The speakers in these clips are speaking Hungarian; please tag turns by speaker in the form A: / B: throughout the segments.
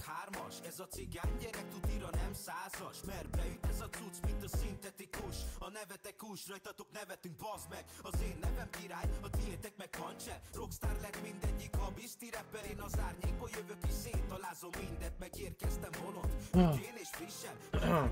A: hármas. Ez a cigány gyerek tudira nem százas. Mert beüt ez a cucc, mint a szintetikus. A nevetek kus, rajtatok nevetünk, bazd meg. Az én nevem király, a tiétek meg kancse Rockstar lett mindegyik, ha biszti rapper. Én az árnyékból jövök és szétalázom mindet Megérkeztem bolond, én és frissen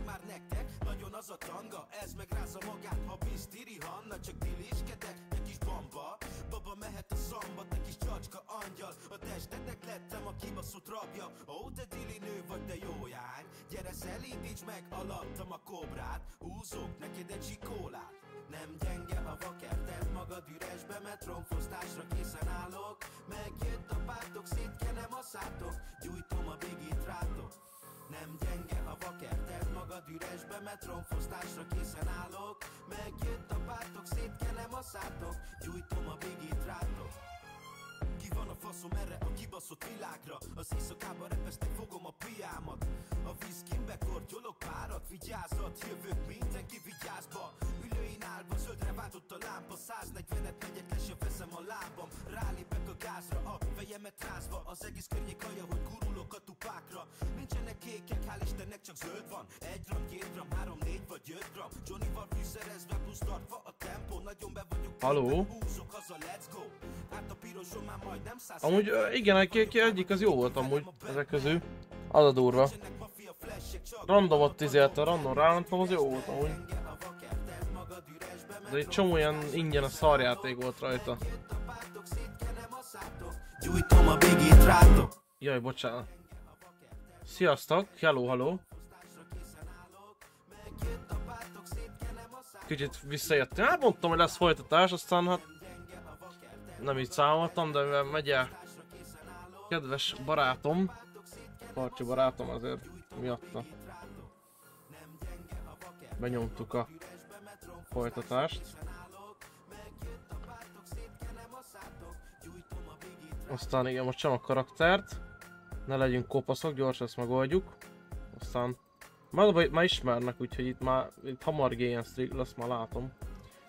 A: Már nektek, nagyon az a tanga Ez megrázza magát, ha biszti rihanna. Csak diliskedek, te kis bamba Baba mehet a szamba, te kis csacska angyal. A testednek lettem a kibaszott rabja. Ó, te dili nő vagy, de jó jány. Gyere szelítíts meg alattam a kobrát Húzok neked egy zsikólát. Nem gyenge a vaker, tedd magad üresbe Mert romfosztásra készen állok. Megjött a pártok, szétkenem a szátok. Gyújtom a bigit rátok nem gyenge a vaker, tedd magad üresbe, mert romfosztásra készen állok. Megjött a pártok, szétkenem a szátok Gyújtom a bigit rátok ki van a faszom erre a kibaszott világra? Az éjszakában repesztek fogom a piámat. A vízkimbe kortyolok párat Vigyázat, jövök mindenki vigyázba. Ülőin állva zöldre váltott a lámpa 140-et megyek le, se veszem a lábam. Rálépek a gázra, a fejemet rázva Az egész környék hallja, hogy gurulok a tupákra. Nincsenek kékek, hál' Istennek csak zöld van. Egy gram, két gram, három, négy vagy öt gram. Johnnyval fűszerezve, plusz tartva a tempó Nagyon be vagyok
B: Haló?
A: Húzok haza, let's go. Hát a piroson már
B: Amúgy igen, egy, egy, egyik az jó volt amúgy ezek közül. Az a durva. Randomot izélt a random rámentem, az jó volt amúgy. De egy csomó ilyen ingyen a szarjáték volt rajta.
A: Gyújtom a bigit rátok
B: Jaj, bocsánat. Sziasztok, hello, hello. Kicsit visszajöttem. Hát mondtam, hogy lesz folytatás, aztán hát nem így számoltam, de mivel megy el kedves barátom, Karcsi barátom azért miatta benyomtuk a folytatást. Aztán igen, most sem a karaktert. Ne legyünk kopaszok, gyorsan ezt megoldjuk. Aztán... Már, már ismernek, úgyhogy itt már itt hamar GN lesz, már látom.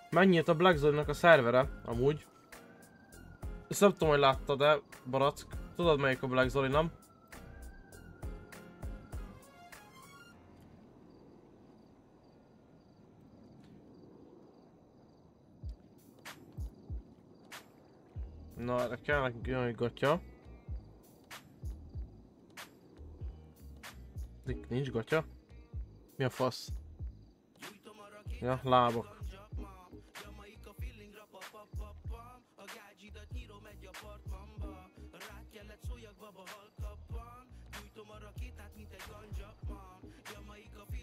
B: Megnyílt a Black Zone-nak a szervere, amúgy. Ezt nem tudom, hogy látta, de Barack, tudod melyik a Black Zoli, nem? Na, erre kell nekünk olyan, gatya. Nincs gatya. Mi a fasz? Ja, lábok.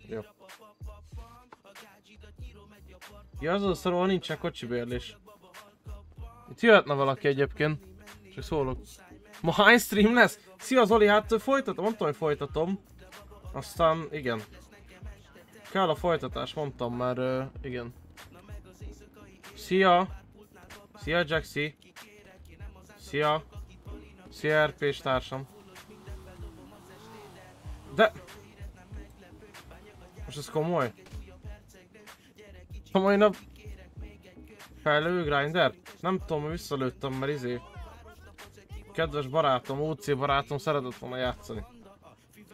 B: Jó. Ja, az a szarul, nincsen kocsibérlés. Itt jöhetne valaki egyébként. Csak szólok. Ma hány stream lesz? Szia Zoli, hát folytatom, mondtam, hogy folytatom. Aztán, igen. Kell a folytatás, mondtam már, uh, igen. Szia! Szia Jaxi! Szia! Szia RP-s társam! De... Most ez komoly? Komoly nap... Fejlő grinder? Nem tudom, hogy visszalőttem, mert izé... Kedves barátom, UC barátom szeretett volna játszani.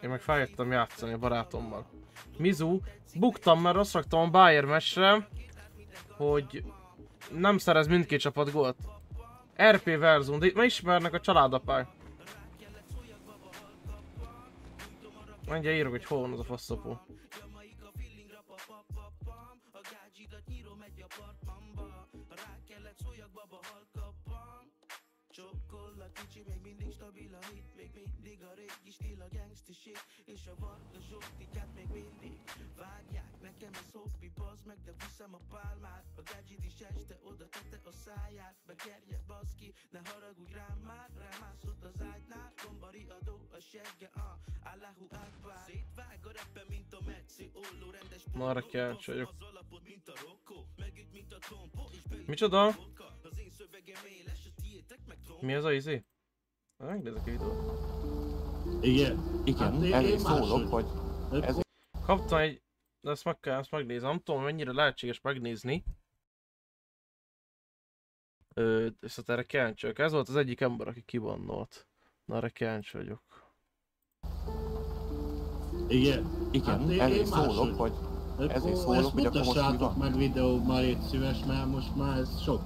B: Én meg feljöttem játszani a barátommal. Mizu, buktam, mert azt raktam a Bayer mesre, hogy nem szerez mindkét csapat gólt. RP Verzum, de ma ismernek a családapák. Mindjárt írok, hogy hol van az a faszapó. És a varga zsóktikát még mindig vágják Nekem ez hobbi, bazd meg, de viszem a pálmát. A gadget is este oda tette a száját. Bekerje baszki, ne haragudj rám már. Rámászott az ágynál, gombari adó a segge ah, Allahu Akbar. Szétvág a reppe, mint a Metsi Olló rendes Marra kíváncsi vagyok. Az alapot, mint a Rocco Megüt, mint a Tompo Micsoda? Az én szövegem éles, a tiétek meg Mi az a izé? Megnézek a videót.
C: Igen.
D: Igen,
C: Hát én-
D: erről szólok, hogy ez
B: Kaptam egy... De ezt meg kell, ezt megnézem. Nem tudom, mennyire lehetséges megnézni. Ö, viszont erre kíváncsi vagyok. Ez volt az egyik ember, aki kibannolt. Na, erre kíváncsi vagyok.
E: Igen.
D: Igen,
E: Hát én
D: szólok, hogy
E: Akkor
D: Ezért szólok, hogy akkor most mi van?
E: meg videóban, légy szíves, mert most már ez sok.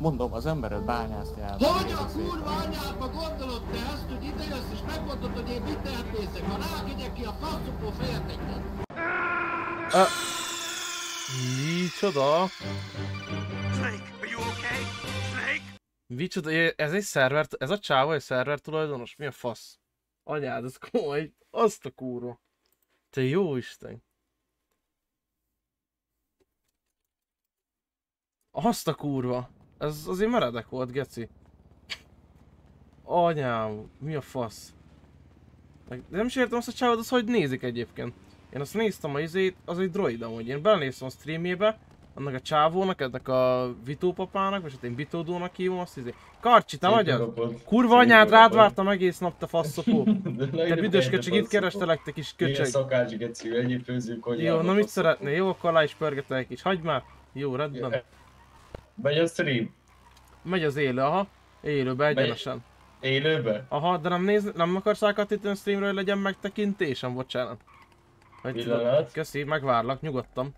D: Mondom, az emberet bányászni el.
E: Hogy a kurva anyádba gondolod te ezt, hogy ide jössz és megmondod, hogy én mit tehetnészek, ha rákegyek ki a faszopó fejeteket?
B: Micsoda?
F: Snake, are you okay? Snake?
B: Micsoda? Ez egy szerver, ez a csáva egy szerver tulajdonos? Mi a fasz? Anyád, ez komoly. Azt a kurva. Te jó Isten. Azt a kurva. Ez azért meredek volt, geci. Anyám, mi a fasz? Meg nem is értem azt a csávot, az hogy nézik egyébként. Én azt néztem a izét, az egy droid amúgy. Én belenéztem a streamjébe, annak a csávónak, ennek a Vitó papának, vagy hát én Vitódónak hívom azt izé. Karcsi, te vagy az? Kurva anyád, rád vártam egész nap, te faszopó. Te büdös köcsög, itt kerestelek, te kis köcsög.
G: szakács geci, ennyi főzünk, hogy
B: Jó, na mit szeretnél? Jó, akkor alá is pörgetek is. Hagyd már. Jó, rendben.
G: Megy a stream?
B: Megy az élő, aha. Élőbe egyenesen.
G: Élőbe?
B: Aha, de nem néz, nem akarsz elkattintani a streamről, hogy legyen megtekintésem, bocsánat. Hogy
G: Pillanat.
B: köszi, megvárlak, nyugodtan.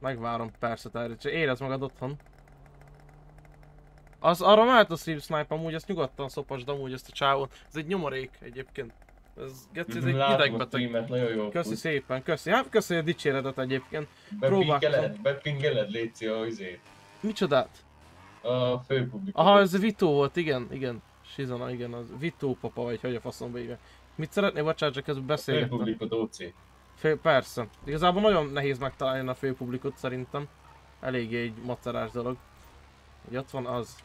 B: Megvárom, persze, csak érezd magad otthon. Az arra mehet a stream snipe amúgy, ezt nyugodtan szopasd amúgy ezt a csávót. Ez egy nyomorék egyébként. Ez, geci, ez egy
G: Látom a
B: idegbeteg.
G: nagyon jó.
B: Köszi szépen, köszi. Hát köszi a dicséretet egyébként.
G: Bepingeled, bepingeled, légy a izét.
B: Micsodát?
G: A főpublikum.
B: Aha, ez Vito volt, igen, igen. Sizona, igen, az Vito papa, vagy hogy a faszomba hívja. Mit szeretnél, bocsánat, csak közben beszélgettem.
G: Főpublikot OC.
B: Fő, persze. Igazából nagyon nehéz megtalálni a főpublikot szerintem. Eléggé egy macerás dolog. Hogy ott van az.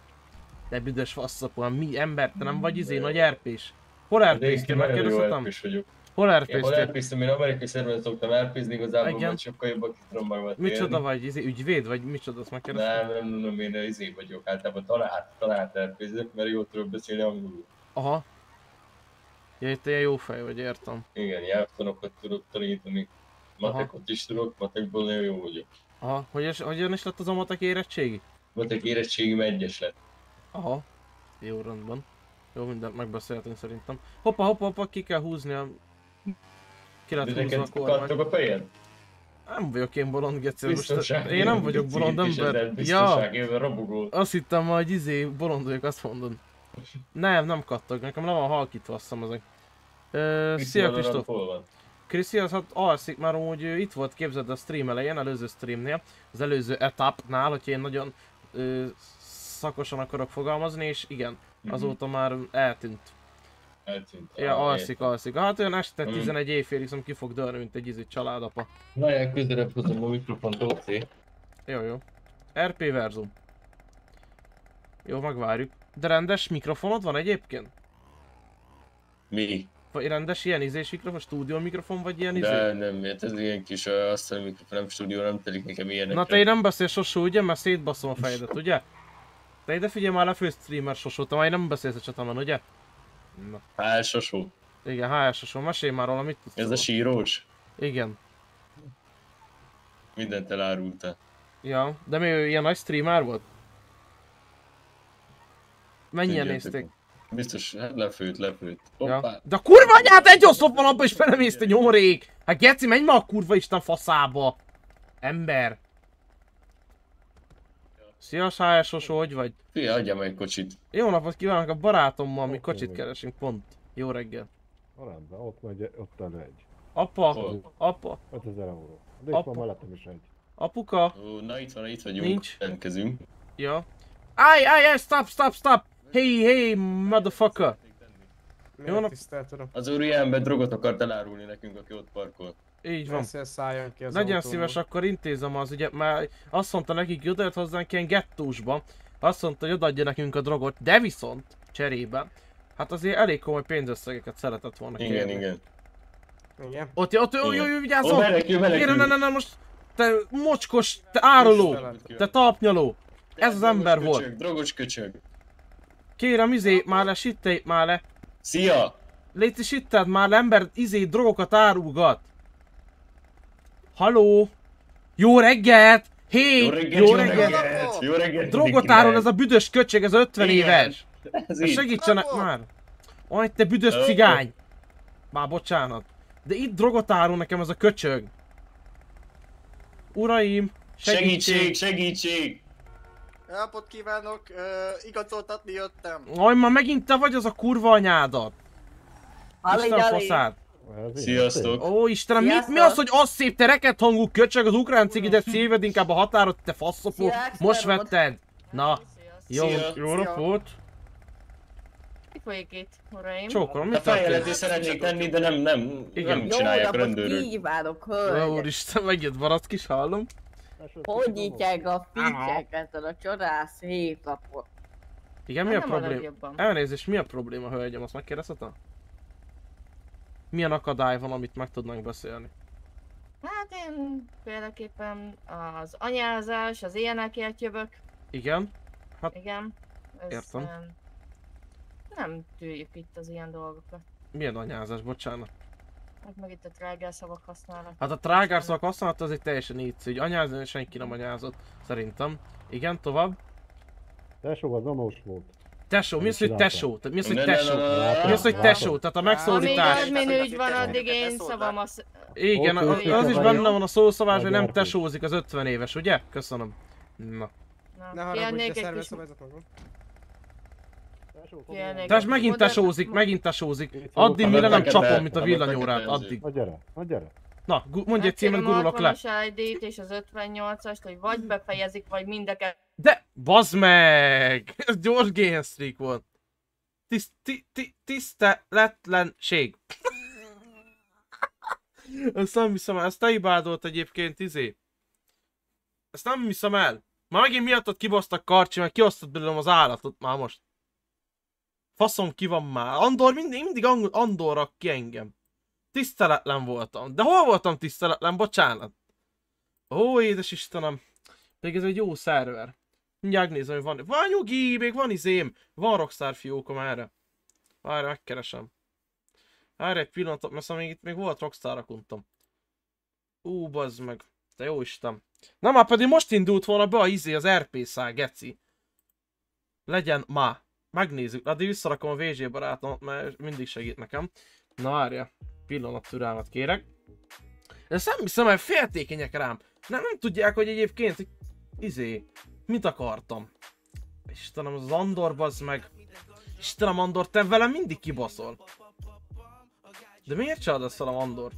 B: De büdös faszapó, mi ember, te nem vagy izé, nagy erpés. Hol
G: jó
B: megkérdezhetem?
G: RP-s vagyok.
B: Hol
G: Én hol elpisztem, én amerikai szervezet szoktam elpizni, igazából
B: Igen.
G: majd sokkal jobban ki tudom magamat
B: Micsoda vagy, izé, ügyvéd, vagy micsoda, azt megkérdeztem?
G: Nem, nem, nem, én izé vagyok, általában talált, talált elpizek, mert jól tudok beszélni angolul.
B: Aha. Ja, te ilyen jó fej vagy, értem.
G: Igen, nyelvtanokat tudok tanítani. Matekot is tudok, matekból nagyon jó vagyok.
B: Aha, hogy, hogyan is lett az a matek érettségi?
G: Matek érettségim egyes lett.
B: Aha. Jó, rendben. Jó, mindent megbeszéltünk szerintem. Hoppa, hoppa, hoppa, ki kell húzni a... Ki lehet húzni a
G: kattog a fejed?
B: Nem vagyok én bolond, geci. Most, én nem vagyok bolond ember. Ja, azt hittem, hogy izé, bolond vagyok, azt mondod. Nem, nem kattog, nekem le van halkítva, azt hiszem ezek. Ö, szia Kristóf. Kriszi az hát alszik, mert úgy itt volt képzeld a stream elején, előző streamnél, az előző etapnál, hogyha én nagyon ö, szakosan akarok fogalmazni, és igen. Azóta már eltűnt.
G: Eltűnt.
B: Ja, alszik, alszik. Hát olyan este
G: Mhm.
B: 11 éjfélig, szóval ki fog dörni, mint egy izé családapa.
G: Várjál, közelebb hozom a mikrofont, OC.
B: Jó, jó. RP Verzum. Jó, megvárjuk. De rendes mikrofonod van egyébként?
G: Mi?
B: Vagy rendes ilyen izés mikrofon, stúdió mikrofon, vagy ilyen izé?
G: De nem, hát ez ilyen kis uh, asztali mikrofon, nem stúdió, nem telik nekem ilyenekre.
B: Na te nem beszélsz sosó, ugye? Mert szétbaszom a fejedet, ugye? Te ide figyelj már le fő streamer sosó, te már nem beszélsz a csatornán, ugye? Na,
G: sosó.
B: igen, HS sosó, mesélj már róla, mit tudsz
G: Ez a
B: róla?
G: sírós?
B: Igen.
G: Mindent elárulta.
B: Ja, de mi ő ilyen nagy streamer volt? Mennyien
G: Tudjátok.
B: nézték?
G: Biztos, hát lefőtt, lefőtt.
B: Ja. De a kurva anyát egy oszlop van abba is belemészte nyomorék! Hát geci, menj ma a kurva isten faszába! Ember! Szia HS hogy vagy?
G: Fia, meg egy kocsit.
B: Jó napot kívánok a barátommal, mi kocsit keresünk, pont. Jó reggel.
H: A rendben, ott megy, ott elő egy.
B: Apa,
G: Hol?
B: apa,
H: 5000 euró. De itt
B: Apa.
H: van mellettem is egy.
B: apuka,
G: Ó, na itt van, itt vagyunk.
B: Nincs.
G: Jelentkezünk.
B: ja. Áj, áj, áj, stop, stop, stop! Hey, hey, motherfucker! Jó nap.
G: Az úr ilyenben drogot akart elárulni nekünk, aki ott parkol.
B: Így van.
I: Persze, szálljon ki az
B: Legyen
I: autóból.
B: szíves, akkor intézem az ugye, mert azt mondta nekik, hogy odajött hozzánk ilyen gettósba. Azt mondta, hogy odaadja nekünk a drogot, de viszont cserébe. Hát azért elég komoly pénzösszegeket szeretett volna
G: Igen,
B: kérni.
G: igen.
I: Igen.
B: Ott, ott, jó, jó, jó,
G: Ó,
B: vigyázzon!
G: menekül, menekül!
B: Kérem, ne, ne, ne, most! Te mocskos, te áruló! Te tapnyaló! Ez az ember volt.
G: Drogos köcsög.
B: Kérem, izé, már le, sittej már le!
G: Szia!
B: Légy sitted már le, ember izé drogokat árulgat! Haló! Jó reggelt! Hé!
G: Jó reggelt,
B: Jó reggelt!
G: Jó reggelt!
B: Drogot
G: mindenkinek.
B: árul ez a büdös köcsög, ez 50
G: Igen.
B: éves!
G: Ez így.
B: segítsenek már! Aj, te büdös
G: Ö,
B: cigány! Már bocsánat. De itt drogot árul nekem ez a köcsög. Uraim, segítség!
G: Segítség, segítség!
J: Napot kívánok, uh, igazoltatni jöttem.
B: Aj, már megint te vagy az a kurva anyádat! Isten faszát!
H: Én
G: Sziasztok!
B: Ó, Istenem, mi, mi az, hogy az szép, te reket hangú köcsög, az ukrán cigidet szíved inkább a határot, te faszopó, most vetted? Na, jó, jó napot!
K: Mi folyik itt, uraim?
B: Csókolom,
G: A
B: mit
G: fejjelet
B: történt?
G: is szeretnék tenni, de nem, nem,
B: Igen.
G: nem
L: Jó
G: csinálják rendőrök.
L: kívánok,
B: Ó,
L: hölgy!
B: Úristen, megjött barack is, hallom.
L: Hogy nyitják a ficseket a csodász hétlapot?
B: Igen, mi a
K: Hát a
B: probléma? Elnézést, mi a probléma, hölgyem, azt megkérdezhetem? Milyen akadály van, amit meg tudnánk beszélni?
K: Hát én példaképpen az anyázás, az ilyenekért jövök,
B: Igen?
K: igen. Ez,
B: Értem.
K: em, nem tűjük itt az ilyen dolgokat.
B: Milyen anyázás, bocsánat.
K: Hát meg itt a trágár szavak használat.
B: Hát a trágárszak használata az egy teljesen így hogy anyázni senki nem anyázott, szerintem. Igen, tovább.
H: Tesó, az anos volt.
B: Tesó, mi az, hogy tesó? Tehát mi az, hogy tesó? Mi az, hogy tesó? Tehát a
K: Amíg
B: megszólítás.
K: admin ügy van, addig én szavam az...
B: Igen, az, is benne van a szószavás, hogy nem tesózik az 50 éves, ugye? Köszönöm. Na.
K: Na,
I: Ne haragudj, te szervez
K: kis...
I: szabályzat magam.
H: Tesó,
K: Kérnék.
B: Tess, megint tesózik, megint tesózik. Addig mire nem csapom, mint a villanyórát, addig.
H: Na gyere, na gyere.
B: Na, gu- mondj egy címet, gurulok le.
K: alkalmas ID-t és az 58-ast, hogy vagy befejezik, vagy mindeket.
B: De, bazd meg! Ez gyors game streak volt. Tiszt, ti, ti, tiszteletlenség. Ezt nem hiszem el, ezt te ibádolt egyébként, izé. Ezt nem hiszem el. Már megint miattad kibasztak karcsi, meg kiosztott belőlem az állatot már most. Faszom ki van már. Andor mindig, mindig Andor rak ki engem. Tiszteletlen voltam. De hol voltam tiszteletlen? Bocsánat. Ó, édes Istenem. Pedig ez egy jó szerver. Mindjárt nézem, hogy van. Van nyugi, még van izém. Van Rockstar fiókom erre. Várj, megkeresem. Várj egy pillanatot, mert szóval még itt még volt Rockstar akuntom. Ú, bazd meg. Te jó Isten. Na már pedig most indult volna be a izé, az RP szál, geci. Legyen ma. Megnézzük. Addig visszarakom a VG barátomat, mert mindig segít nekem. Na várja. Pillanat türelmet kérek. Ezt nem hiszem, hogy féltékenyek rám. Nem, nem tudják, hogy egyébként, izé, mit akartam. Istenem, az Andor bazd meg. Istenem, Andor, te velem mindig kibaszol. De miért csinálod ezt velem, Andor?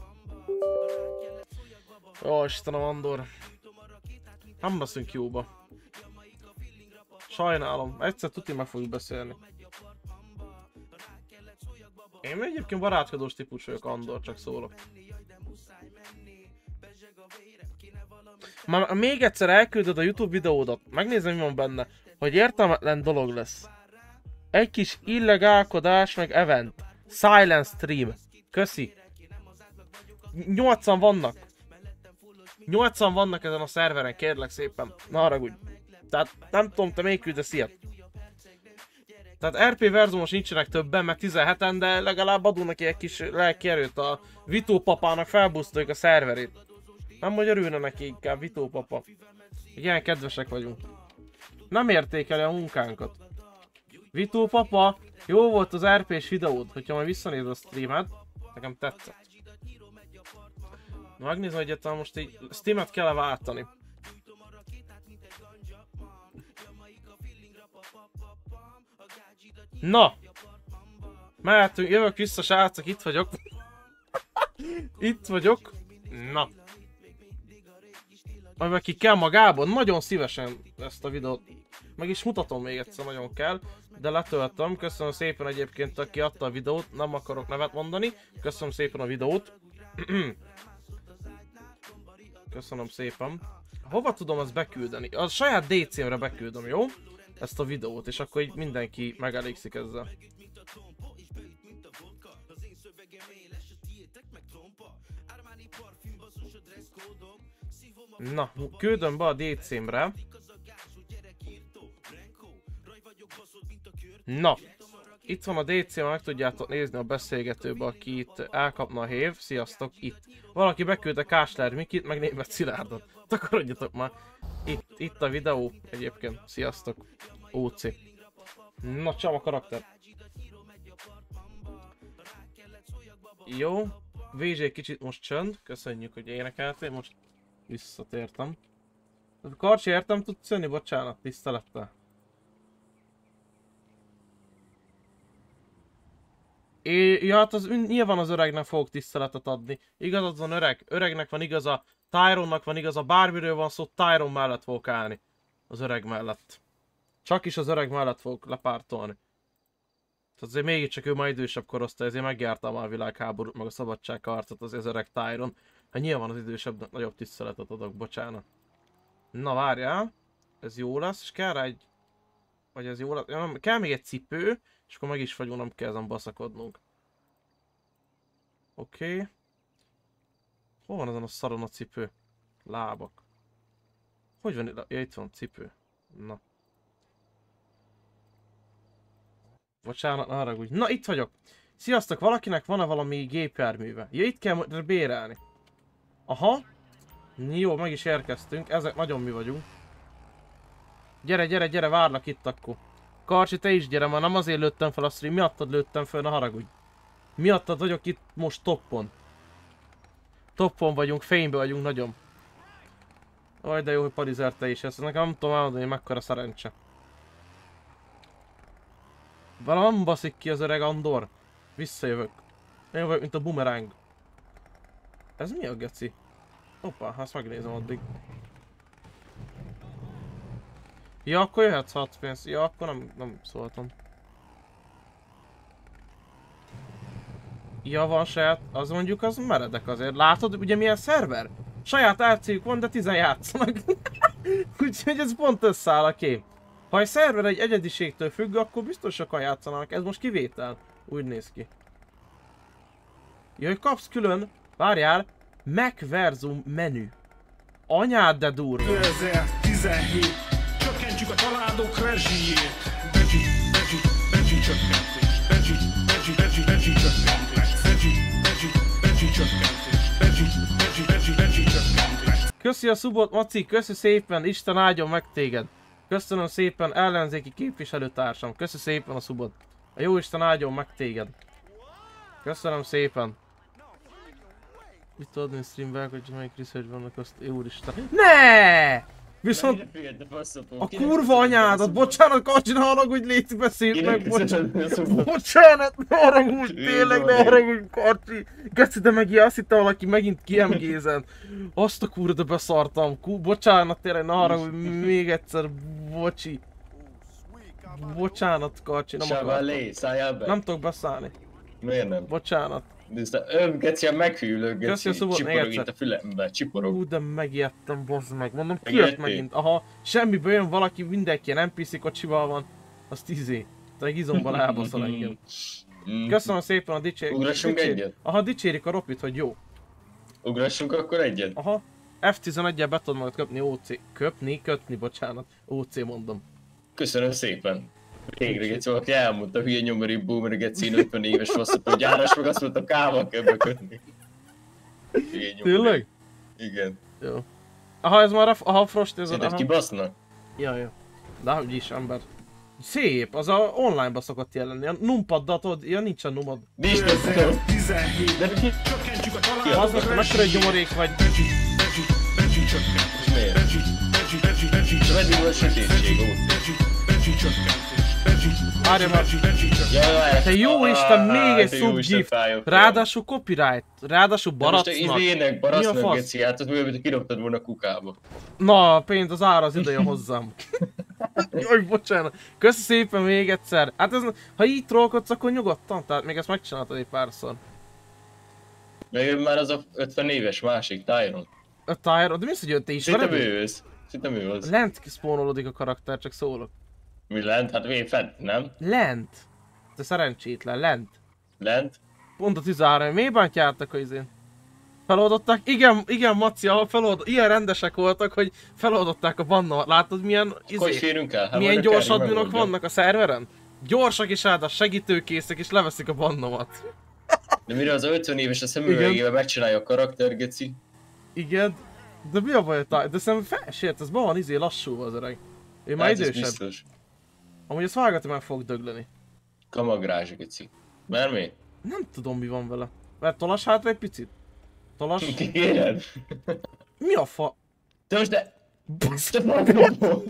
B: Ó, Istenem, Andor. Nem leszünk jóba. Sajnálom, egyszer tuti meg fogjuk beszélni. Én egyébként barátkozós típus vagyok, Andor, csak szólok. Már még egyszer elküldöd a YouTube videódat, megnézem mi van benne, hogy értelmetlen dolog lesz. Egy kis illegálkodás, meg event. Silent stream. Köszi. 80 vannak. 80 vannak ezen a szerveren, kérlek szépen. Na haragudj. Tehát nem tudom, te még küldesz ilyet. Tehát RP verzumos nincsenek többen, meg 17-en, de legalább adunk neki egy kis lelki erőt. A Vito papának felbusztoljuk a szerverét. Nem, hogy örülne neki inkább, Vito papa. Igen, kedvesek vagyunk. Nem értékeli a munkánkat. Vito papa, jó volt az RP-s videód, hogyha majd visszanézed a streamet. Nekem tetszett. Megnézem, egyáltalán most így Steamet kell -e váltani. Na! Mehetünk, jövök vissza srácok, itt vagyok. itt vagyok. Na. Meg ki kell magából, nagyon szívesen ezt a videót. Meg is mutatom még egyszer, nagyon kell. De letöltöm, köszönöm szépen egyébként, aki adta a videót, nem akarok nevet mondani. Köszönöm szépen a videót. Köszönöm szépen. Hova tudom ezt beküldeni? A saját DC-mre beküldöm, jó? Ezt a videót, és akkor így mindenki megelégszik ezzel. Na, küldöm be a DC-mre. Na, itt van a dc meg tudjátok nézni a beszélgetőbe, aki itt elkapna a hév. Sziasztok, itt. Valaki beküldte Kásler Mikit, meg német Szilárdot. Takarodjatok már. Itt, itt a videó egyébként. Sziasztok. OC. Na, csam a karakter. Jó. VJ kicsit most csönd. Köszönjük, hogy énekeltél. Most visszatértem. Karcsi, értem tudsz jönni? Bocsánat, tisztelettel. É, ja, hát az, nyilván az öregnek fogok tiszteletet adni. Igazad van öreg, öregnek van igaza, Tyronnak van igaza, bármiről van szó, Tyron mellett fogok állni. Az öreg mellett. Csak is az öreg mellett fogok lepártolni. Tehát azért mégiscsak ő ma idősebb korosztály, ezért megjárta már a világháborút, meg a szabadságharcot az öreg Tyron. Hát nyilván az idősebb nagyobb tiszteletet adok, bocsánat. Na várjál, ez jó lesz, és kell rá egy... Vagy ez jó lesz, ja, nem, kell még egy cipő, és akkor meg is vagyunk, nem kell ezen baszakodnunk. Oké. Okay. Hol van ezen a szaron a cipő? Lábak. Hogy van? Ja, itt van cipő. Na. Bocsánat, ne haragudj. Na, itt vagyok. Sziasztok, valakinek van-e valami gépjárműve? Ja, itt kell bérelni. Aha. Jó, meg is érkeztünk. Ezek nagyon mi vagyunk. Gyere, gyere, gyere, várlak itt akkor. Karcsi, te is gyere, már nem azért lőttem fel a stream, miattad lőttem fel, ne haragudj. Miattad vagyok itt most toppon. Toppon vagyunk, fénybe vagyunk nagyon. Aj, de jó, hogy Parizer te is ezt. Nekem nem tudom elmondani, mekkora szerencse. Valami baszik ki az öreg Andor. Visszajövök. Én vagyok, mint a bumerang. Ez mi a geci? Hoppá, azt megnézem addig. Ja, akkor jöhetsz 6 pénz. Ja, akkor nem, nem szóltam. Ja, van saját, az mondjuk az meredek azért. Látod, ugye milyen szerver? Saját RC-jük van, de 10 játszanak. Úgyhogy ez pont összeáll a kép. Ha egy szerver egy egyediségtől függ, akkor biztos sokan játszanak. Ez most kivétel. Úgy néz ki. Jaj, kapsz külön, várjál, Mac Versum menü. Anyád de durva.
M: 2017 Csökkentjük a családok rezsijét Becsi, becsi, becsi csökkentés Becsi, becsi, becsi, becsi csökkentés
B: Köszi a szubot, Maci, köszi szépen, Isten áldjon meg téged. Köszönöm szépen, ellenzéki képviselőtársam, köszi szépen a szubot. A jó Isten áldjon meg téged. Köszönöm szépen. Mit tudod, hogy streamben, hogy melyik research vannak azt, úristen. Ne! Viszont a kurva anyádat, bocsánat, Kacsi, ne haragudj, légy beszélt meg, bocsánat. Bocsánat, ne haragudj, tényleg ne haragudj, Kacsi. Geci, de meg azt hitte valaki megint kiemgézen. Azt a kurva, de beszartam. Kú, bocsánat, tényleg ne haragudj, még egyszer, bocsi. Bocsánat, Kacsi, nem akartam. Nem tudok beszállni.
G: Miért nem?
B: Bocsánat.
G: Nézd, geci, a geci,
B: még
G: csiporog itt a fülembe, csiporog.
B: Ú, de megijedtem, bazd meg. Mondom, kijött
G: Megijedtél?
B: megint. Aha, semmiből jön valaki, mindenki ilyen NPC kocsival van. Az tízé. Te izomban elbaszol engem.
G: Mm.
B: Köszönöm szépen a dicsér...
G: Ugrassunk
B: dicsér-
G: egyet?
B: Aha, dicsérik a ropit, hogy jó.
G: Ugrassunk akkor egyet?
B: Aha. F11-jel be tudod magad köpni, OC. Köpni, kötni, bocsánat. OC mondom.
G: Köszönöm szépen. Végre geci, valaki elmondta, hülye nyomori boomer geci, én 50 éves hosszú, hogy járás meg azt mondta, káva kell bekötni.
B: Tényleg?
G: Igen.
B: Jó. Aha, ez már a, aha, Frost, ez a...
G: Szerinted
B: Aha.
G: kibasznak?
B: Ja, ja. De hogy is, ember. Szép, az a online-ba szokott jelenni. A numpaddal tudod, ja nincs a numad.
G: Nincs több.
M: 2017
G: De ki?
M: Csökkentjük a
B: Az
M: családok
B: meg, mekkora egy nyomorék vagy.
M: Becsi, becsi, becsi csökkentés
G: Miért?
M: Becsi, becsi, becsi, becsi? Becsi, becsi csökkentés Becsi,
B: Várja már. Te jó Isten, még egy
G: te
B: subgift. Ráadásul copyright. Ráadásul baracnak.
G: izének,
B: fasz?
G: geci, hát az olyan, mint kirobtad volna kukába.
B: Na, pénz az ára az ideje hozzám. Jaj, bocsánat. Köszi szépen még egyszer. Hát ez, ha így trollkodsz, akkor nyugodtan. Tehát még ezt megcsináltad egy párszor.
G: Megjön már az a 50 éves másik, Tyron.
B: A Tyro, de mi az, hogy te
G: Szerintem
B: ismered?
G: ő az. Szerintem ő az.
B: Lent spawnolodik a karakter, csak szólok.
G: Mi lent? Hát én fent, nem?
B: Lent. Te szerencsétlen, lent.
G: Lent?
B: Pont a 13 Miért bántjáltak a izén? Feloldották? Igen, igen, Maci, ahol felold... ilyen rendesek voltak, hogy feloldották a bannomat. Látod milyen, izé,
G: el? Hát
B: milyen
G: a
B: gyors adminok vannak a szerveren? Gyorsak és ráadásul segítőkészek és leveszik a bannomat.
G: De mire az 50 éves a szemüvegével megcsinálja a karakter, geci?
B: Igen, de mi a baj a táj? De szerintem felsért, ez be van izé lassú az öreg. Ő már
G: Hát
B: idősebb.
G: biztos.
B: Amúgy ezt vágatni meg fog dögleni.
G: Kamagrázs, geci. Mert mi?
B: Nem tudom mi van vele. Mert tolas hátra egy picit. Tolas.
G: Kérem.
B: Mi a fa?
G: Te most de...
B: Ezt nem akartam!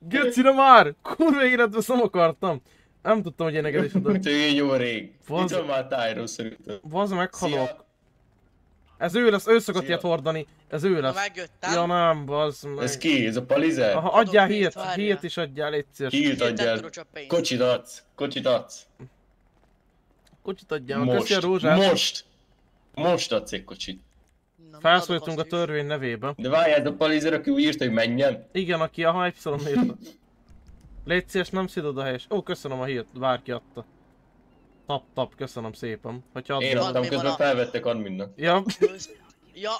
B: Geci, na már! Kurva életben ezt nem akartam! Nem tudtam, hogy én neked is adok.
G: Te így jó rég.
B: Bazd-
G: Itt van már tájról szerintem.
B: Bazd meghalok. Ez ő lesz, ő szokott ilyet hordani. Ez ő lesz.
N: megjöttem.
B: Ja nem, bazd meg.
G: Ez ki? Ez a palizer?
B: Aha, adjál hírt, hírt is adjál, légy szíves.
G: Hírt adjál. Kocsit adsz. Kocsit adsz.
B: Kocsit adjál, köszi a
G: Most.
B: rózsát.
G: Most. Most adsz egy kocsit.
B: Felszólítunk a törvény nevébe.
G: De várj, ez a palizer, aki úgy írta, hogy menjen.
B: Igen, aki a y írta. Légy szíves, nem szidod a helyes. Ó, köszönöm a hírt, bárki adta. Tap, tap, köszönöm szépen. Hogyha adod-
G: Én adtam, közben felvettek adminnak.
B: Ja,
N: Ja.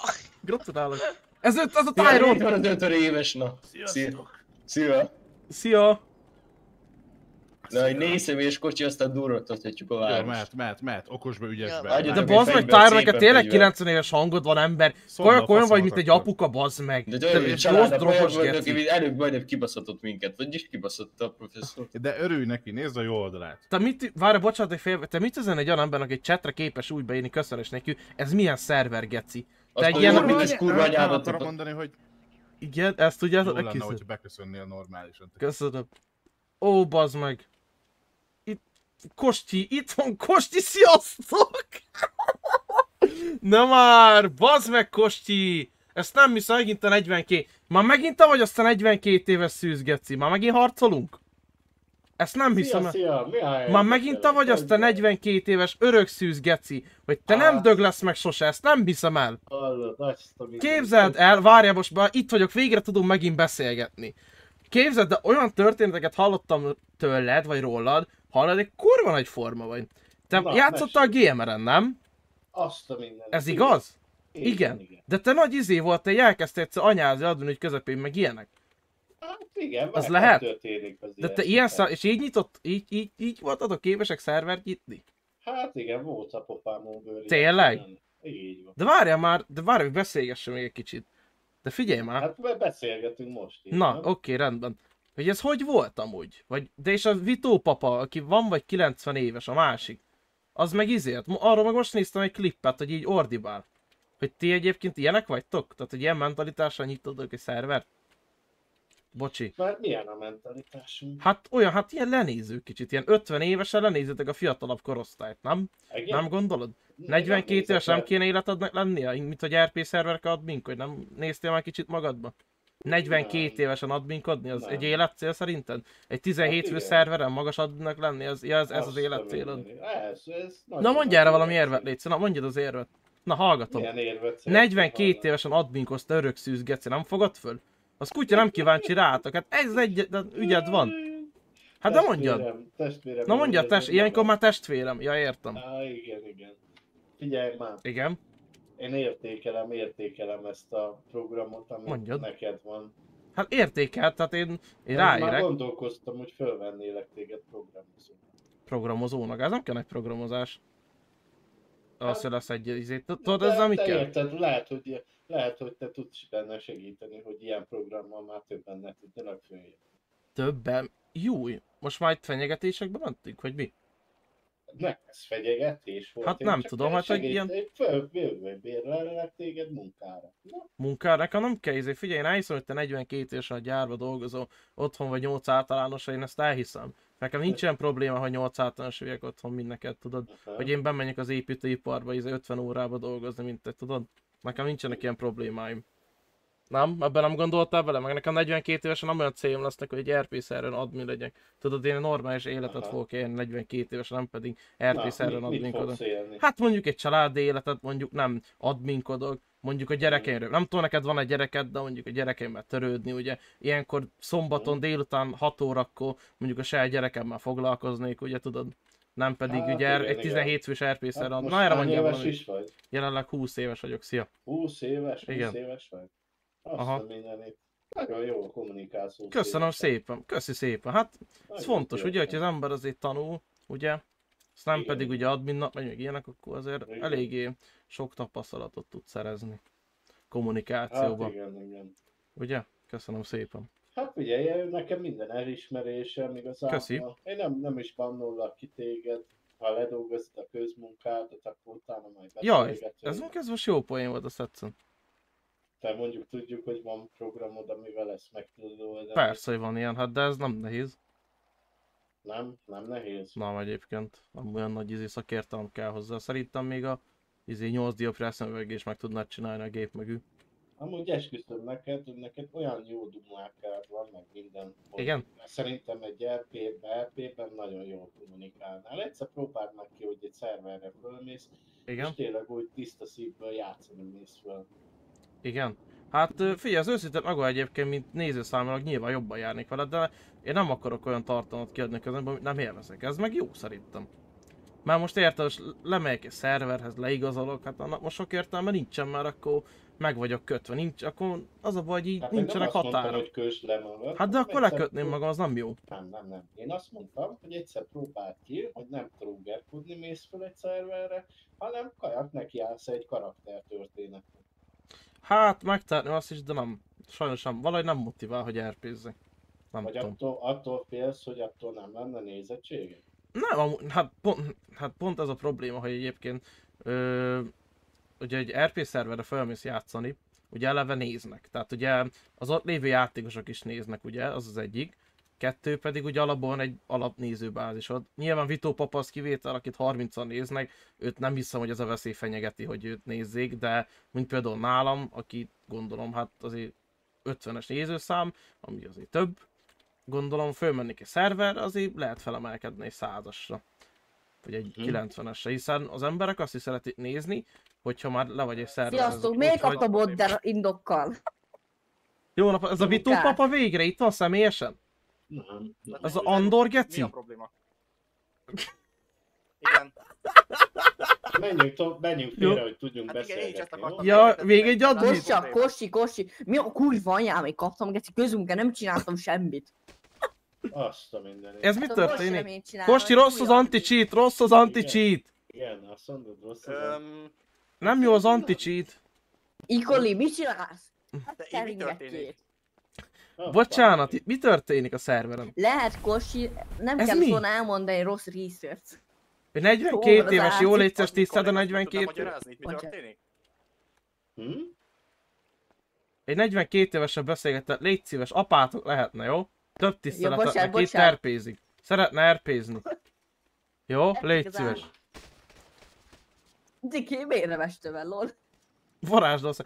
B: gratulálok. Ez, ez a
G: Ja, itt van
B: Tyron!
G: az 50 éves, na. Szia. Szia.
B: Szia!
G: Na, egy négy személyes kocsi, aztán durrathatjuk a
O: Jó,
G: várost.
O: mehet, mehet, mehet. Okosba, ügyesbe.
G: Adjatok
B: De bazd meg, Tyron, neked tényleg
G: fegyvert.
B: 90 éves hangod van, ember. Olyan, olyan vagy, mint egy apuka, bazd meg.
G: De
B: Te
G: olyan család, előbb majdnem kibaszott minket, vagyis kibaszott a professzor.
O: De örülj neki, nézd a jó oldalát.
B: Te mit, várj, bocsánat, egy fél, te mit üzen egy olyan embernek, egy chatre képes úgy beírni, köszönös neki, ez milyen szerver, geci? Te
G: Azt
B: egy ilyen,
G: ez kurva
O: akarom mondani, hogy
B: igen, ezt tudjátok,
O: jó lenne, hogyha beköszönnél normálisan.
B: Köszönöm. Ó, bazd meg. Kosti, itt van Kosti, sziasztok! Na már, bazd meg Kosti! Ezt nem hiszem, megint a 42. Már megint te vagy azt a 42 éves szűz, geci. Már megint harcolunk? Ezt nem hiszem.
E: szia, mi a
B: Már megint te vagy azt a 42 éves örök szűz, geci. Hogy te nem dög lesz meg sose, ezt nem hiszem el. Képzeld el, várjál most már itt vagyok, végre tudunk megint beszélgetni. Képzeld, de olyan történeteket hallottam tőled, vagy rólad, hallod, egy kurva nagy forma vagy. Te
E: Na,
B: játszottál gameren, nem?
E: Azt a mindenit.
B: Ez
E: Igen.
B: igaz?
E: Igen,
B: Igen.
E: igen.
B: De te nagy izé volt, te elkezdtél egyszer anyázni adni, hogy közepén meg ilyenek.
E: Hát igen,
B: Az lehet?
E: történik az
B: De te ilyen szá... és így nyitott, így, így, így voltatok képesek szervert nyitni?
E: Hát igen, volt a popámon bőr.
B: Tényleg?
E: ilyesmi. Így van.
B: De várjál már, de várjál, hogy beszélgessünk még egy kicsit. De figyelj már.
E: Hát be- beszélgetünk most is.
B: Na, oké, rendben. Hogy ez hogy volt amúgy? Vagy, de és a Vitó papa, aki van vagy 90 éves, a másik, az meg izért, arról meg most néztem egy klippet, hogy így ordibál. Hogy ti egyébként ilyenek vagytok? Tehát, hogy ilyen mentalitással nyitodok egy szervert? Bocsi.
E: Mert milyen a mentalitásunk?
B: Hát olyan, hát ilyen lenéző kicsit, ilyen 50 évesen lenézitek a fiatalabb korosztályt, nem?
E: Igen?
B: Nem gondolod?
E: Nem
B: 42
E: nézek
B: éves nem kéne életednek lennie? Mint hogy RP szerverek admink, hogy nem néztél már kicsit magadba? 42
E: Nem.
B: évesen adminkodni, az
E: Nem.
B: egy életcél szerinted? Egy 17 fő
E: igen.
B: szerveren magas adminnak lenni, az, ja, ez, ez az
E: Azt
B: életcélod?
E: Ez, ez
B: Na mondj erre valami érvet, légy na mondjad az érvet. Na hallgatom.
E: Érvet szeretnél
B: 42
E: hallani?
B: évesen adminkozta örök szűz geci, nem fogad föl? Az kutya nem kíváncsi rátok, hát ez egy de ügyed van. Hát de mondjad.
E: Testvérem.
B: Na mondjad, test, ilyenkor már testvérem. Ja, értem.
E: Á, igen, igen. Figyelj már,
B: Igen.
E: Én értékelem, értékelem ezt a programot, amit
B: Mondjad.
E: neked van.
B: Hát értékelt, tehát én, én
E: Én Már
B: ráérek
E: gondolkoztam, hogy fölvennélek téged programozó.
B: programozónak. Ez nem kell egy programozás. Az, hogy lesz egy izét. Tudod,
E: Hát-
B: ez nem kell?
E: érted, lehet hogy, lehet, hogy te tudsz benne segíteni, hogy ilyen programmal már többen ne tudjanak följönni.
B: Többen. Júj, most már itt fenyegetésekbe mentünk, vagy mi?
E: Ne, ez fegyegetés volt.
B: Hát
E: én
B: nem tudom, hát,
E: segít-
B: ilyen-
E: bérlelek téged munkára. Na,
B: Munkára nekem nem kell izé. Figyelj, én elhiszem, hogy te 42 évesen a gyárba dolgozol, otthon vagy 8 általános, én ezt elhiszem. Nekem nincs ilyen probléma, hogy 8 általános ügyek otthon, mint neked, tudod?
E: Aha.
B: Hogy én bemenjek az építőiparba, izé 50 órába dolgozni, mint te, tudod? Nekem nincsenek ilyen problémáim. Nem? Ebben nem gondoltál bele? Meg nekem 42 évesen nem olyan célom lesznek, hogy egy RP szerven admin legyek. Tudod, én normális életet
E: Aha.
B: fogok élni 42 évesen, nem pedig RP szerven
E: élni?
B: Hát mondjuk egy családi életet, mondjuk nem adminkodok, mondjuk a gyerekeimről. Nem tudom, neked van egy gyereked, de mondjuk a gyerekeimmel törődni, ugye. Ilyenkor szombaton délután 6 órakor mondjuk a saját gyerekemmel foglalkoznék, ugye tudod. Nem pedig
E: Hát
B: ugye
E: igen,
B: egy
E: igen.
B: 17 fős RP
E: Hát
B: szerven.
E: most
B: Na erre mondjam
E: éves is vagy?
B: Jelenleg 20 éves vagyok, szia.
E: 20 éves? 20
B: Igen.
E: éves vagy? Azt
B: Aha.
E: a mindenit. Nagyon jó a kommunikáció.
B: Köszönöm szépen, köszi szépen. Hát ez
E: Nagyon
B: fontos, ugye, hogy az ember azért tanul, ugye. Azt nem
E: Igen.
B: pedig ugye adminnak, vagy még ilyenek, akkor azért
E: Igen.
B: eléggé sok tapasztalatot tud szerezni
E: Hát
B: kommunikációban.
E: igen, igen.
B: Ugye? Köszönöm szépen.
E: Hát figyelj, nekem minden elismerésem igazából.
B: Köszi.
E: Én nem, nem is bannollak ki téged. ha ledolgozod a közmunkádat, akkor utána majd
B: Jaj,
E: beszélgetünk.
B: ez, ez most jó poén volt a Stetson.
E: Te mondjuk tudjuk, hogy van programod, amivel ezt meg tudod oldani.
B: Persze, hogy van ilyen, hát de ez nem nehéz.
E: Nem? Nem nehéz?
B: Nem egyébként, nem olyan nagy izé szakértelem kell hozzá. Szerintem még a izé 8 dioptriás szemüvegés meg tudnád csinálni a gép mögül.
E: Amúgy esküszöm neked, hogy neked olyan jó dumlákád van, meg minden.
B: Igen?
E: Szerintem egy RP-ben, RP-ben nagyon jól kommunikálnál. Egyszer próbáld meg ki, hogy egy szerverre fölmész,
B: Igen?
E: és tényleg úgy tiszta szívből játszani mész föl.
B: Igen. Hát figyelj, az őszintén maga egyébként, mint nézőszámilag nyilván jobban járnék veled, de én nem akarok olyan tartalmat kiadni közben, amit nem élvezek. Ez meg jó szerintem. Már most érted, most lemegyek egy szerverhez, leigazolok, hát annak most sok értelme nincsen, mert akkor meg vagyok kötve, nincs, akkor az a baj, hogy így
E: Hát
B: nincsenek határok.
E: hogy kösd le magad.
B: Hát de akkor lekötném magam, az nem jó.
E: Nem, nem, nem. Én azt mondtam, hogy egyszer próbáld ki, hogy nem trógerkodni mész föl egy szerverre, hanem kajak nekiállsz egy karaktertörténetnek.
B: Hát megtehetném azt is, de nem. Sajnos nem. Valahogy nem motivál, hogy RP-zzek. Nem
E: Vagy
B: tudom.
E: attól, attól félsz, hogy attól nem lenne nézettsége?
B: Nem, amúgy, hát pont, hát pont ez a probléma, hogy egyébként ö, ugye egy RP szerverre felmész játszani, ugye eleve néznek. Tehát ugye az ott lévő játékosok is néznek, ugye, az az egyik. Kettő pedig ugye alapból van egy alapnézőbázisod. Nyilván Vito Papa az kivétel, akit 30-an néznek, őt nem hiszem, hogy ez a veszély fenyegeti, hogy őt nézzék, de mint például nálam, aki gondolom hát azért 50-es nézőszám, ami azért több, gondolom fölmennék egy szerver, azért lehet felemelkedni egy százasra. Vagy egy
E: Mhm.
B: 90-esre, hiszen az emberek azt is szeretik nézni, hogyha már le vagy egy szerver.
L: Sziasztok, miért kapta indokkal?
B: Jó nap, ez a Vito
L: Munkát.
B: papa végre itt van személyesen?
E: Nem.
B: Ez a Andor geci?
J: Mi a probléma? Igen.
E: Menjünk, to- menjünk
B: Jó.
E: félre, hogy tudjunk
J: Hát igen, én
E: beszélgetni.
J: akartam.
E: jó?
B: Ja, még egy admin.
L: Kossi, kossi, kossi. Mi a kurva anyám, én kaptam, geci közünkkel, nem csináltam semmit.
E: Azt a mindenit.
B: Ez mi
L: Hát
B: történik? Kosti, rossz az anti-cheat, rossz az anti-cheat!
E: Igen, azt mondod, rossz az
J: Öm,
B: Nem jó az anti-cheat.
L: Ikoli, mit csinálsz?
J: de én mi történik?
B: Bocsánat, itt mi történik a szerveren?
L: Lehet, Kossi, nem
B: Ez
L: kell
B: mi?
L: volna elmondani rossz research.
B: Egy 42
L: az
B: éves, jó létszes tiszted a
J: nem tudtam
B: 42
J: magyarázni, mi történik?
E: Hm?
B: Egy 42 évesen beszélgetett, légy szíves, apátok lehetne, jó? Több tiszteletet neki, itt erpézik. Szeretne erpézni. Jó? Légy szíves.
L: Diki, miért nem estem lol?
B: Varázsd.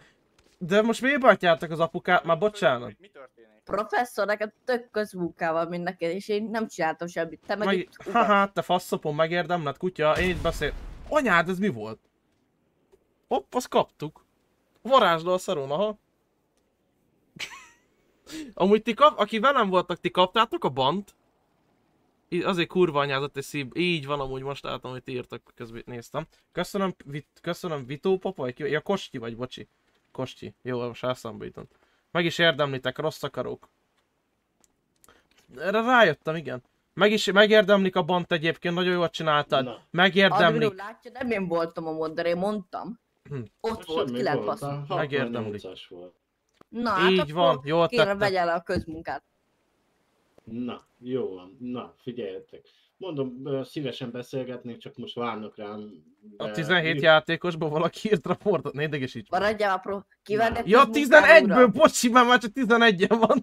B: De most miért bátyáltak az apukát? Már bocsánat.
J: Mi történik?
L: Professzor, neked tök közmunkával mind neked, és én nem csináltam semmit. Te meg
B: Meg...
L: itt.
B: Haha, te faszopon megérdemled, kutya, én itt beszél... Anyád, ez mi volt? Hopp, azt kaptuk. Varázsló a szaron, aha. Amúgy ti kap, aki velem voltak, ti kaptátok a bant? Í- Azért kurva anyázott egy szív. Így van, amúgy most látom, hogy ti írtak, közben néztem. Köszönöm, vit, köszönöm Vitó papa, vagy ki? Ja, Kosti vagy, bocsi. Kosti. Jó, most jutott. Meg is érdemlitek, rossz akarók. Erre rájöttem, igen. Meg is megérdemlik a bant egyébként, nagyon jól csináltad.
E: Na.
B: Megérdemlik.
L: Admiró, látja, nem én voltam a modder, én mondtam.
B: Hm.
L: Ott volt, ki basszni.
E: a
B: Megérdemlik.
E: 68-as volt.
L: Na, hát
B: Így van, jól
L: kéne
B: tette.
L: vegye le a közmunkát.
E: Na, jó van. Na, figyeljetek. Mondom, szívesen beszélgetnék, csak most várnak rám.
B: A
E: de-
B: 17 játékosból valaki írt raportot, ne idegesíts.
L: Maradjál a pro... Kivennek
B: Ja,
L: közmunkára,
B: 11-ből,
L: uram.
B: bocsi, már már csak 11-en van.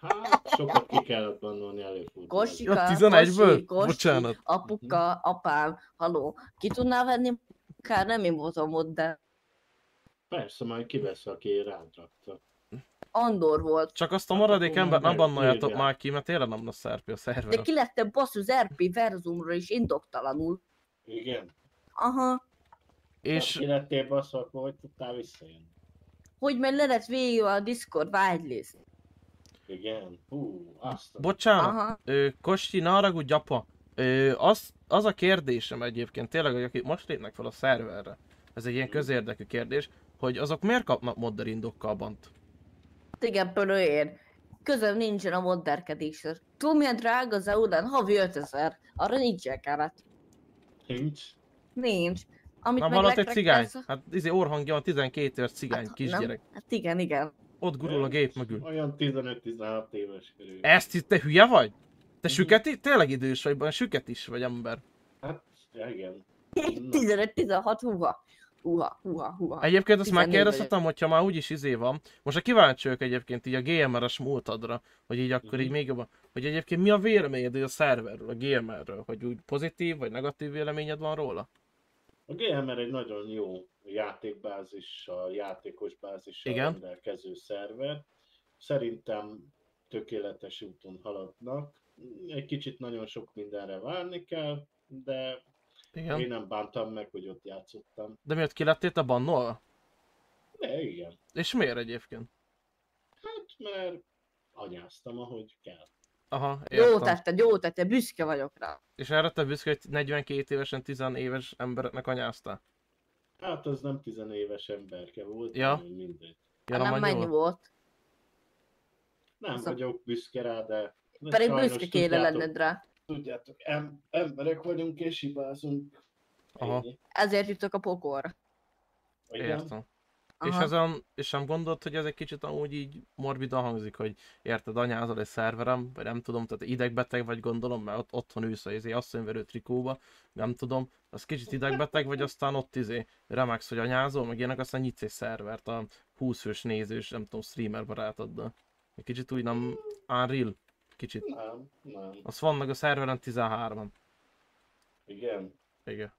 E: Hát, sokat ki kellett bannolni előfordulni.
L: Kossika,
B: Ja, 11-ből?
L: Kosi, Kosi,
B: Bocsánat.
L: apuka, apám, haló. Ki tudná venni munkára? Nem én voltam ott, de
E: Persze, majd kivesz, aki rád rakta.
L: Andor volt.
B: Csak azt a maradék
E: akkor
B: embert nem bannoljátok már ki, mert tényleg nem lesz szerpi a
L: De
B: szerveren.
L: ki lettem basszus RP verzumra is indoktalanul.
E: Igen.
L: Aha.
B: És
E: Ki lettél baszva, akkor hogy tudtál visszajönni?
L: Hogy meg le lett végül a Discord whitelist.
E: Igen. Hú, azt a...
B: bocsánat,
L: Aha.
B: ö, Kosti, ne haragudj, apa. Ö, az, az a kérdésem egyébként, tényleg, hogy akik most lépnek fel a szerverre, ez egy ilyen közérdekű kérdés, hogy azok miért kapnak modder indokkal bant?
L: Hát Igen, például én. Közöm nincsen a modderkedésre. Túl milyen drága az EU-ben? Havi 5000. Arra nincsen kelet.
E: Nincs.
L: Nincs. Amit
B: Na,
L: meg
B: hallott egy cigány? Hát izé orhangja van 12 éves cigány, kisgyerek.
L: Nem? Hát igen, igen.
B: Ott gurul a gép mögül.
E: Olyan 15-16 éves körül.
B: Ezt itt, te hülye vagy? Te süketi? Tényleg idős vagy, süket is vagy ember.
E: Hát igen.
L: 15-16, huha. Huha, huha, huha.
B: Egyébként azt
L: 14
B: megkérdezhetem, hogyha már úgyis izé van. Most a kíváncsi vagyok egyébként így a GMR-es múltadra, hogy így akkor így még jobban, hogy egyébként mi a véleményed a szerverről, a GMR-ről, hogy úgy pozitív vagy negatív véleményed van róla?
E: A GMR egy nagyon jó játékbázissal, játékos bázissal
B: Igen.
E: rendelkező szerver. Szerintem tökéletes úton haladnak. Egy kicsit nagyon sok mindenre várni kell, de
B: Igen.
E: én nem bántam meg, hogy ott játszottam.
B: De miért ki lettél te bannolva?
E: De igen.
B: És miért egyébként?
E: Hát mert anyáztam, ahogy kell.
B: Aha,
L: Jó
B: értem.
L: tetted, jó tetted, büszke vagyok rá.
B: És erre te büszke, hogy 42 évesen 10 éves embereknek anyáztál?
E: Hát az nem tizenéves emberke volt,
B: Ja.
E: mindegy.
B: Ja,
L: nem
B: annyi
L: mennyi
B: volt.
E: Nem
L: Az a-
E: vagyok büszke rá, de...
L: Pedig büszke kéne lenned rá.
E: Tudjátok, em- emberek vagyunk és hibázunk.
B: Aha.
E: Ennyi.
L: Ezért jutok a pokolra.
E: Igen.
B: Értem. És
L: Aha.
B: ezen, és sem gondolt, hogy ez egy kicsit amúgy így morbidan hangzik, hogy érted, anyázol egy szerverem, vagy nem tudom, tehát idegbeteg vagy gondolom, mert ott otthon ülsz a izé asszonyverő trikóba, nem tudom, az kicsit idegbeteg vagy, aztán ott izé remegsz, hogy anyázol, meg ilyenek, aztán nyitsz egy szervert a 20 fős nézős, nem tudom, streamer barátoddal. Egy kicsit úgy nem unreal, kicsit.
E: Nem, nem.
B: Az van meg a szerveren 13-an.
E: Igen.
B: Igen.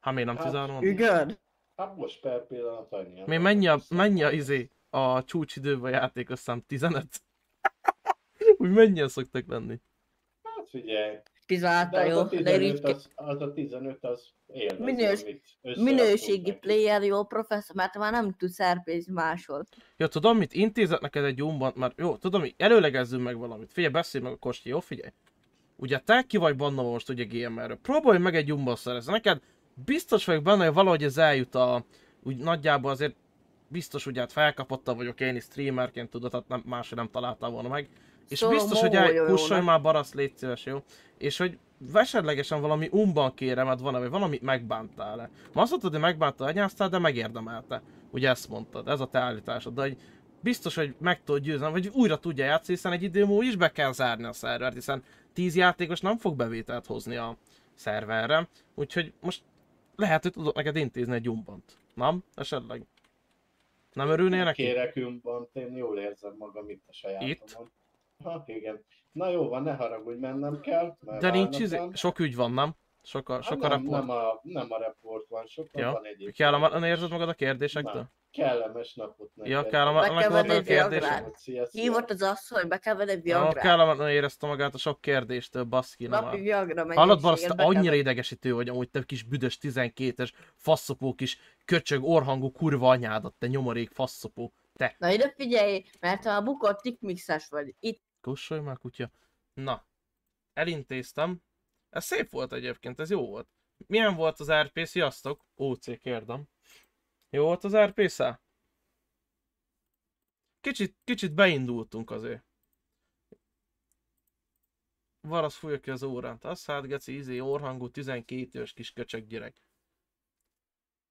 B: Hát miért nem
E: Hát,
B: 13
L: Igen.
E: Hát most per pillanat annyi.
B: Mi mennyi a, mennyi a izé a csúcsidőben a játék, azt hiszem 15? Úgy mennyien szoktak lenni?
E: Hát figyelj.
L: 16
E: De az
L: jó,
E: a
L: de
E: 15
L: ritka.
E: az, az a 15 az élvezi,
L: Minős, minőségi player jó professzor, mert már nem tudsz rp máshol.
B: Jó, tudom mit? Intézek neked egy umban, mert jó, tudom mit? Előlegezzünk meg valamit. Figyelj, beszélj meg a Kosti, jó? Figyelj. Ugye te ki vagy bannolva most ugye GMR-ről. Próbálj meg egy umban szerezni. Neked biztos vagyok benne, hogy valahogy ez eljut a... Úgy nagyjából azért biztos, hogy hát felkapotta vagyok én is streamerként, tudod, tehát nem, máshogy nem találtam volna meg. És
L: Szóval
B: biztos, hogy el,
L: jó,
B: kussolj már barasz, légy szíves, jó? És hogy esetlegesen valami umban kéremed van-e, vagy valamit megbántál-e. Ma azt mondtad, hogy megbántál, anyáztál, de megérdemelte. Ugye ezt mondtad, ez a te állításod, de hogy biztos, hogy meg tudod győzni, vagy újra tudja játszani, hiszen egy idő múlva is be kell zárni a szervert, hiszen 10 játékos nem fog bevételt hozni a szerverre, úgyhogy most lehet, hogy tudok neked intézni egy umbant. Nem? Esetleg? Nem örülnél neki?
E: Kérek ümbant, én jól érzem magam itt a sajátomon.
B: Itt?
E: Ha, igen. Na jó van, ne haragudj, mennem kell. Mert
B: De nincs izé, sok ügy van, nem? Sok a,
E: Hát
B: sok a
E: nem,
B: report.
E: nem, a, nem a report van, sok
B: Ja.
E: van egyébként.
B: Kellemetlen érzed magad a kérdésektől?
E: Nem. Kellemes napot neked.
B: Ja, kellemetlenek voltak a kérdések?
L: Hívott az asszony, be kell venni
B: Ja,
L: Viagrát.
B: kellemetlen érezte magát a sok kérdéstől, baszki, nem
L: Napi. Viagra
B: Hallod,
L: kell
B: annyira idegesítő vagy amúgy, te kis büdös 12-es faszopó kis köcsög orhangú kurva anyádat, te nyomorék faszopó. Te,
L: Na ide figyelj, mert a bukott tikmixes vagy. Itt
B: kussolj már kutya. Na, elintéztem. Ez szép volt egyébként, ez jó volt. Milyen volt az RP? Sziasztok! OC kérdem. Jó volt az RP -szel? Kicsit, kicsit beindultunk azért. Varasz fújja ki az órát. Azt hát geci, izé, orhangú, 12 éves kis köcsög gyerek.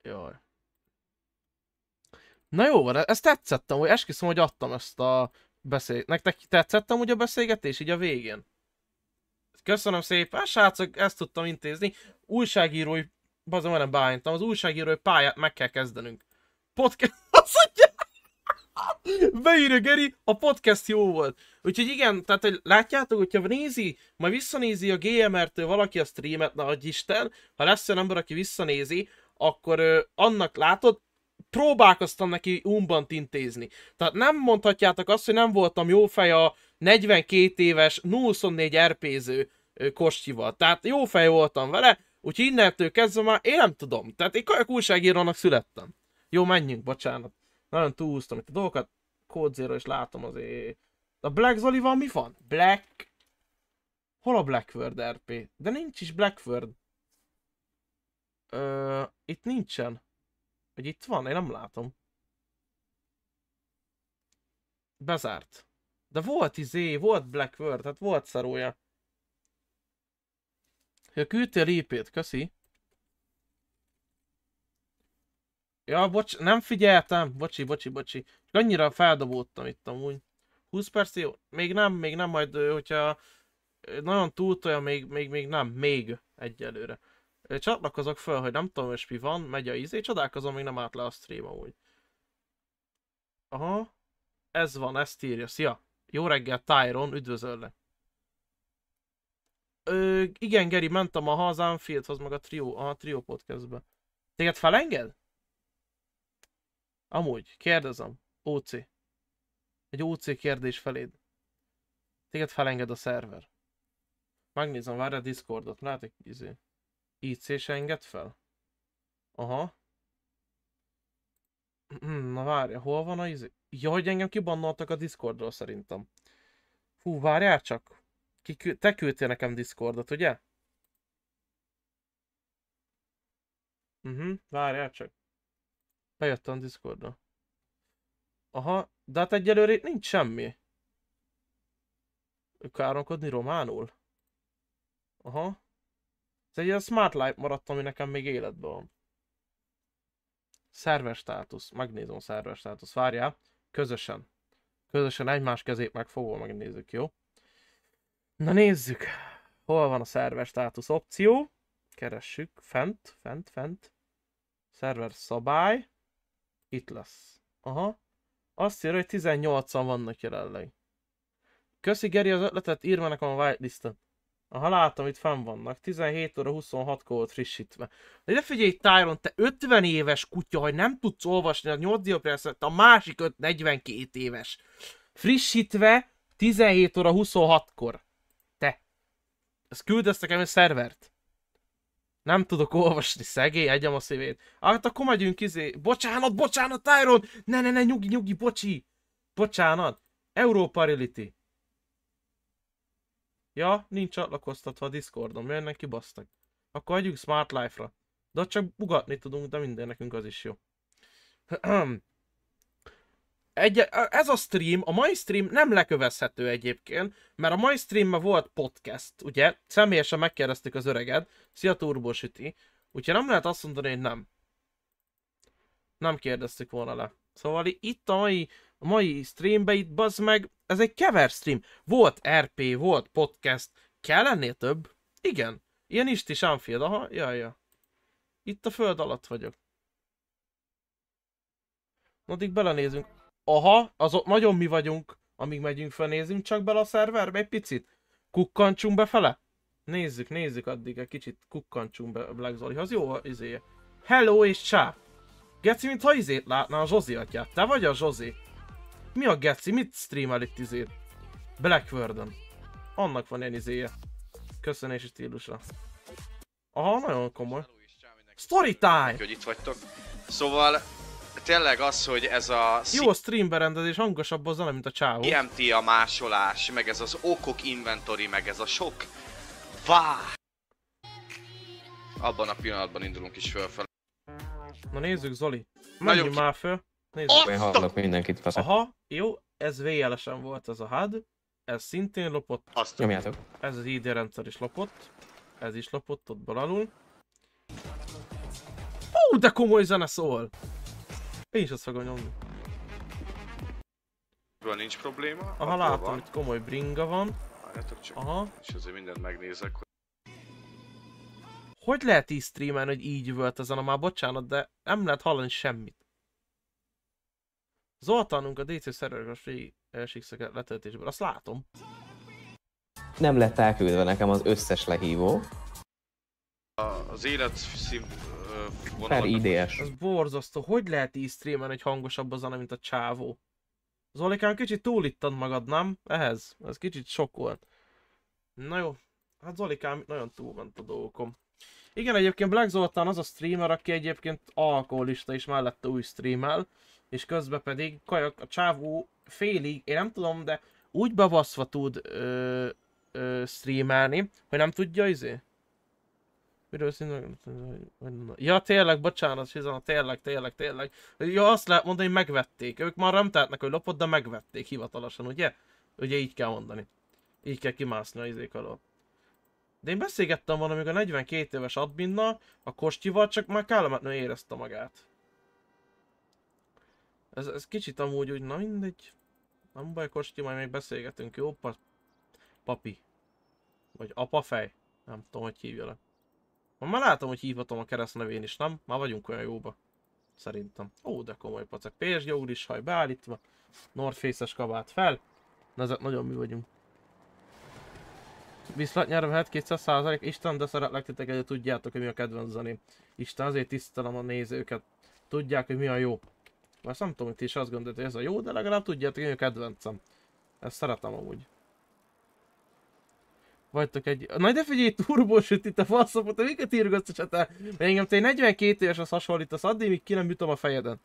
B: Jaj. Na jó van, ezt tetszettem, hogy esküszöm, hogy adtam ezt a beszél... Nektek tetszettem úgy a beszélgetés így a végén? Köszönöm szépen, srácok, ezt tudtam intézni. Újságírói, bazd meg, nem bájtam, az újságírói pályát meg kell kezdenünk. Podcast... Azt! Beírja Geri, a podcast jó volt. Úgyhogy igen, tehát hogy látjátok, hogyha nézi, majd visszanézi a GMR-től valaki a streamet, na Isten, ha lesz olyan ember, aki visszanézi, akkor ö, annak látod, próbálkoztam neki umbant intézni. Tehát nem mondhatjátok azt, hogy nem voltam jó fej a 42 éves 024 RP-ző Kostyival. Tehát jó fej voltam vele, úgyhogy innentől kezdve már én nem tudom. Tehát én kajak újságírónak születtem. Jó, menjünk, bocsánat. Nagyon túlhúztam itt a dolgokat. Zero is látom azért. A Black Zolival mi van? Black... Hol a Blackford RP? De nincs is Blackford. Ö, itt nincsen. Hogy itt van? Én nem látom. Bezárt. De volt izé, volt Blackbird, hát volt szarója. Ja, küldtél IP-t, köszi. Ja, bocs, nem figyeltem. Bocsi, bocsi, bocsi. Csak annyira feldobódtam itt amúgy. 20 perc, jó. Még nem, még nem, majd, hogyha nagyon túltolja, még, még, még nem. Még egyelőre. Csatlakozok föl, hogy nem tudom és mi van, megy a izé, csodálkozom, még nem állt le a stream amúgy. Aha. Ez van, ezt írja. Szia! Jó reggel, Tyron, üdvözöllek. Ö, igen, Geri, mentem a hazám Fieldhoz, meg a Trio, a Trio podcastbe. Téged felenged? Amúgy, kérdezem. OC. Egy OC kérdés feléd. Téged felenged a szerver. Megnézem, várj a Discordot, látok izé. IC se enged fel? Aha. Na várja, hol van a izé? Ja, hogy engem kibannoltak a Discordról szerintem. Fú, várjál csak. Ki, kü- te küldtél nekem Discordot, ugye? Mhm, várjál csak. Bejöttem Discordra. Aha, de hát egyelőre itt nincs semmi. Káromkodni románul? Aha. Ez egy ilyen Smart Life maradt, ami nekem még életben van. Szerver státusz. Megnézem a szerver státusz. Várjál. Közösen. Közösen egymás kezét megfogva megnézzük, jó? Na nézzük. Hol van a szerver státusz opció? Keressük. Fent, fent, fent. Szerver szabály. Itt lesz. Aha. Azt írja, hogy 18-an vannak jelenleg. Köszi Geri az ötletet, írva nekem a whitelistet. Aha, látom, itt fenn vannak. 17 óra 26 volt frissítve. De figyelj, Tyron, te 50 éves kutya, hogy nem tudsz olvasni a 8 dioptriát, a másik 5 42 éves. Frissítve 17 óra 26-kor. Te. Ezt küldesz nekem egy szervert. Nem tudok olvasni, szegély, egyem a szívét. Hát akkor megyünk izé. Bocsánat, bocsánat, Tyron! Ne, ne, ne, nyugi, nyugi, bocsi! Bocsánat. Europa Reality. Ja, nincs csatlakoztatva a Discordon, miért neki basztak? Akkor adjuk Smart Life-ra. De csak bugatni tudunk, de minden nekünk az is jó. Egy, ez a stream, a mai stream nem lekövezhető egyébként, mert a mai streamben volt podcast, ugye? Személyesen megkérdeztük az öreged. Szia Turbo Süti. Úgyhogy nem lehet azt mondani, hogy nem. Nem kérdeztük volna le. Szóval itt a mai, a mai streamben itt bazd meg, ez egy kever stream. Volt RP, volt podcast. Kell ennél több? Igen. Ilyen Isti Sanfield, aha, jaj, ja. Itt a föld alatt vagyok. Addig belenézünk. Aha, azok nagyon mi vagyunk, amíg megyünk fel, nézzünk csak bele a szerverbe egy picit. Kukkancsunk befele. Nézzük, nézzük addig egy kicsit kukkancsunk be Black Zolihoz. Jó, izéje. Hello és csá. Geci, mintha izét látná a Zsozi atyát. Te vagy a Zsozi? Mi a geci? Mit streamel itt izét? Blackworden. Annak van ilyen izéje. Köszönési stílusra. Aha, nagyon komoly. Story time!
N: hogy itt vagytok. Szóval tényleg az, hogy ez a
B: Jó stream berendezés, hangosabb az zene, mint a csávó.
N: IMT a másolás, meg ez az okok inventory, meg ez a sok vá. Abban a pillanatban indulunk is fölfelé.
B: Na nézzük, Zoli.
N: Nagyon
B: Menjünk
N: ki-
B: már föl. Nézzük.
P: Én hallok mindenkit, fasz.
B: Aha, jó, ez VLS-en volt ez a HUD. Ez szintén lopott.
N: Azt
P: Nyomjátok.
B: Ez az ID rendszer is lopott. Ez is lopott ott bal alul. Ó, de komoly zene szól! Én is azt fogom nyomni.
N: Ebből nincs probléma.
B: Aha, látom,
N: van.
B: itt komoly bringa van.
N: Várjatok csak.
B: Aha.
N: És azért mindent megnézek, hogy
B: Hogy lehet így streamelni, hogy így volt ezen a már bocsánat, de nem lehet hallani semmit. Zoltánunk a DC szerverös SX-eket letöltésből, azt látom.
P: Nem lett elküldve nekem az összes lehívó.
N: az élet szín ö,
P: Per IDS.
B: Ez borzasztó. Hogy lehet így streamelni, hogy hangosabb a zene, mint a csávó? Zolikán kicsit túlittad magad, nem? Ehhez. Ez kicsit sok volt. Na jó. Hát Zolikám nagyon túlment a dolgokom. Igen, egyébként Black Zoltán az a streamer, aki egyébként alkoholista és mellette új streamel, és közben pedig kajak, a csávó félig, én nem tudom, de úgy bevaszva tud ö, ö, streamelni, hogy nem tudja izé. Miről szintén... Ja, tényleg, bocsánat, Sizana, tényleg, tényleg, tényleg. Ja, azt lehet mondani, hogy megvették. Ők már nem tehetnek, hogy lopott, de megvették hivatalosan, ugye? Ugye így kell mondani. Így kell kimászni a izék alól. De én beszélgettem még a 42 éves adminnal, a Kostyival, csak már kellemetlenül érezte magát. Ez, ez kicsit amúgy úgy, na mindegy. Nem baj, Kostyi, majd még beszélgetünk, jó? Pa papi. Vagy apafej. Nem tudom, hogy hívja le. Már látom, hogy hívhatom a keresztnevén is, nem? Már vagyunk olyan jóba. Szerintem. Ó, de komoly pacak. PSG is haj beállítva. North Face-es kabát fel. Na, ezek nagyon mi vagyunk. Viszlát nyerve 200 százalék. Isten, de szeretlek titeket, hogy tudjátok, hogy mi a kedvenc zeném. Isten, azért tisztelem a nézőket. Tudják, hogy mi a jó. Azt nem tudom, hogy ti is azt gondolod, hogy ez a jó, de legalább tudjátok, mi a kedvencem. Ezt szeretem amúgy. Vagytok egy... Na de figyelj, turbósüt itt a faszopot, miket írgatsz a csatá? Engem te egy 42 éves az hasonlítasz, addig míg ki nem jutom a fejeden.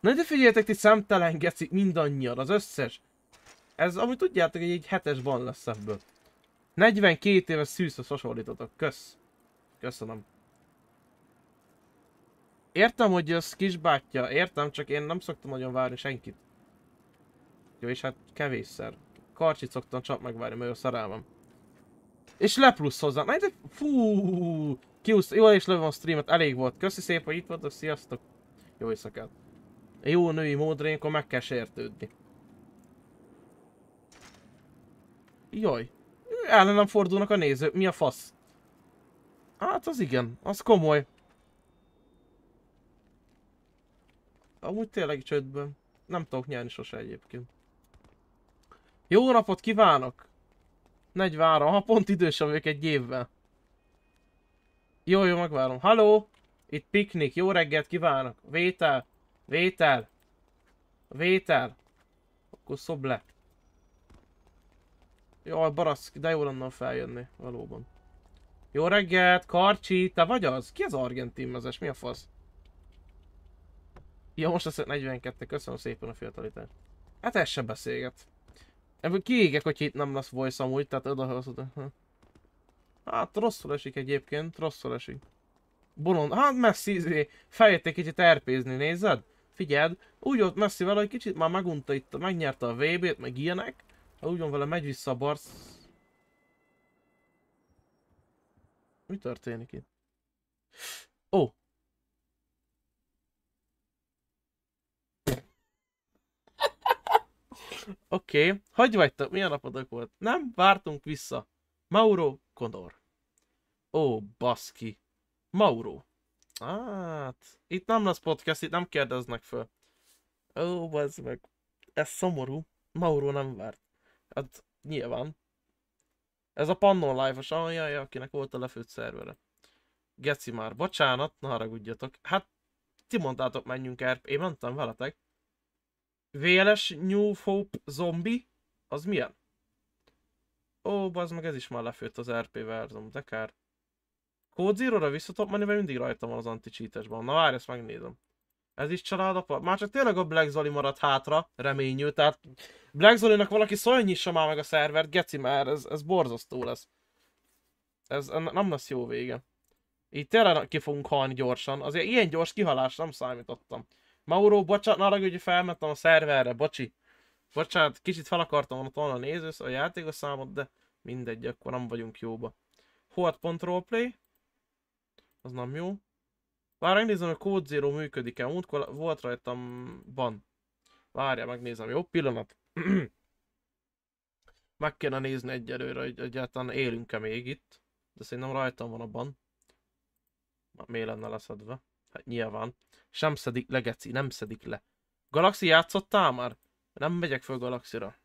B: Na de figyeljetek, ti szemtelen gecik, mindannyian, az összes. Ez, amit tudjátok, hogy egy hetes van lesz ebből. 42 éves szűzhöz hasonlítotok, kösz. Köszönöm. Értem, hogy az kisbátyja, értem, csak én nem szoktam nagyon várni senkit. Jó, és hát kevésszer. Karcsit szoktam csak megvárni, mert ő szerelmem. És le plusz hozzá. Na, de fú, kiúsz, jó és lövöm a streamet, elég volt. Köszi szépen, hogy itt voltok, sziasztok. Jó éjszakát. Jó női módra, akkor meg kell sértődni. Jaj. Ellenem fordulnak a nézők, mi a fasz? Hát az igen, az komoly. Amúgy tényleg csődben. Nem tudok nyerni sose egyébként. Jó napot kívánok! 43, ha pont idősebb vagyok egy évvel. Jó, jó, megvárom. Halló! Itt piknik, jó reggelt kívánok! Vétel! Vétel! Vétel! Akkor szob le. Jaj, baraszk, de jó lenne feljönni, valóban. Jó reggelt, Karcsi, te vagy az? Ki az argentin mezes? Mi a fasz? Ja, most lesz 42, köszönöm szépen a fiatalitást. Hát ez sem beszélget. Ebből kiégek, hogy itt nem lesz voice amúgy, tehát oda oda. Hát rosszul esik egyébként, rosszul esik. Bolond, hát messzi, izé, egy kicsit erpézni, nézed? Figyeld, úgy messzi vele, hogy kicsit már megunta itt, megnyerte a VB-t, meg ilyenek. Ha úgy van vele, megy vissza a barsz. Mi történik itt? Ó, oh, Oké, okay. hogy vagytok? Milyen napotok volt? Nem? Vártunk vissza. Mauro Condor. Ó, baszki. Mauro. Hát, itt nem lesz podcast, itt nem kérdeznek föl. Ó, bazd meg. Ez szomorú. Mauro nem várt. Hát, nyilván. Ez a Pannon Live-os, akinek volt a lefőtt szervere. Geci már, bocsánat, ne haragudjatok. Hát, ti mondtátok, menjünk el, én mondtam veletek. VLS New Hope Zombie? Az milyen? Ó, az meg ez is már lefőtt az RP verzum, de kár. Code Zero-ra visszatok menni, mert mindig rajtam van az anti. Na várj, ezt megnézem. Ez is családapa? Már csak tényleg a Black Zoli maradt hátra, reményű, tehát Black Zolinak valaki szóljon nyissa már meg a szervert, geci már, ez, ez borzasztó lesz. Ez nem lesz jó vége. Így tényleg ki fogunk halni gyorsan, azért ilyen gyors kihalás nem számítottam. Mauro, bocsánat, arra, hogy felmentem a szerverre, bocsi. Bocsánat, kicsit fel akartam volna a nézősz, a játékos számot, de mindegy, akkor nem vagyunk jóba. Hot pont roleplay. Az nem jó. Várj, megnézem, hogy Code Zero működik-e. Múltkor volt rajtam ban. Várja, megnézem. Jó, pillanat. Meg kéne nézni egyelőre, hogy egyáltalán élünk-e még itt. De szerintem rajtam van a ban. Mi lenne leszedve? Hát nyilván. Sem szedik le, geci, nem szedik le. Galaxi játszottál már? Nem megyek föl Galaxira.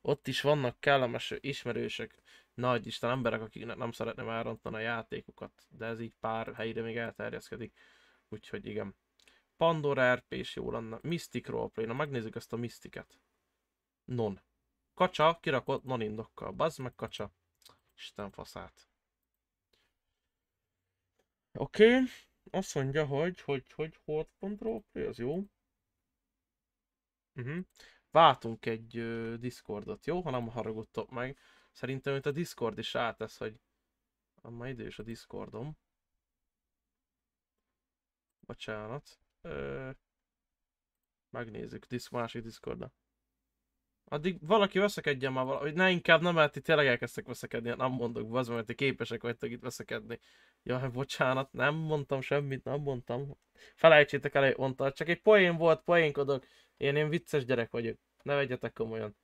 B: Ott is vannak kellemes ismerősök, nagy isten emberek, akiknek nem szeretném elrontani a játékokat, de ez így pár helyre még elterjeszkedik. Úgyhogy igen. Pandora RP is jó lenne. Mystic Roleplay, na megnézzük ezt a Mystiket. Non. Kacsa, kirakott non indokkal. Bazd meg kacsa. Isten faszát. Oké. Okay azt mondja, hogy, hogy, hogy hot.roleplay, az jó. Uh-huh. Váltunk egy uh, Discordot, jó? Ha nem haragudtok meg. Szerintem itt a Discord is átesz, hogy ma idős a Discordom. Bocsánat. Ö... Megnézzük, disz, másik Discordra. Addig valaki veszekedjen már valahogy, ne inkább nem, mert itt tényleg elkezdtek veszekedni, hát nem mondok, az mert ti képesek vagytok itt veszekedni. Ja, bocsánat, nem mondtam semmit, nem mondtam. Felejtsétek el, hogy mondtad, csak egy poén volt, poénkodok. Én én vicces gyerek vagyok, ne vegyetek komolyan.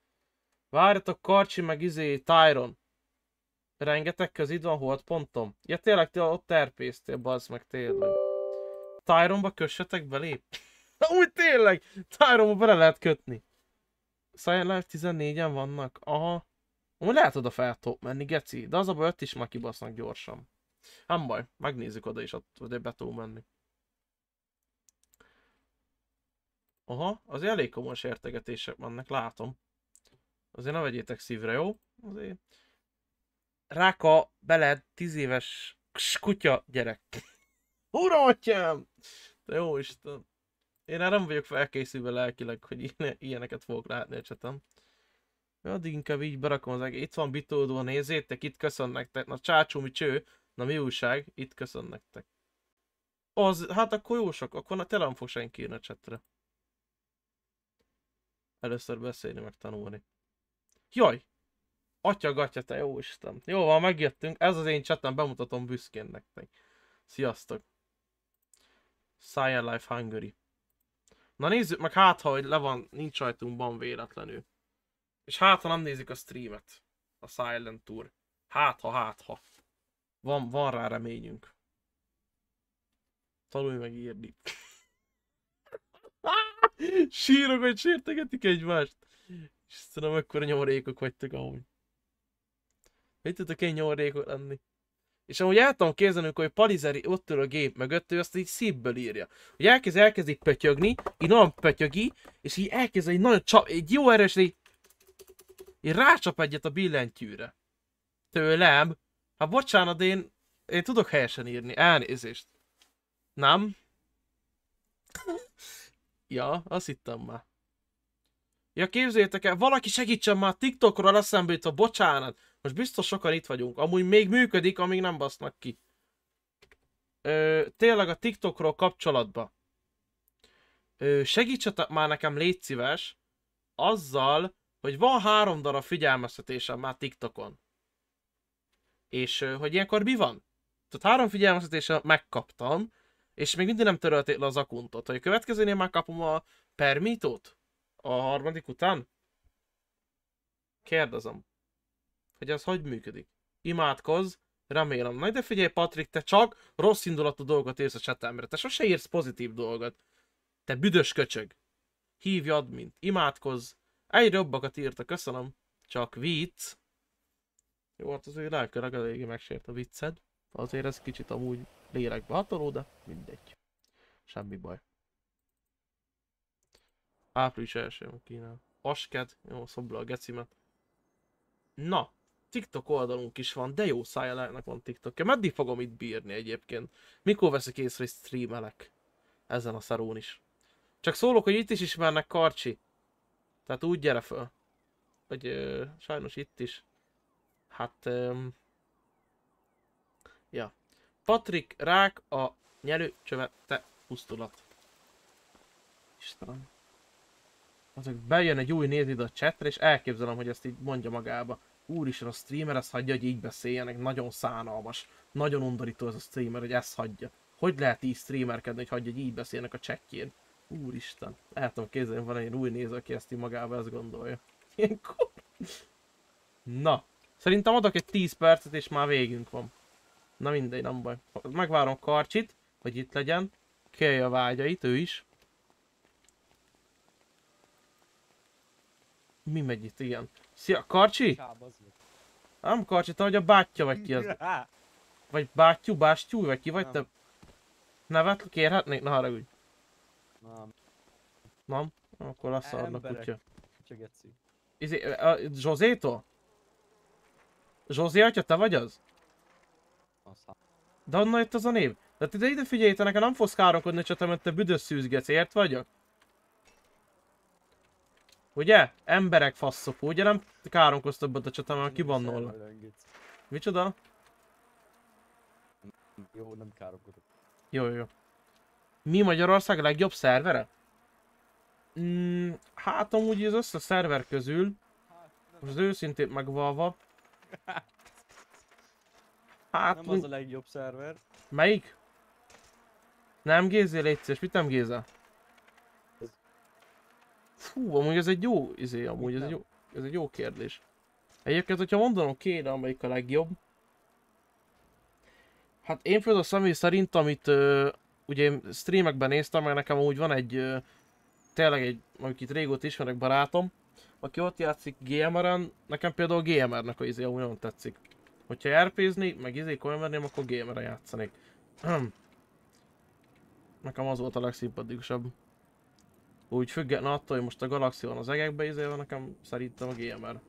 B: Várjatok Karcsi meg izé Tyron. Rengeteg közid van holt pontom. Ja tényleg, te ott terpésztél, bazd meg tényleg. Tyronba kössetek belé? Úgy tényleg! Tyronba bele lehet kötni. Life 14-en vannak? Aha. Amúgy lehet oda fel top menni, geci. De az a baj, ott is már kibasznak gyorsan. Nem baj, megnézzük oda is, ott oda be tudunk menni. Aha, az elég komoly sértegetések vannak, látom. Azért ne vegyétek szívre, jó? Azért... Ráka beled 10 éves kutya gyerek. Uram, atyám! De jó Isten. Én erre nem vagyok felkészülve lelkileg, hogy ilyen- ilyeneket fogok látni a csetem. Addig inkább így berakom az egész. Itt van bitódó, nézzétek, itt köszön nektek. Na csácsó, mi cső? Na mi újság? Itt köszön nektek. Az, hát akkor jó sok, akkor tele nem fog senki írni a csetre. Először beszélni, meg tanulni. Jaj! Atya gatya, te jó Isten. Jó van, megjöttünk. Ez az én csetem, bemutatom büszkén nektek. Sziasztok. Science Life Hungary. Na nézzük meg hát, hogy le van, nincs rajtunkban véletlenül. És hát, ha nem nézik a streamet. A Silent Tour. Hát, ha, hát, ha. Van, van rá reményünk. Tanulj meg írni. Sírok, hogy sértegetik egymást. Istenem, mekkora nyomorékok vagytok amúgy. Mit tudtok én nyomorékok lenni? És amúgy el tudom képzelni, hogy Palizeri ott ül a gép mögött, ő azt így szívből írja. Hogy elkezd, elkezdik pötyögni, így nagyon pötyögi, és így elkezd egy nagyon csap, egy jó erős, így, így rácsap egyet a billentyűre. Tőlem. Hát bocsánat, de én, én tudok helyesen írni. Elnézést. Nem? ja, azt hittem már. Ja, képzeljétek el, valaki segítsen már TikTokról eszembe jutva, bocsánat. Most biztos sokan itt vagyunk. Amúgy még működik, amíg nem basznak ki. Ö, tényleg a TikTokról kapcsolatba. Ö, segítsetek már nekem, légy szíves, azzal, hogy van három darab figyelmeztetésem már TikTokon. És hogy ilyenkor mi van? Tehát három figyelmeztetésem megkaptam, és még mindig nem törölték le az akuntot. Hogy a következőnél már kapom a permitót? A harmadik után? Kérdezem. Hogy ez hogy működik? Imádkozz, remélem. Na de figyelj Patrik, te csak rossz indulatú dolgot írsz a csetemre. Te sose írsz pozitív dolgot. Te büdös köcsög. Hívj admint, imádkozz. Egyre jobbakat írta, köszönöm. Csak vicc. Jó, hát azért lelkileg eléggé megsért a vicced. Azért ez kicsit amúgy lélekbe hatoló, de mindegy. Semmi baj. Április első kínál. Asked, jó, szobla a gecimet. Na, TikTok oldalunk is van, de jó szájálának van TikTokja. Meddig fogom itt bírni egyébként? Mikor veszek észre, hogy streamelek? Ezen a szarón is. Csak szólok, hogy itt is ismernek Karcsi. Tehát úgy gyere föl. Vagy ö, sajnos itt is. Hát... Ö, ja. Patrik Rák a nyelőcsöve te pusztulat. Istenem. Azok bejön egy új néz ide a chatre, és elképzelem, hogy ezt így mondja magába. Úristen, a streamer ezt hagyja, hogy így beszéljenek, nagyon szánalmas. Nagyon undorító ez a streamer, hogy ezt hagyja. Hogy lehet így streamerkedni, hogy hagyja, hogy így beszélnek a csekkjén? Úristen, el tudom képzelni, van egy új néző, aki ezt így magába ezt gondolja. Ilyenkor. Na, szerintem adok egy 10 percet, és már végünk van. Na mindegy, nem baj. Megvárom Karcsit, hogy itt legyen. Kérje a vágyait, ő is. Mi megy itt, igen. Szia, Karcsi? Nem Karcsi, te vagy a bátyja vagy ki az? Vagy bátyú, bástyú, vagy ki vagy te? Nevet kérhetnék? Na haragudj.
Q: Nem.
B: Nem? Akkor lesz a
Q: Emberek.
B: kutya.
Q: Csak geci.
B: Izé, Zsozétól? Zsózi atya, te vagy az? De honnan jött az a név? De te ide, ide figyelj, te nekem nem fogsz káromkodni, csak te, mert te büdös szűzgetsz, ért vagyok? Ugye? Emberek faszok, ugye nem káromkodsz többet a csatam, mert kibannolnak. Micsoda?
Q: Jó, nem káromkodok.
B: Jó, jó, jó. Mi Magyarország a legjobb szervere? Mm, hát amúgy az összes szerver közül, most az őszintén megvalva, hát
Q: Nem az a legjobb szerver.
B: melyik? Nem Gézé, légy szíves, mit nem Géza? Fú, amúgy ez egy jó, izé, amúgy ez egy jó, ez egy jó kérdés. Egyébként, hogyha mondanom kéne, amelyik a legjobb, Hát én például személy szerint, amit ö, ugye én streamekben néztem, meg nekem úgy van egy, ö, tényleg egy, akit itt régóta ismerek barátom, aki ott játszik GMR-en, nekem például GMR-nek a izé nagyon tetszik. Hogyha RP-zni, meg izé komolyan akkor GMR-en játszanék. nekem az volt a legszimpatikusabb. Úgy független attól, hogy most a Galaxy van az egekbe izélve, nekem szerintem a GMR.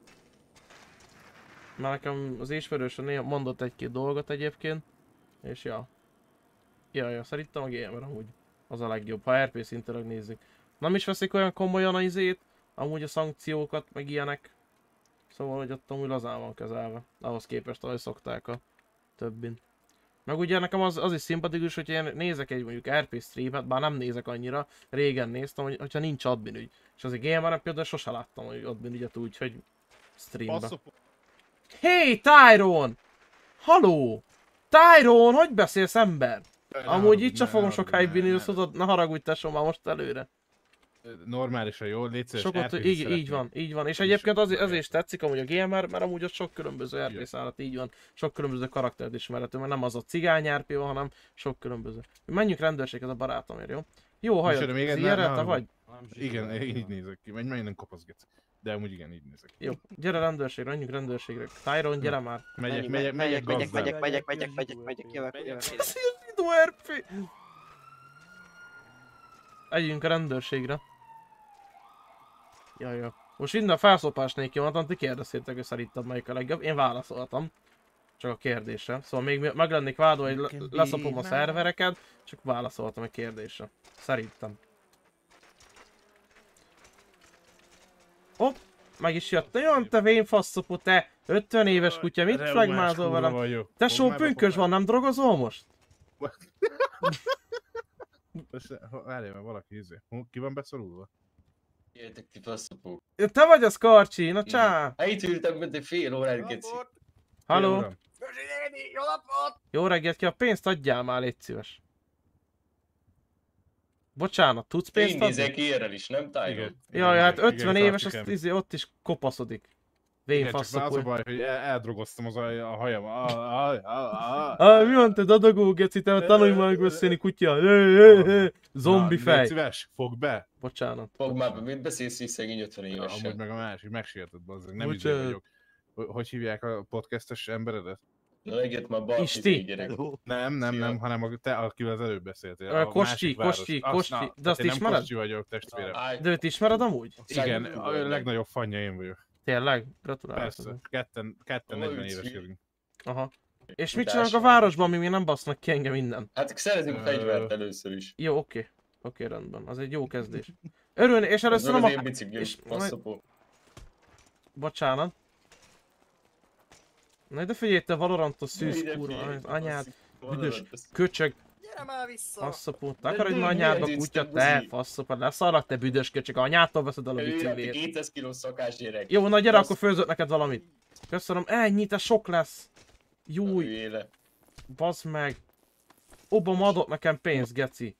B: Mert nekem az ismerősön néha mondott egy-két dolgot egyébként, és ja. Ja, ja, szerintem a GMR amúgy az a legjobb, ha RP szintileg nézzük. Nem is veszik olyan komolyan a izét, amúgy a szankciókat, meg ilyenek. Szóval, hogy ott amúgy lazán van kezelve, ahhoz képest, ahogy szokták a többin. Meg ugye nekem az, az is szimpatikus, hogy én nézek egy mondjuk RP streamet, bár nem nézek annyira, régen néztem, hogy, hogyha nincs admin ügy. És az egy gamer például sose láttam, hogy admin ügyet úgy, hogy streambe. Hey, Tyron! Haló! Tyron, hogy beszélsz ember? Amúgy itt sem fogom sokáig vinni, tudod, ne haragudj tesó már most előre.
O: Normálisan jó, légy szíves,
B: Sokat, így, így van, így van. És egyébként azért,
O: sokkal
B: azért is tetszik amúgy a GMR, mert amúgy ott sok különböző RP szállat, így van. Sok különböző karaktert ismerhető, mert nem az a cigány RP van, hanem sok különböző. Menjünk rendőrséghez a barátomért, jó? Jó hajad,
O: még egy-
B: vagy?
O: Igen, így nézek ki. Menj, menj, nem kopaszgetsz. De amúgy igen, így nézek ki.
B: Jó, gyere rendőrségre, menjünk rendőrségre. Tyron, gyere már.
O: megyek,
J: Megyek,
O: megyek,
J: megyek,
O: megyek,
J: megyek, megyek, megyek, megyek, megyek, jövök, jövök.
B: Zsidó RP! Együnk a rendőrségre. Jaj, jaj. Most innen a felszopás nélkül van, ti kérdeztétek, hogy szerinted melyik a legjobb. Én válaszoltam. Csak a kérdésre. Szóval még meg lennék vádolva, hogy le- leszopom a szervereket, csak válaszoltam a kérdésre. Szerintem. Hopp, meg is jött. Olyan te vén faszopó, te 50 éves kutya, mit flagmázol velem? Tesó, pünkös van, nem drogozol most?
O: Várjál, mert valaki izé. Ki van beszorulva?
G: Jöttek ti faszopók.
B: Te vagy az Karcsi, na csá!
G: Hát itt ültem, mint egy fél órát, geci.
B: Halló?
O: uram.
J: Jó napot!
B: Jó reggelt ki, a pénzt adjál már, légy szíves. Bocsánat, tudsz
G: Én
B: pénzt adni?
G: nézek érrel is, nem Tyron?
B: Jaj, hát
O: igen,
B: 50
O: igen,
B: éves, azt izé, ott is kopaszodik. Vén
O: Igen, csak az a baj, hogy el- eldrogoztam az a, a hajam. Ah, ah, ah, ah.
B: Ah, mi van te dadagó, geci, te tanulj már beszélni, kutya. Zombi
O: Na,
B: fej.
O: Szíves, fogd be.
B: Bocsánat.
G: Fog már be, mit beszélsz így szegény 50
O: Ja,
G: évesen?
O: amúgy meg a másik, megsértett bazzeg, nem izé
B: Bocsánat.
O: vagyok. Hogy- hívják a podcastes emberedet?
G: Na, megjött már Balti
B: Isti.
G: gyerek.
O: Nem, nem, nem, hanem a, te, akivel az előbb beszéltél. A
B: Kossi,
O: másik város.
B: Kossi,
O: Azt- na,
B: De azt
O: én nem
B: ismered?
O: Kossi vagyok, testvérem.
B: De őt ismered amúgy?
O: Igen, a legnagyobb fanja én vagyok.
B: Tényleg? Gratulálok.
O: Persze, ketten, ketten
G: Ó,
O: 40
G: vicc.
O: éveskedünk.
B: Aha. És mit
G: Tudás
B: csinálnak a városban, mi még nem basznak ki engem innen?
G: Hát szerezünk
O: Ö,
G: fegyvert először is.
B: Jó, oké. Oké, rendben. Az egy jó kezdés. Örülni, és először nem
G: az
B: a...
G: én biciklim,
B: és-
G: faszopó.
B: Bocsánat. Na de figyelj, te Valorantos szűz kurva, az anyád, büdös, köcsög,
J: Gyere már vissza!
B: faszopó, takarodj már anyádba kutya, te faszopó, leszarlak te büdös köcsög, anyától veszed el a biciklét.
G: 200 kilós szakás gyerek.
B: Jó, na gyere, akkor főzök neked valamit. Köszönöm, ennyi, te sok lesz. Júj, bazd meg. Obama adott nekem pénzt, geci.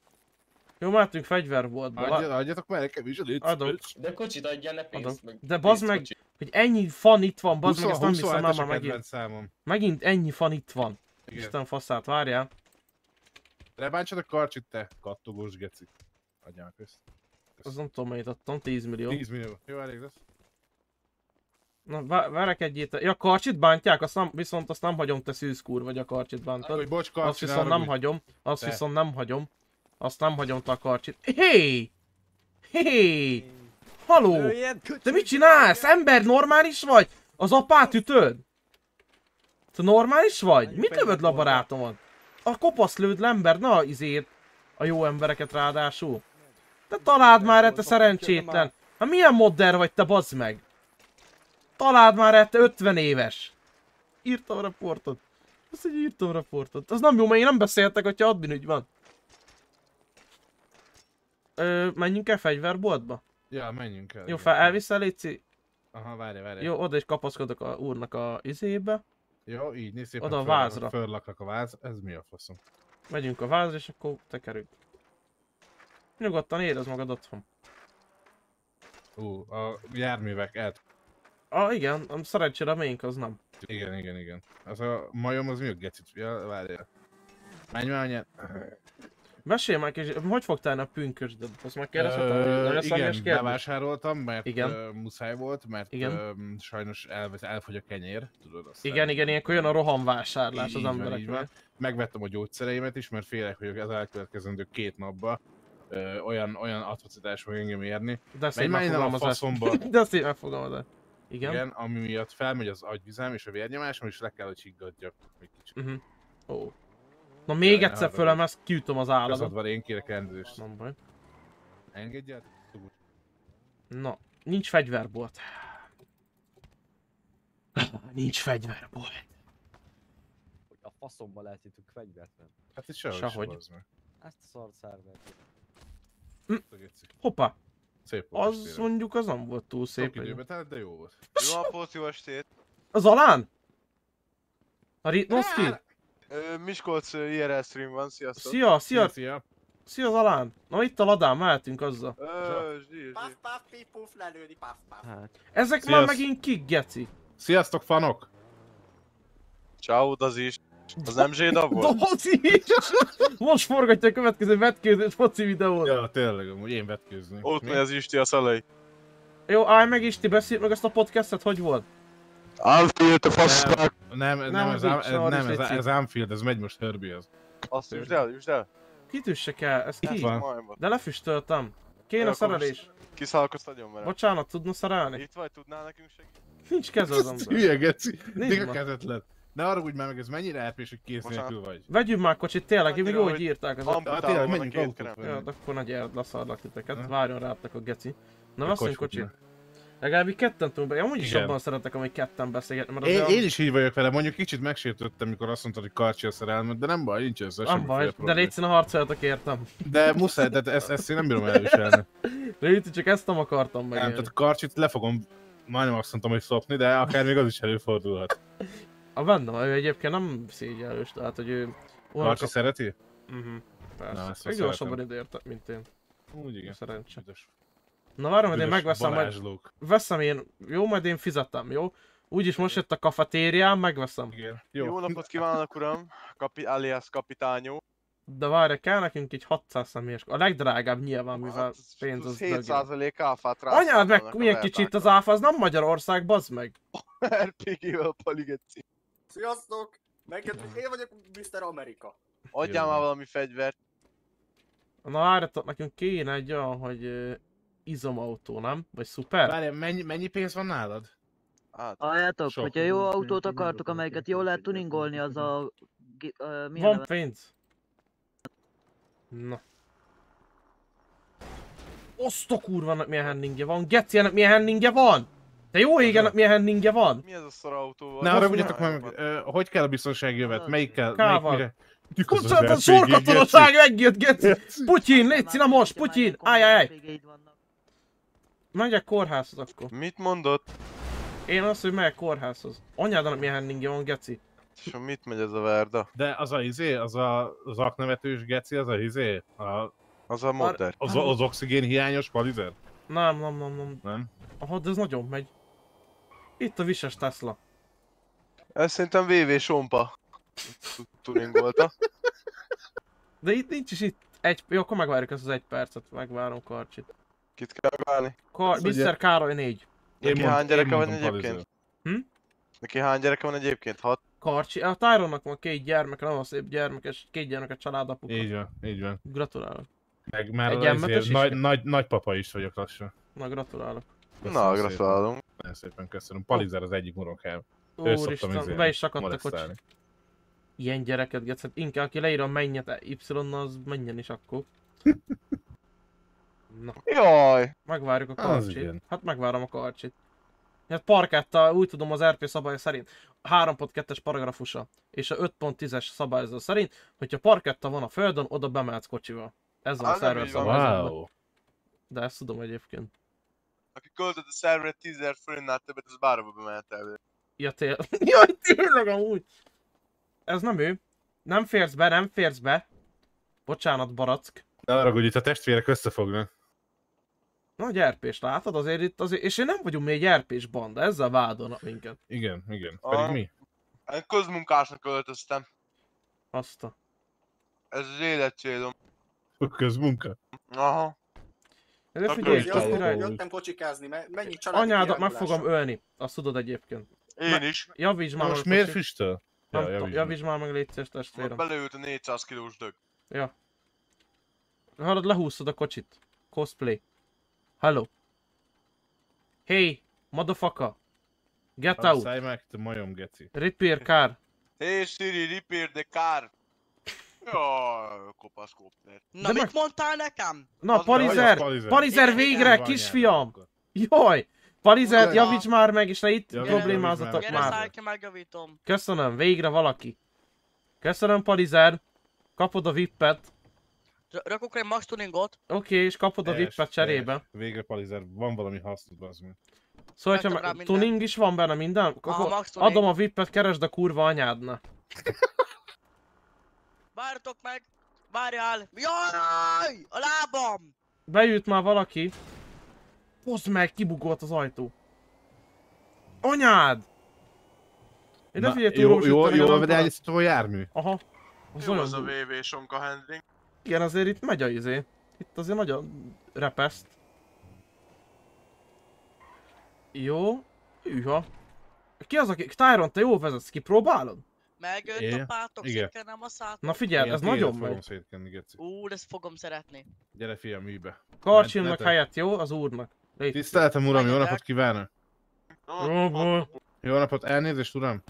B: Jó, mehetünk fegyverboltba.
O: Adja-
B: la-
O: Adjatok már nekem is a
B: Adok.
G: De kocsit adjál, ne pénzt
B: Adok.
G: meg.
B: De bazd meg,
G: kocsit.
B: hogy ennyi fan itt van, bazd meg,
O: 20
B: ezt nem hiszem
O: 27-es
B: el
O: a
B: már megint.
O: számom.
B: Megint ennyi fan itt van.
O: Igen.
B: Isten faszát, várjál.
O: Lebántsad a karcsit, te kattogós geci. Adjál közt.
B: Az nem tudom mennyit adtam, 10 millió.
O: 10 millió. Jó, elég lesz.
B: Na, vá- verekedjél. Ja, karcsit bántják, azt nem, viszont azt nem hagyom, te szűz kurva, vagy a karcsit bántod.
O: Hogy bocs,
B: Azt
O: karcsi,
B: viszont nem hagyom, azt
O: Te.
B: viszont nem hagyom. Azt nem hagyom te a karcsit. Hé! Hé! Haló! Te mit csinálsz? Ember, normális vagy? Az apát ütöd? Te normális vagy? Mit lövöd le a barátomat? A kopasz lőd le ember, na izét. A jó embereket ráadásul. Te találd már el, te szerencsétlen. Hát milyen modder vagy te, bazd meg? Találd már el, te 50 éves. Írtam a reportot. Azt, hogy írtam a reportot. Az nem jó, mert én nem beszéltek, hogyha admin ügy van. Ö, menjünk el fegyverboltba?
O: Ja, menjünk el.
B: Jó, fel elviszel, Léci?
O: Aha, várj, várj.
B: Jó, oda is kapaszkodok a úrnak a izébe.
O: Jó, így néz szépen
B: Oda a
O: föl-
B: vázra.
O: Föllaklak a váz. Ez mi a faszom?
B: Megyünk a vázra, és akkor tekerünk. Nyugodtan érezd magad otthon.
O: Ú, a járművek el...
B: Ah, igen, szerencsére a miénk az nem.
O: Igen, igen, igen. Az a majom az mi a gecit? Ja, várjál. Menj már anyád.
B: Mesélj már kicsit, hogy fogtál a pünkösdöd? Azt már kérdezhetem, hogy
O: igen, bevásároltam, mert
B: Igen.
O: muszáj volt, mert
B: Igen.
O: ö, sajnos el, elfogy a kenyér, tudod azt.
B: Igen, igen, ilyenkor jön a rohamvásárlás az embereknek.
O: Megvettem a gyógyszereimet is, mert félek, hogy az elkövetkezendő két napban ö, olyan, olyan atrocitás fog engem érni.
B: De szép megfogalmazás. De szép megfogalmazás. Igen.
O: Igen, ami miatt felmegy az agyvizem és a vérnyomásom, és le kell, hogy higgadjak egy kicsit.
B: Uh-huh. Ó. Na még egyszer fölem, ezt kiütöm az állatot.
O: van, én kérek rendezést.
B: Nem baj.
O: Engedjed?
B: Na, nincs fegyverbolt. Nincs fegyverbolt.
Q: Hogy a faszomba lehet itt fegyvert venni.
O: Hát itt sehogy,
B: Sehogy.
O: se.
Q: Ezt a szar szervert.
B: Hoppá.
O: Szép volt
B: Az
O: estére.
B: mondjuk az nem volt túl
O: Szép
B: szép.
O: időbe telt, de jó volt.
R: Jó napot, jó estét!
B: Az alán? A Ritnoszki?
R: Miskolc IRL stream van, sziasztok!
B: Szia, szia!
O: Szia!
B: Szia az alán! Na itt a ladán, mehetünk azzal.
J: Paf, paf, pif, puf, lelőni, paf, paf.
B: Ezek
O: Sziasz.
B: már megint kik, geci?
O: Sziasztok, fanok!
R: Ciao, az is. Az nem zséda volt?
B: Doci is! Most forgatja a következő vetkőzős foci videót.
O: Ja, tényleg, amúgy én vetkőzni.
R: Ott
O: Mi?
R: megy az Isti a szalai.
B: Jó, állj meg Isti, beszélj meg ezt a podcastet, hogy volt?
R: Anfield, a fasznak!
O: Nem, nem,
B: Nem,
O: ez,
B: szóval
O: nem, ez, ez Anfield, ez megy most Herbiehez.
R: Azt üsd el, üsd el!
B: Kit üssek el? Ez ki?
O: van.
B: De lefüstöltem. Kéne
R: Akkor
B: szerelés.
R: most Kiszálkozz nagyon vele.
B: Bocsánat, tudna szerelni?
R: Itt vagy, tudnál nekünk segíteni?
B: Nincs keze az ember.
O: Hülye geci,
B: ma.
O: kezet lett. Ne arra úgy már meg, ez mennyire elpés, hogy kész
R: Bocsánat.
O: nélkül vagy.
B: Vegyünk már kocsit, tényleg, még jó, hogy írták az
R: amputálva
O: Hát tényleg,
R: a
O: menjünk autót
B: de akkor nagy erd, leszarlak titeket. Várjon rátok a geci. Na, veszünk kocsit. Legalább így ketten tudunk be. Amúgy is jobban szeretek, amíg ketten beszélgetni, mert
O: Én, én is így vagyok vele, mondjuk kicsit megsértődtem, mikor azt mondtad, hogy karcsi a szerelmet, de nem baj, nincs ezzel
B: nem baj, de légy színe harcoljatok értem.
O: De muszáj, de ezt, ezt én nem bírom elviselni.
B: Légy, csak ezt nem akartam meg.
O: Nem, tehát a karcsit le fogom, majdnem azt mondtam, hogy szopni, de akár még az is előfordulhat.
B: A benne ő egyébként nem szégyellős, tehát hogy ő...
O: Karcsi szereti?
B: Mhm, persze.
O: Na, ezt
B: Még gyorsabban időért, mint én.
O: Úgy igen.
B: Szerencse.
O: Büdös-
B: Na várom, majd én megveszem, majd veszem én, jó, majd én fizetem, jó? Úgyis most jött a kafetérián, megveszem.
O: Igen.
R: Jó. Jó napot kívánok, uram! Kapi, alias kapitányó.
B: De várj, kell nekünk egy 600 személyes, a legdrágább nyilván, mivel
R: Hát,
B: pénz az
R: 7% áfát rá.
B: Anyád meg, milyen kicsit az áfa, az nem Magyarország, bazd meg.
R: RPG-vel paligeci.
J: Sziasztok! Megjöttünk, én vagyok Mr. Amerika.
R: Adjál már valami fegyvert.
B: Na várjatok, nekünk kéne egy olyan, hogy izomautó, nem? Vagy szuper?
O: Várj, mennyi, mennyi pénz van nálad?
R: Hát,
S: Halljátok,
O: Sok.
S: hogyha jó autót akartok, amelyeket jól lehet tuningolni, az a... mi a
B: Van
S: neve?
B: pénz. Na. Oszta kurva, milyen henningje van. Geci, ennek milyen henningje van? De jó ég, ennek milyen henningje van?
R: Mi ez a szar autó?
O: Ne arra ugyatok meg, hogy kell a biztonsági jövet? Melyikkel? Melyik
B: Kával.
O: az az
B: Bocsánat, a sorkatonaság megjött, Geci! Putyin, légy színe most, Putyin! Állj, állj! Megyek kórházhoz akkor.
R: Mit mondott?
B: Én azt, hogy megyek kórházhoz. Anyádanak milyen henningje van, Geci.
R: És mit megy ez a verda?
O: De az a izé, az a zaknevetős geci, az a izé? A,
R: Az a modder.
O: az, az oxigén hiányos palizer?
B: Nem, nem, nem, nem.
O: Nem?
B: Aha, de ez nagyon megy. Itt a vises Tesla.
R: Ez szerintem VV Sompa. Tuningolta.
B: De itt nincs is itt egy... Jó, akkor megvárjuk ezt az egy percet, megvárom Karcsit.
R: Kit kell válni?
B: Kar...
O: Azt ugye-
B: Mr. Károly 4.
R: Neki
O: mond-
R: hány gyereke van egyébként?
B: Hm?
R: Neki hány gyereke van egyébként? Hat?
B: Karcsi, a Tyronnak van két gyermeke, nagyon szép gyermekes, két gyermeket családapuka.
O: Így van, így van.
B: Gratulálok.
O: Meg már
B: Egy
O: az
B: emmetes is?
O: nagy, nagy, nagypapa is vagyok lassan.
B: Na, gratulálok.
O: Köszönöm
R: Na,
O: szépen.
R: gratulálunk.
O: Nagyon szépen köszönöm. Palizer az egyik szoktam
B: Úristen, be is szakadt a kocsi. Ilyen gyereket, Gec, hát inkább aki leírom mennyet Y-nal, az menjen is akkor. Na,
R: Jaj!
B: megvárjuk a karcsit. Hát megvárom a karcsit. Hát parketta, úgy tudom az RP szabály szerint 3.2-es paragrafusa és a 5.10-es szabályzó szerint, hogyha parketta van a földön, oda bemehetsz kocsival. Ez van a szerver.
O: Wow.
B: De ezt tudom egyébként.
R: Aki költött a szerverre 10 000 forintnál többet, az bárhova bemehet el.
B: Ja, tél... Jaj, tényleg amúgy. Ez nem ő. Nem férsz be, nem férsz be. Bocsánat, barack.
O: Ne arra, hogy itt a testvérek összefognak.
B: Nagy erpés, látod? Azért itt azért... És én nem vagyunk még egy erpés banda, ezzel vádolnak minket.
O: Igen, igen. Pedig mi?
R: Én közmunkásnak költöztem.
B: Azt a...
R: Ez az életcélom.
O: Közmunka.
R: Aha.
B: De figyelj,
R: jöttem-
B: azt király.
J: Jöttem kocsikázni, me- mennyi családi
B: Anyádat meg fogom ölni. Azt tudod egyébként.
R: Én is.
B: Javítsd már
O: Most miért füstöl? Ja,
B: tudom,
O: javítsd
B: javítsd már meg légy szíves testvérem.
R: beleült a 400 kilós dög.
B: Ja. Hallod, lehúztad a kocsit. Cosplay. Hello. Hey, motherfucker. Get out.
O: Szállj meg, te majom geci.
B: Repair car.
R: Hey Siri, repair the car. Jaj, kopasz kopter.
S: Na,
B: De
S: mit
B: meg-
S: mondtál nekem?
B: Na,
R: Az
B: Palizer Palizer. végre,
O: Van
B: kisfiam! Jaj! Palizer,
S: Gyere.
B: javíts már meg, és ne itt
O: Javíts,
B: problémázatok
S: Gyere,
B: már.
S: ki, megjavítom.
B: Köszönöm, végre valaki. Köszönöm, Palizer. Kapod a vippet.
S: Rakok egy max tuningot.
B: Oké, és kapod a vippet cserébe.
O: Végre Palizer, van valami hasznod, az meg.
B: Szóval, hogyha
S: rá mindent.
B: tuning is van benne minden,
S: Aha,
B: akkor
S: tuning.
B: adom a vippet, keresd a kurva anyádna.
S: Várjatok meg! Várjál! Jaj! A lábam!
B: Beült már valaki. Hozd meg, kibugolt az ajtó. Anyád! Ide
O: Na,
B: figyelj,
O: jó, jó, jó,
B: legalább-
O: de egy jármű.
B: Aha. Az
R: Jó
B: olyan
R: az a. VV sonka handling.
B: Igen, azért itt megy a izé. Itt azért nagyon repeszt. Jó. Hűha. Ki az, aki... Tyron, te jól vezetsz, kipróbálod?
S: Megdobáltok
O: Igen.
S: szétkenem a szát.
B: Na figyelj,
O: Igen,
B: ez nagyon megy.
O: szétkenni, geci.
S: Ú, ezt fogom szeretni.
O: Gyere fiam, műbe.
B: Karcsimnak
O: Ment-
B: helyett, jó? Az úrnak. Légy.
O: Tiszteltem uram, jó napot kívánok!
B: Jó, jó.
O: Jó napot, elnézést uram!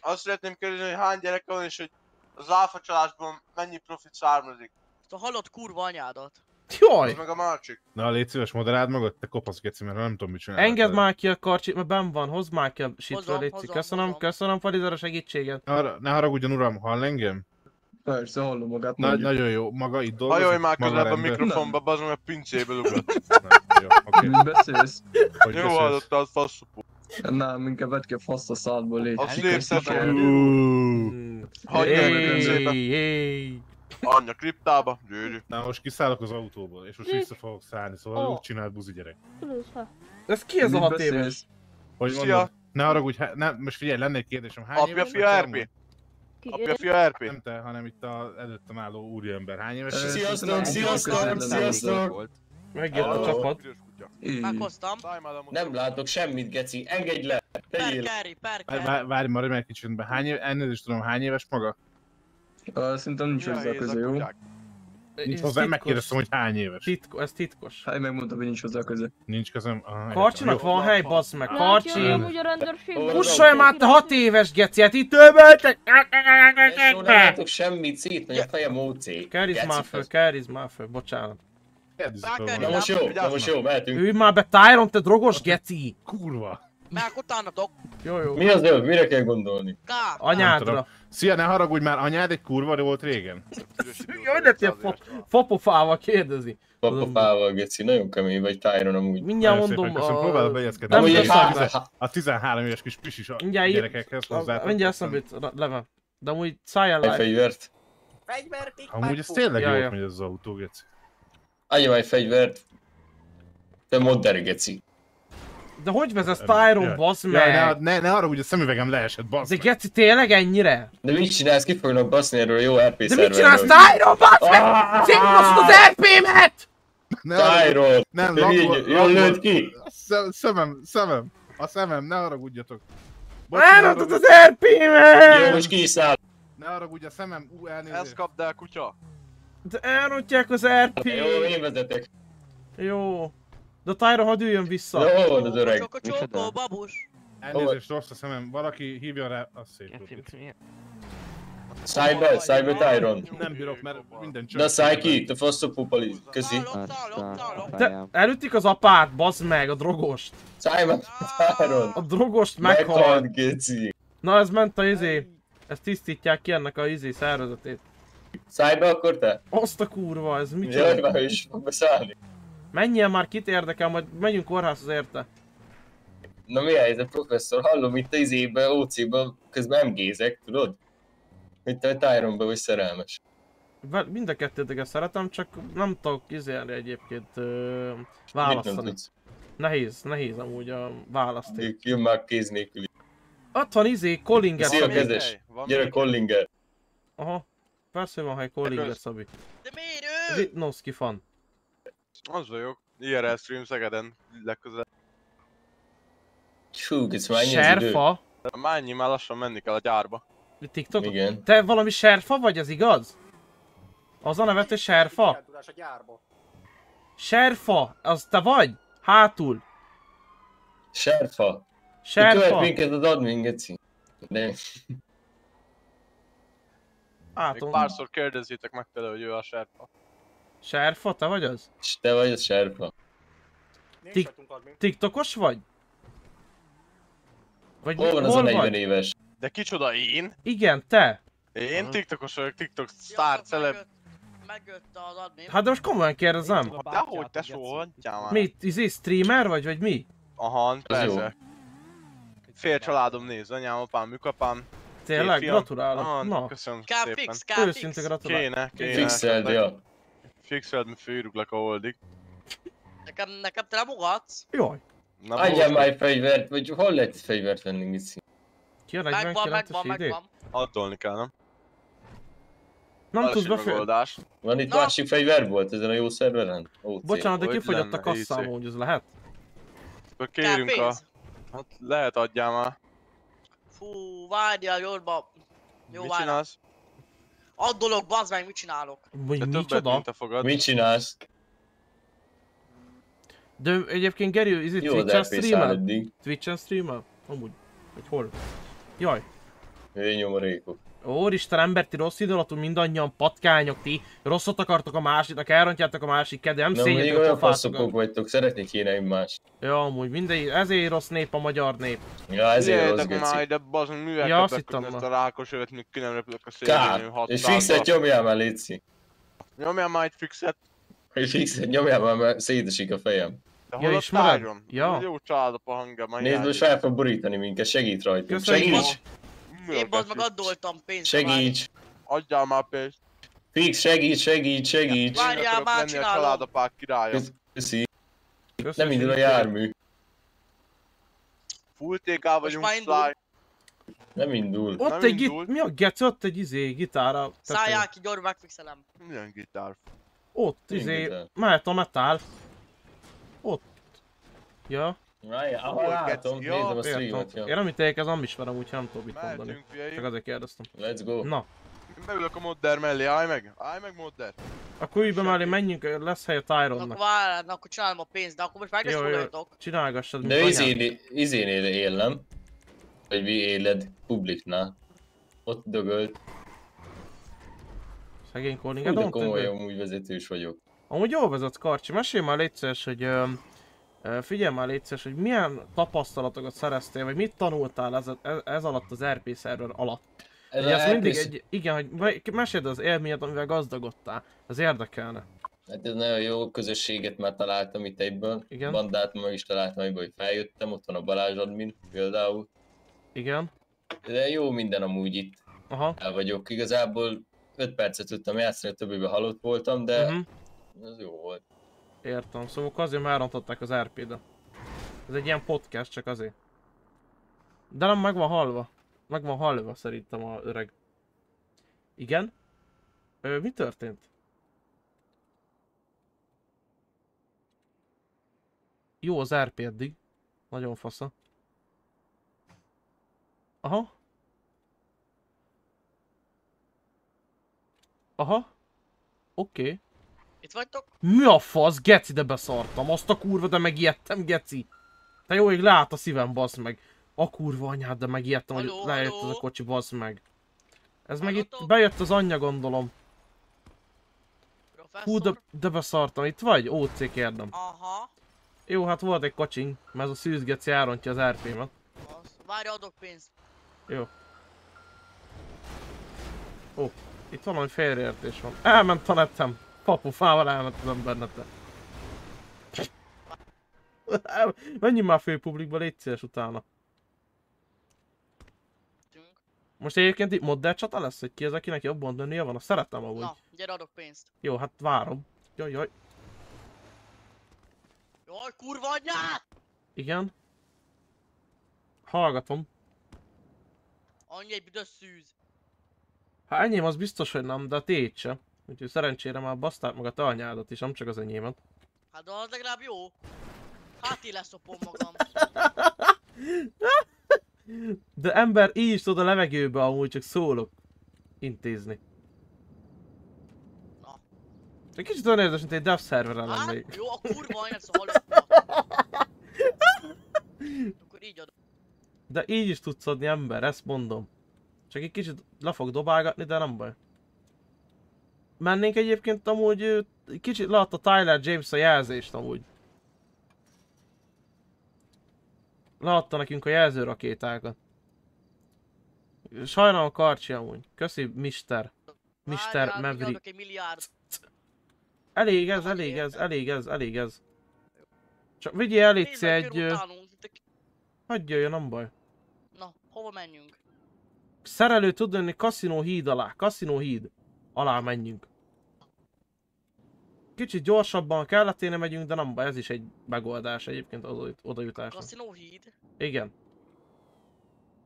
R: Azt szeretném kérdezni, hogy hány gyerek van, és hogy az áfa csalásból mennyi profit származik.
S: Ezt a halott kurva anyádat.
B: Jaj!
R: Az meg a másik.
O: Na légy szíves, moderáld magad, te kopasz geci, mert nem tudom mit csinálni.
B: Engedd már ki a karcsit, mert benn van, hozd már ki a sitről, légy. Köszönöm,
S: hozom.
B: köszönöm Falizer a segítséget.
O: Arra, ne haragudjon uram, hall engem?
G: Persze, hallom magát.
O: Na, nagyon jó, maga itt dolgozik.
R: Hajolj már közelebb a mikrofonba, bazd meg a ugrott.
O: Nem, jó.
G: Mit beszélsz?
O: Hogy
R: Jó
O: beszélsz?
R: hallottad, faszopó.
G: Nem, inkább vedd ki a faszt a szádból, légy.
R: Szesó.
O: Ú,
R: Hagyj
B: éj.
R: Anyja kriptába, gyönyörű.
O: Na most kiszállok az autóból, és most vissza fogok szállni, szóval
L: Ó.
O: úgy csinált buzi gyerek.
B: Ez ki ez a hat éves?
O: Hogy
R: Szia.
O: mondod? Ne haragudj, há- ne, most figyelj, lenne egy kérdésem. Hány
R: Apja,
O: éves
R: fia, RP? Apja, fia, RP?
O: Nem te, hanem itt az előttem álló úriember. Hány éves?
N: Sziasztok,
G: nem
N: sziasztok.
B: Megjött a csapat.
G: Így.
S: Meghoztam.
G: Nem látok semmit, geci. Engedj le! Tegyél!
S: Perkeri,
O: Várj,
S: perkeri.
O: várj, várj, maradj meg egy kicsit be. Hány éves, elnézést tudom, hány éves maga?
G: Ö, Szerintem nincs hozzá köze, jó?
O: Nincs
B: Ez
O: hozzá,
B: titkos.
O: megkérdeztem, hogy hány éves.
B: Titko, ez titkos.
G: Hát én megmondtam, hogy nincs hozzá köze.
O: Nincs közöm. Ah,
B: Karcsinak van hely, bassz meg. Karcsi. Kussolj már, te hat éves geci, hát itt többöltek.
G: Tesó, nem látok semmit, szétmegy a fejem OC.
B: Kerizd már föl, kerizd már föl, bocsánat.
G: Na most jó, na most jó, mehetünk.
B: Ülj már be, Tyron, te drogos geci.
O: Kurva.
S: Meg utánatok.
B: Jó, jó.
G: Mi az dolog? Mire kell gondolni?
S: K.
O: Nem tudom.
B: Anyádra.
O: Szia, ne haragudj már, anyád egy kurva volt régen.
B: Jaj, de te fa- fapofával kérdezi.
G: Papafával, geci. Nagyon kemény vagy Tyron amúgy.
B: Mindjárt
O: Nagyon szépen
B: mondom,
O: köszönöm,
B: a...
O: próbálok bejegyezkedni.
B: Nem
G: egy
B: be.
O: A 13 éves kis pisis a
B: Mindjárt
O: gyerekekhez hozzá.
B: Mindjárt eszembe jut, leve. De amúgy szállj
G: Egy
B: el.
G: fegyvert.
J: Fegyver, pikpak,
O: Amúgy ez tényleg
B: ja.
O: megy ez az autó, geci.
G: Adjam egy fegyvert. Te modder, geci.
B: De hogy vezetsz Tyron,
O: Jaj.
B: bassz
O: Jaj, ne,
B: meg?
O: ne, ne arra, hogy a szemüvegem leesett, bassz
B: De geci, tényleg ennyire?
G: De mit csinálsz? Ki fognak baszni erről a jó RP
B: De mit csinálsz, Tyron, bassz meg?
O: Ah!
B: Szétbaszod az RP-met!
G: Tyron!
O: Nem,
G: Jól lőtt ki?
O: Szemem, szemem. A szemem, ne haragudjatok.
B: Elrontod az RP-met!
G: Jó, most ki is száll.
O: Ne haragudj a szemem, ú,
R: Ezt
O: elnézést.
R: kapd el, kutya.
B: De elrontják az RP!
G: Jó, én vezetek.
B: Jó. De Tyron, hadd üljön vissza.
G: Jó, az öreg?
S: Csoko, csoko, babus.
O: Elnézést, rossz a szemem. Valaki hívjon rá, az szép volt. geci.
G: Szállj be, szállj be Tyron.
O: Nem bírok, mert minden csak.
G: Na szállj ki, te faszopó pali. Köszi.
B: Te elütték az apát, bazd meg, a drogost.
G: Szállj be, Tyron.
B: A drogost meghalt.
G: Meghalt, geci.
B: Na ez ment a izé. Ezt tisztítják ki ennek a izé szervezetét.
G: Szállj be akkor te.
B: Azt a kurva, ez
G: Jaj,
B: micsoda?
G: már ő is fog beszállni.
B: Menjél már, kit érdekel, majd megyünk kórházhoz érte.
G: Na mi a helyzet, professzor? Hallom itt a izébe, OC-ba, közben MG-zek, tudod? Hogy te Tyronba vagy szerelmes.
B: Mind a kettőtöket szeretem, csak nem tudok izélni egyébként ö,
G: Mit
B: választani. Nehéz, nehéz amúgy a választék.
G: Jön már kéz nélküli.
B: Ott van izé, Collinger
G: Szia, kezes! Gyere, Collinger!
B: Aha. Persze van, hogy Collinger
R: Kösz.
B: Szabi.
T: De miért ő?
B: Zitnowski fan.
R: Az vagyok. IRL stream Szegeden legközelebb.
G: Hú, ez már ennyi az idő.
B: Serfa?
R: Már lassan menni kell a gyárba.
B: TikTok?
G: Igen.
B: Te valami serfa vagy, az igaz? Az a nevet, hogy serfa?
J: A.
B: Serfa? Az te vagy? Hátul.
G: Serfa.
B: Serfa.
G: Követ minket az admin, geci. De...
R: Még
B: Átom.
R: párszor kérdezzétek meg tőle, hogy ő a serpa.
B: Serfa, te vagy az?
G: Te vagy a serfa.
B: Tik- TikTokos vagy? Vagy
G: Hol van az a 40
B: vagy?
G: éves?
R: De kicsoda én?
B: Igen, te.
R: Én TikTokos vagyok, TikTok sztár, celeb.
T: Megjött az admin.
B: Hát de most komolyan kérdezem.
R: Dehogy, tesó, hagyjál már.
B: Mi, izé streamer vagy, vagy mi?
R: Aha,
G: jó.
R: persze. Fél családom néz, anyám, apám, műkapám.
B: Tényleg?
R: fiam.
B: Gratulálok.
R: Aha,
B: Na.
R: Köszönöm
T: Kár
R: szépen.
T: fix, kár
B: Őszinte gratulálok.
R: Kéne, kéne.
G: Fixeld, ja.
R: Fixeld, mi főrúglak a holdig.
T: Nekem, nekem te nem ugatsz.
B: Jaj.
R: Na,
G: Adjál már egy fegyvert, vagy hol lehet egy fegyvert venni, geci?
B: Ki a
T: Megvan,
B: 49-es
T: megvan,
B: idő?
R: Addolni kell, nem?
B: Nem tudsz befejezni.
G: Van itt
T: Na.
G: másik fegyver volt ezen a jó szerveren? OC.
B: Bocsánat, de kifogyott a kasszám, hogy ez lehet?
R: Kérünk a... Hát lehet adjál már.
T: Fú, várjál, jobba. Jó,
R: Mit
T: várjál.
R: csinálsz?
T: Addolok, bazd meg, mit csinálok?
B: Vagy
R: De többet,
B: micsoda?
R: mint a fogad.
G: Mit csinálsz?
B: De egyébként Geri, izé
G: Jó, de
B: Twitch-en streamel?
G: eddig.
B: Twitch-en streamel? Amúgy. Vagy hol? Jaj.
G: Ő nyomorékok.
B: Úristen, ember, ti rossz indulatú mindannyian patkányok, ti rosszat akartok a másiknak, elrontjátok a másik kedve, nem
G: Na, mondjuk
B: szégyetek a
G: olyan faszokok vagytok, szeretnék kéne egy más.
B: Ja, amúgy mindegy, ezért rossz nép a magyar nép.
G: Ja, ezért rossz,
R: Figyeljetek már
G: geci.
R: ide, bazd meg, mivel
B: Ja, azt hittem
R: ezt a rákos övet, míg ki nem repülök a szélén,
G: Kár. És fixet nyomjál már, Léci.
R: Nyomjál már egy fixet.
G: És fixet nyomjál már, mert szétesik a fejem.
R: De
B: Ja,
R: hol a
B: ismered?
R: tárgyom?
B: Ja.
R: Jó családap a hangja, már
G: Nézd, most fel fog borítani minket, segít rajtunk.
B: Köszönjük.
G: Segíts!
T: Én bazd meg addoltam pénzt.
G: Segíts!
R: Adjál már pénzt.
G: Fix, segíts, segíts, segíts!
T: Várjál, már
R: lenni a
T: csinálom.
R: családapák királya.
G: Köszi. Nem indul a jármű.
R: Full TK vagyunk,
T: indul.
R: Sly.
G: Nem indul.
B: Ott
R: Nem
B: egy git...
R: indult.
B: Mi a geci? Ott egy izé, gitára.
T: Szálljál ki, gyorsan megfixelem.
R: Milyen gitár?
B: Ott, izé, mehet a metál. Ott. Ja,
R: Hol,
G: ahol látom,
R: geci?
G: nézem a streamet,
B: Én
G: ja.
B: nem ítélek, ez nem ismerem, úgyhogy nem tudok mit mondani. Csak azért kérdeztem.
G: Let's go.
B: Na,
R: Én beülök a modder mellé, állj meg! Állj meg modder!
B: akkor ülj be mellé, menjünk, lesz hely a
T: Akkor
B: Tyronnak.
T: várjál, na, akkor csinálom a pénzt, de akkor most
B: Jó, jó,
T: megeszoljatok.
B: csinálgassad, mint
G: De
B: anyád.
G: izénél, izénél élem. Vagy mi éled publiknál. Ott dögölt.
B: Szegény
G: Hú,
B: Corninget,
G: de
B: hogy-
G: amúgy vezetős vagyok.
B: Amúgy jól vezetsz, Karcsi. Mesélj már légy szíves, hogy ö, figyelj már légy szíves, hogy milyen tapasztalatokat szereztél, vagy mit tanultál ez, ez, alatt az RP szerver alatt.
G: Ez
B: Ugye mindig egy, igen, hogy meséld az élményed, amivel gazdagodtál. Ez érdekelne.
G: Hát ez nagyon jó közösséget már találtam itt egyből.
B: Igen.
G: Bandát meg is találtam egyből, hogy feljöttem, ott van a Balázs admin például.
B: Igen.
G: De jó minden amúgy itt.
B: Aha.
G: El vagyok. Igazából 5 percet tudtam játszani, a többiben halott voltam, de
B: Mhm.
G: az jó volt.
B: Értem, szóval azért már elrontották az RP-de. Ez egy ilyen podcast, csak azért. De nem meg van halva. Meg van halva szerintem a öreg. Igen? Ö, mi történt? Jó az RP eddig. Nagyon fasza. Aha. Aha. Oké. Okay.
T: Itt vagytok?
B: Mi a fasz, geci, de beszartam. Azt a kurva, de megijedtem, geci. Te jó ég lát a szívem, basz meg. A kurva anyád, de megijedtem, hogy lejött ez a kocsi, basz meg. Ez meg itt bejött az anyja, gondolom. Hú, de, de beszartam. Itt vagy? OC kérdem.
T: Aha.
B: Jó, hát volt egy kocsing, mert ez a szűz geci elrontja az RP-met.
T: Várj, adok pénzt.
B: Jó. Ó, itt valami félreértés van. Elment a netem. Papu, fával elment az ember nete. Menjünk már főpublikba, légy szíves utána. Most egyébként itt modder csata lesz, hogy ki az, akinek jobban dönnie van? Azt szeretem amúgy.
T: Na, gyere, adok pénzt.
B: Jó, hát várom. Jaj, jaj.
T: Jaj, kurva anyját!
B: Igen. Hallgatom.
T: Annyi egy büdös szűz.
B: Hát enyém az biztos, hogy nem, de a tiéd sem. Úgyhogy szerencsére már baszták meg a te anyádat is, nem csak az enyémet.
T: Hát de az legalább jó. Hát én leszopom magam.
B: De ember így is tud a levegőbe amúgy csak szólok. Intézni. Egy kicsit olyan érzés, mint egy dev szerveren lennék.
T: Hát, jó, a kurva anyag, szóval Akkor így ad.
B: De így is tudsz adni ember, ezt mondom. Csak egy kicsit le fog dobálgatni, de nem baj. Mennénk egyébként amúgy, kicsit leadta Tyler James a jelzést amúgy. Leadta nekünk a jelzőrakétákat. Sajnálom a karcsi amúgy. Köszi, Mister. Mister Maverick. Elég ez, elég ez, elég ez, elég ez. Csak vigyél el itt egy...
T: jön
B: ö,
T: utánunk.
B: Hagyj jöjjön, nem baj.
T: Na, hova menjünk?
B: Szerelő tud lenni Casino híd alá. Casino híd. Alá menjünk. Kicsit gyorsabban kelleténe megyünk, de nem baj, ez is egy megoldás egyébként oda, odajutásra.
T: Kaszinó híd.
B: Igen.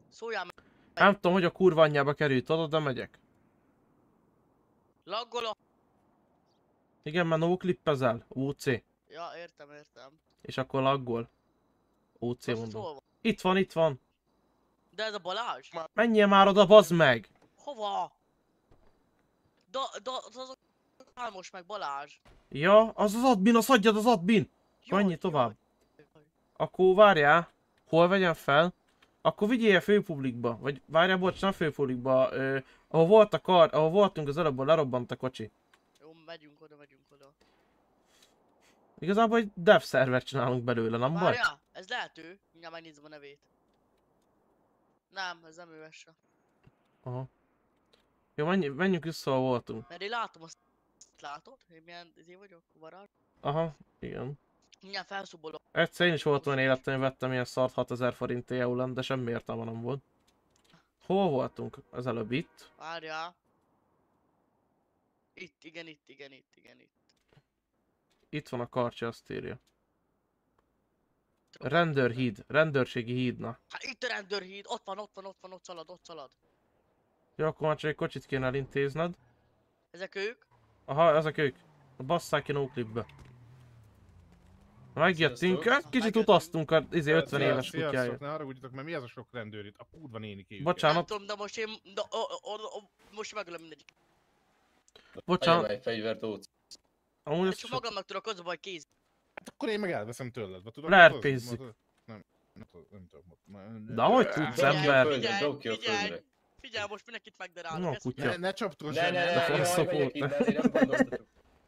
T: Szóljál meg.
B: Nem tudom, hogy a kurva anyjába került oda, de megyek.
T: Laggol a...
B: Igen, mert no klippezel. UC.
T: Ja, értem, értem.
B: És akkor laggol. UC mondom.
T: van?
B: Itt van, itt van.
T: De ez a Balázs?
B: Menjél már oda, bazd meg!
T: Hova? Da, da, az az a most meg Balázs.
B: Ja, az az admin, az adjad az admin! Annyi tovább. Akkor várjál, hol vegyem fel? Akkor vigyél főpublikba, vagy várjál, bocs, nem főpublikba, ö, ahol volt a kar, ahol voltunk az előbb, lerobbant a kocsi.
T: Jó, megyünk oda, megyünk oda.
B: Igazából egy dev szervert csinálunk belőle, nem baj?
T: Várjál, ez lehet ő. Mindjárt megnézem a nevét. Nem, ez nem ő ez se.
B: Aha. Jó, menj, menjünk vissza, ahol voltunk.
T: Mert én látom azt. Látod? Én milyen izé vagyok? Varázs?
B: Aha, igen.
T: Mindjárt felszubolok.
B: Egyszer én is volt olyan életem, hogy vettem ilyen szart 6000 forint EU-len, de semmi értelme nem volt. Hol voltunk? Az előbb itt.
T: Várjál. Itt, igen, itt, igen, itt, igen, itt.
B: Itt van a karcsa, azt írja. Rendőrhíd, rendőrségi hídna.
T: Hát itt a rendőrhíd, ott van, ott van, ott van, ott szalad, ott szalad.
B: Jó, akkor már csak egy kocsit kéne elintézned.
T: Ezek ők?
B: Aha, ezek ők. Basszák ki no-clipbe. Megjöttünk, hát kicsit utaztunk a izé 50 éves kutyája.
O: ne haragudjatok, mert mi ez a sok rendőr itt? A kurva néni ki.
B: Bocsánat.
T: Nem tudom, de most én... De, o, o, o, most megölöm mindegyik.
B: Bocsánat.
G: egy fegyvert óc.
B: Amúgy ez
T: Csak magamnak tudok, az a baj kéz.
O: Akkor én meg elveszem tőled. Vagy tudod,
B: Leerpézzük.
O: Nem, nem tudom, nem tudom.
B: De hogy tudsz, ember?
T: Figyelj, figyelj, figyelj, most mindenkit megderálok.
B: No, kutya.
O: Ne, ne csaptól
G: Ne, ne, ne,
B: A
G: jaj,
B: volt.
G: itt, azért nem.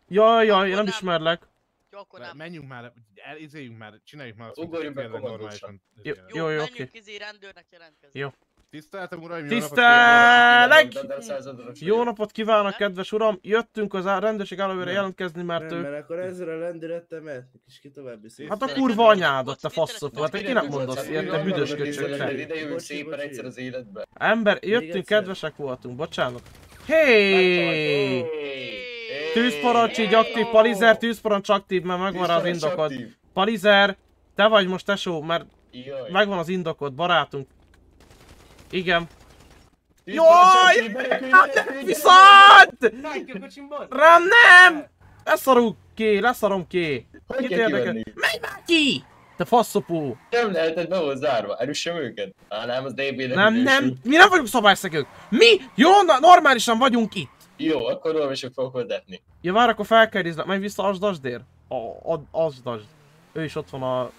B: Jaj, jaj, én nem ismerlek.
T: Jó, akkor nem.
O: Menjünk már, elizéljünk már, csináljuk már azt,
G: Ugorjunk be
O: normálisan.
B: Jó, jó, jó, oké.
T: menjünk izé rendőrnek jelentkezni.
B: Jó.
O: Tiszteltem uraim, jó napot
B: Tisztelek!
G: kívánok!
B: Jó napot kívánok, kedves uram! Jöttünk az rendőrség állóvére jelentkezni, mert
U: Nem,
B: ő...
U: mert akkor ezzel a lendülettel mehet, és ki tovább beszél.
B: Hát a kurva anyádat, te faszok, hát te kinek mondasz ilyet, te büdös köcsög te.
G: Ide jövünk szépen egyszer az életbe.
B: Ember, jöttünk, kedvesek voltunk, bocsánat. Hé! Tűzparancs így aktív, Palizer, tűzparancs aktív, mert megvan az indokod. Palizer, te vagy most tesó, mert megvan az indokod, barátunk. Igen. Jaj!
G: menekülj,
B: Viszont! Rám nem! Leszarunk ki, leszarom ki.
G: Hogy
B: Kit
G: kell
B: érdekel?
G: kivenni?
B: Menj már ki! Te faszopó!
G: Nem lehetett be volt zárva, erősem őket. Á, nem, az DB-nek
B: Nem, nem, mi nem vagyunk szabályszegők. Mi? Jó, na, normálisan vagyunk itt.
G: Jó, akkor orvosok fogok vezetni.
B: Ja, vár, akkor fel kell nézni. Menj vissza Asdasdér. A, a, Asdasd. Ő is ott van a...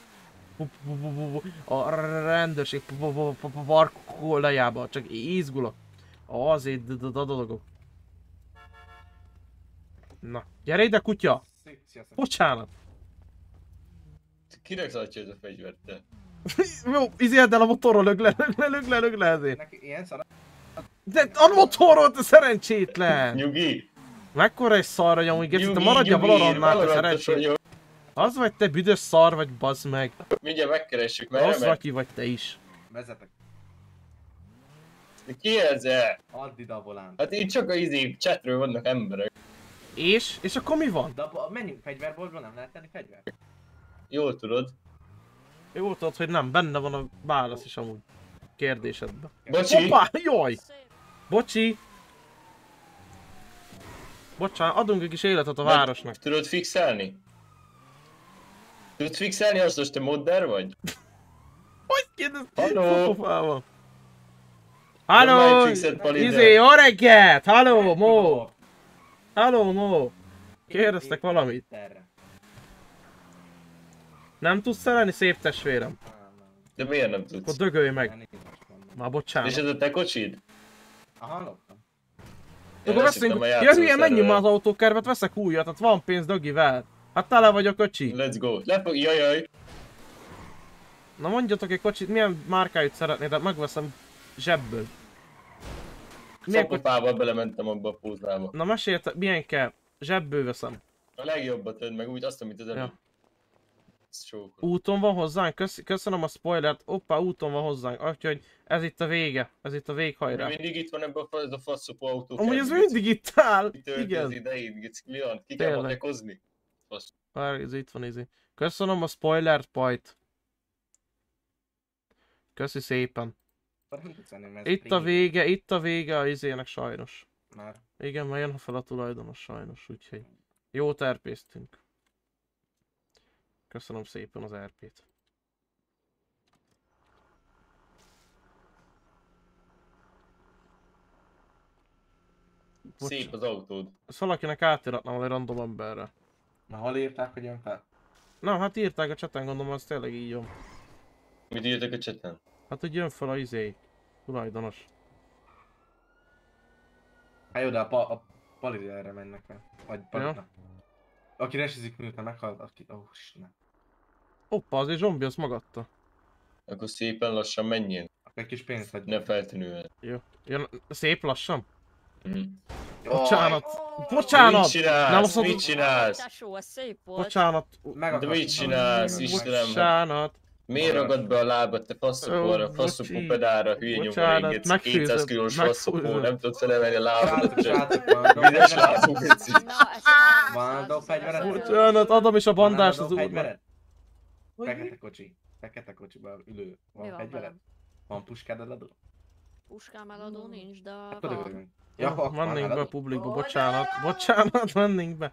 B: A rendőrség parkolójába. Csak izgulok. Azért d- d- d- dolgok. Na, gyere ide kutya! Bocsánat!
G: Kinek szartja ez a fegyvert, te?
B: Jó, izéld el a motorról, lög le, lög le, lög le, lög le ezért.
Q: Neki ilyen szar...
B: De a motorról, te szerencsétlen!
G: Nyugi!
B: Mekkora egy szar vagy amúgy, Geci, te maradja
G: nyugi,
B: Valorannál, te
G: Valorantos
B: szerencsét.
G: vagyok.
B: Az vagy te büdös szar vagy, bazd meg.
G: Mindjárt megkeressük, mert
B: Rossz
G: nem
B: vaki vagy te is.
Q: Vezetek.
G: Ki ez -e?
Q: Add ide a volánt.
G: Hát itt csak a izé chatről vannak emberek.
B: És? És akkor mi van?
Q: De abba, menjünk fegyverboltba, nem lehet tenni fegyver?
G: Jól tudod.
B: Jó tudod, hogy nem, benne van a válasz is amúgy. Kérdésedben.
G: Bocsi!
B: Hoppá, jaj! Bocsi! Bocsánat, adunk egy kis életet a városnak.
G: Tudod fixelni? Tudod fixelni azt, hogy te modder vagy?
B: Hogy kérdez?
G: Halló?
B: Halló! Izé, jó reggelt! Halló, Mo! Halló, Mo! Kérdeztek valamit? Nem tudsz szerelni, szép testvérem?
G: De miért nem
B: Akkor
G: tudsz?
B: dögölj meg. Már bocsánat.
G: És ez a te kocsid?
I: Aha, loptam.
B: Akkor veszünk, ja hülye, menjünk már az autókervet, veszek újat, tehát van pénz Dögivel. Hát tele vagy a kocsi.
G: Let's go. Lefog, jajaj.
B: Na mondjatok egy kocsit, milyen márkáit szeretnéd, megveszem zsebből. Milyen kocsi?
G: Belementem abba a póznába.
B: Na mesélj, milyen kell? Zsebből veszem.
G: A legjobbat tedd meg úgy, azt, amit az előbb.
B: Ja. Úton van hozzánk, Kösz, köszönöm a spoilert, oppá, úton van hozzánk, úgyhogy ez itt a vége, ez itt a véghajrá.
G: Mindig itt van ebben a, ez a faszopó autó.
B: Amúgy ez mindig itt áll,
G: Itt
B: igen.
G: az idején, Gic, mi van? Ki kell. Fasz.
B: Várj, ez itt van, izé. Köszönöm a spoilert, Pajt. Köszi szépen. Itt a vége, itt a vége a izének sajnos.
I: Már.
B: Igen, mert jön fel a tulajdonos sajnos, úgyhogy jó terpéztünk. Köszönöm szépen az RP-t. Bocs.
G: Szép az autód.
B: Ezt valakinek átiratnám valami random emberre.
I: Na hol írták, hogy jön fel?
B: Na, hát írták a cseten, gondolom, az tényleg így jön.
G: Mit írtak a cseten?
B: Hát, hogy jön fel a izé, tulajdonos.
I: Hát jó, de a, pa, a paliderre mennek el. Vagy
B: Ja.
I: palina. Aki resizik miután meghalt, aki... Ó, oh, Istenem.
B: Hoppa, azért zombi, az magadta.
G: Akkor szépen lassan menjél.
I: Akkor egy kis pénzt hagyj.
G: Ne feltűnően.
B: Jó. Jön, szép lassan?
G: Mhm.
B: Bocsánat! Bocsánat!
G: Mit csinálsz?
B: Nem azt mondod-
G: Mit csinálsz?
B: Bocsánat.
G: De mit csinálsz, Istenem?
B: Bocsánat.
G: Miért ragad be a lábad, te faszopóra, faszopó
B: bocsi.
G: pedálra, hülye
B: Bocsánat,
G: nyomor, Geci,
B: megfőzöd,
G: 200 kilós faszopó, nem tudod felemelni a lábadat.
I: Van
G: Mides lábú, Geci.
I: Van a dobfegyvered?
B: Bocsánat, adom is a bandást az úrnak.
I: Fekete kocsi. Fekete kocsiba ülő. Van
K: velem?
I: Van puskád eladó?
K: Puskám eladó nincs, de.
B: Ja,
I: akkor van
B: mennénk be a publikba, bocsánat. Bocsánat, mennénk be.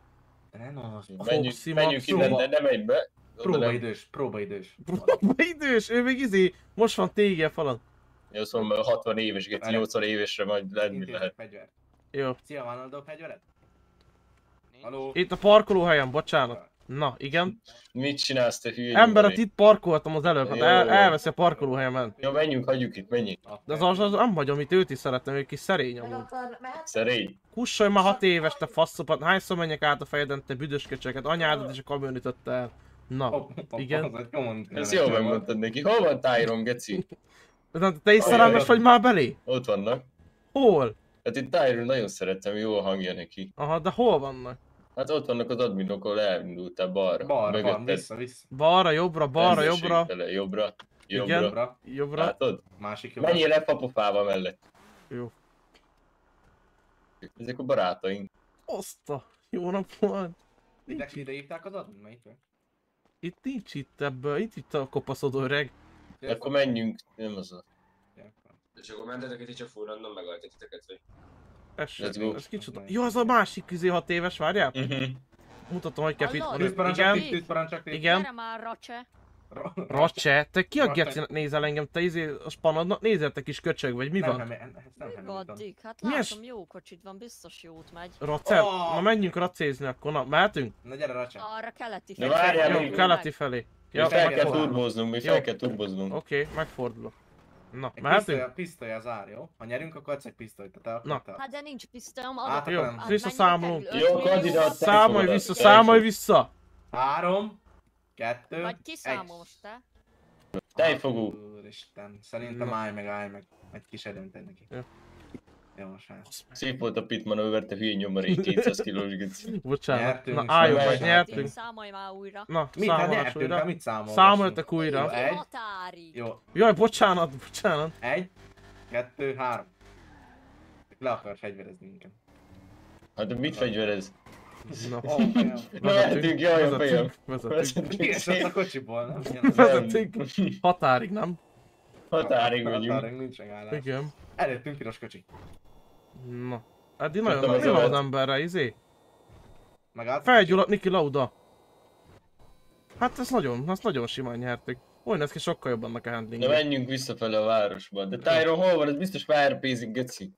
G: Menjünk, menjünk innen, de ne menj be. Nem.
I: Próbaidős, próbaidős.
B: Idős, ő még izé, most van tége falon.
G: Jó, szóval 60 éves, Geci, 80 évesre majd lenni
I: Intézek
G: lehet.
B: Jó.
I: Szia, van eladó fegyvered? Haló?
B: Itt a parkolóhelyen, bocsánat. Na, igen.
G: Mit csinálsz, te hülye
B: Emberet
G: nyomori?
B: itt parkoltam az előbb, hát
G: Jó,
B: el,
G: jó.
B: elveszi a parkolóhelyemen.
G: Jó, menjünk, hagyjuk itt, menjünk.
B: De az, az, az nem hagyom, itt őt is szeretem, ő kis szerény amúgy.
G: Szerény.
B: Kussolj már hat éves, te faszopat, hányszor menjek át a fejeden, te büdös köcsöket, anyádat is a kamion ütötte el. Na, igen.
G: Ezt jól megmondtad neki. Hol van Tyron, Geci?
B: De te is szerelmes vagy már belé?
G: Ott vannak.
B: Hol?
G: Hát itt Tyron nagyon szeretem, jó a hangja neki.
B: Aha, de hol vannak?
G: Hát ott vannak az adminok, ahol elindultál balra.
I: Balra van,
G: Mögötted.
I: vissza, vissza.
B: Balra, jobbra, balra, jobbra.
G: Fele, Jobbra.
B: Igen.
G: Jobbra.
B: Jobbra.
G: Látod?
I: Másik jobbra.
G: Menjél le papofával mellett.
B: Jó.
G: Ezek a barátaink.
B: Oszta! Jó nap van!
I: Ide, ide hívták az admin, melyik?
B: Itt nincs itt ebből, itt itt a kopaszodó öreg.
G: Akkor menjünk, nem az a...
V: És akkor mentetek egy csak full random megöltek titeket, vagy?
B: Ez,
G: go.
B: ez kicsoda. Jó, az a másik izé hat éves, várjál?
G: Mhm.
B: Mutatom, hogy kell itt Igen, igen.
K: Racse.
B: Racse, te ki a gecinek nézel engem? Te izé a spanadnak nézel te kis köcsög vagy, mi
I: Nem,
B: van?
I: nem, nem, nem Hamilton.
K: Gaddig, hát
B: Milyen
K: látom, jó kocsid van, biztos jót megy.
B: Race,
I: Oh!
B: na menjünk racézni akkor, na, mehetünk?
I: Na gyere, Racsa.
K: Arra keleti
G: Na várjál,
B: Jó, keleti felé.
G: Mi
B: Ja,
G: fel kell turboznunk, mi
B: Jó.
G: fel kell turboznunk.
B: Oké, megfordulok. Na,
I: Egy
B: mehetünk?
I: pisztoly, pisztoly az ár, jó? Ha nyerünk, akkor adsz egy pisztolyt, tehát
B: Na.
K: Hát de nincs pisztolyom,
I: Hát,
K: adok.
I: akkor
B: Jó,
I: nem.
B: visszaszámolunk.
G: Jó,
K: millió?
B: Számolj vissza, számolj vissza!
I: Három, kettő,
K: Vagy kiszámol most te?
G: Tejfogú.
I: Úristen, szerintem állj meg, állj meg. Egy kis edönted neki.
B: Jó.
I: Jó, srác.
G: Szép volt a pit manőver, te hülye nyomor, így 200 kilós gici.
B: Bocsánat.
I: Nyertünk,
B: Na, álljunk
I: nyertünk.
B: meg, nyertünk.
K: Számolj már újra.
B: Na,
I: Mit? Hát
B: számolás
I: nyertünk,
B: újra.
I: hát mit számolgassunk?
B: Számoljatok
I: Jó,
B: újra.
I: egy,
K: Határig.
I: jó,
B: Jaj, bocsánat, bocsánat.
I: egy, kettő, három. Le akar fegyverezni minket.
G: Hát de mit fegyverez?
B: Na,
G: Na, mehetünk, jaj, a fejem.
B: vezetünk.
I: Kiesett a kocsiból, nem?
B: Vezetünk. Határig, nem?
G: Határig megyünk.
I: Határig nincs megállás.
B: Igen.
I: Előttünk piros kocsi.
B: Na. Eddig nagyon
G: az
B: nagy az
G: övet.
B: emberre, izé.
I: Meg
B: Felgyulladt Niki Lauda. Hát ez nagyon, azt nagyon simán nyertük. Olyan ez ki sokkal jobb annak a handling.
G: Na menjünk visszafele a városba. De Tyron hol van? Ez biztos már RP-zik, Göci.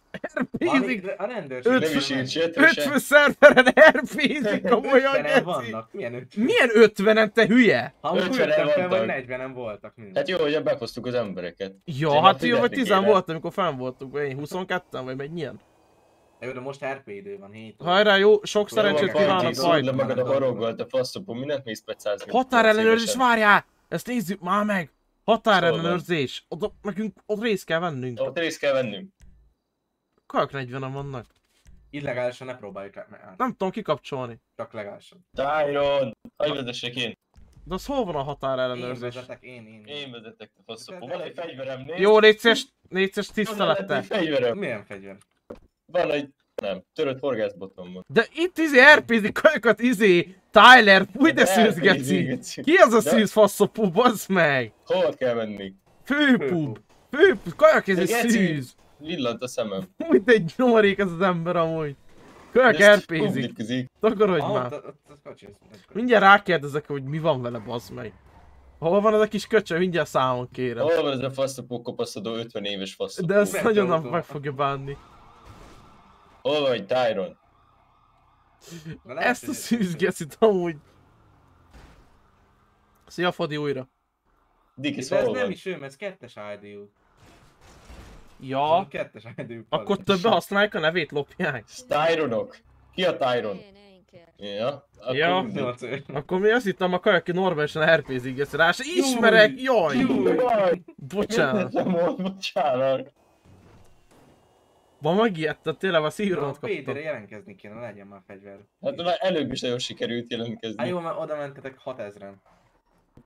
B: RP-zik?
I: A rendőrség.
G: Nem is írt se, se.
B: 50 szerveren RP-zik, komolyan
I: 50-en
B: geci.
I: vannak. Milyen 50?
B: Milyen 50-en, te hülye?
I: Ha amúgy
G: 50-en
I: 50 vagy
G: vannak.
I: 40-en voltak mind.
G: Hát jó, hogy meghoztuk az embereket.
B: Ja,
G: Én
B: hát jó, vagy
G: figyelni
B: 10
G: kéne.
B: volt, amikor fenn voltunk, vagy én 22-en, vagy mennyien?
I: Jó, de most RP idő van, 7
B: Hajrá, jó, sok szerencsét kívánok,
G: le
B: majd.
G: magad a baroggal, te faszopó, mindent mész pecázni.
B: Határellenőrzés, várjál! Ezt nézzük már meg! Határellenőrzés! Oda, nekünk ott részt kell vennünk.
G: Ott részt kell vennünk.
B: Kajak 40-en vannak.
I: Illegálisan ne próbáljuk át.
B: Nem tudom kikapcsolni.
I: Csak legálisan.
G: Tyron! Hagyj vezessek én.
B: De az hol van a
I: Én
B: határellenőrzés?
I: vezetek, én, én.
G: Én vezetek, te faszopó. Van egy fegyverem, nézd.
B: Jó, légy szíves, légy szíves
G: Van egy
B: tisztelettel.
G: fegyverem.
I: Milyen fegyver?
G: Van egy... Nem, törött horgászbotom van.
B: De itt izé RP-zik kajakat izé, Tyler, fúj de
G: De
B: szűz
G: RP-zik,
B: geci!
G: geci.
B: Ki az a
G: De-
B: szűz faszopó, bazd meg!
G: Hova kell menni?
B: Főpub! Főpub, kajak ez
G: De
B: egy
G: geci,
B: szűz!
G: Villant a szemem.
B: Úgy egy nyomorék ez az ember amúgy. RP-zik.
G: publikuzik.
B: Takarodj már. Mindjárt rákérdezek, hogy mi van vele, bazd meg. Hol van az a kis köcsö? Mindjárt számon kérem.
G: Hol van ez a faszopó kopaszodó 50 éves faszopó?
B: De ezt nagyon nem meg fogja bánni.
G: Hol vagy Tyron?
I: Na, lehet,
B: Ezt a szűzgecit amúgy. Szia Fadi újra.
G: Dikis
I: De ez
G: hol
I: nem is ő, ez kettes ID-ú.
B: Ja,
I: Kettes ID-ú.
B: akkor többen használják a nevét, lopják.
G: Tyronok. Ki a Tyron? Ja, akkor
B: Ja.
I: Nyolc ő.
B: Akkor mi azt hittem a kajaki normálisan RP-zik, ezt rá se ismerek, jaj!
G: Jaj!
B: Bocsánat.
G: Bocsánat.
B: Ma megijedted, tényleg a
I: A
B: szívromat
I: PD-re
B: kaptam.
I: jelentkezni kéne, legyen már fegyver.
G: Hát már előbb is nagyon sikerült
I: Hát
G: jelentkezni.
I: jó, mert oda mentetek 6000-en.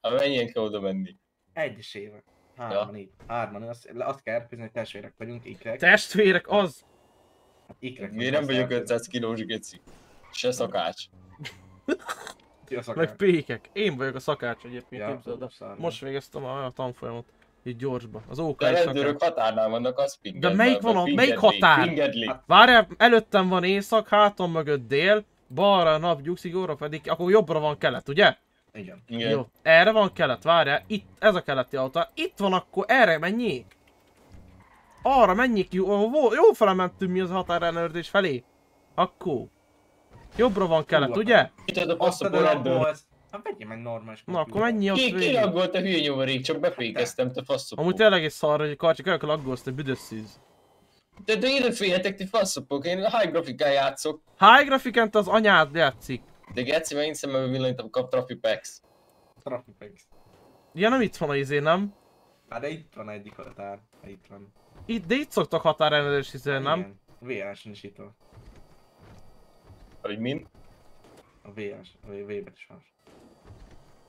G: Hát mennyien kell oda menni?
I: Egyesével. Hárman így. Hárman, azt, azt kell erpizni, hogy testvérek vagyunk, ikrek.
B: Testvérek, az!
I: Hát ikrek.
G: Én nem vagyok 500 kilós geci. Se szakács.
B: Meg pékek. Én vagyok a szakács egyébként,
I: Ja,
B: képzeld. Most végeztem a, a tanfolyamot. Így gyorsba. Az OK
G: De a rendőrök határnál vannak, az
B: De
G: Pingerben,
B: melyik van a, melyik határ?
G: Pingerley.
B: Várjál, előttem van észak, hátam mögött dél, balra a nap nyugszik, jobbra pedig, akkor jobbra van kelet, ugye?
I: Igen.
G: Igen.
B: Jó, erre van kelet, várjál, itt, ez a keleti autó. Itt van akkor, erre menjék. Arra menjék, jó, jó, jó fele mentünk mi az határellenőrzés felé. Akkor. Jobbra van kelet,
I: Hú,
B: ugye?
G: Itt az a
I: a
G: rendőr.
I: Hát vegyél meg normális
B: Na, akkor mennyi ott
G: Ki, ki
B: végig?
G: laggolt a hülye nyomorék, csak befékeztem, te faszopó.
B: Amúgy tényleg egy szar, hogy a karcsi kölyök laggolsz, te büdös szűz.
G: De, de ide féljetek, ti faszopók, én high grafikán játszok.
B: High grafikent az anyád játszik.
G: De geci, mert én szemembe villantam, kap Trafipex.
I: Trafipex.
B: Ja nem itt van a izé, nem?
I: Hát de itt van egyik határ. Itt van.
B: Itt, de itt szoktak határellenőrzés izé, nem?
I: Igen. VS-en is itt van.
G: Hogy min?
I: A VS, a V-bet is van.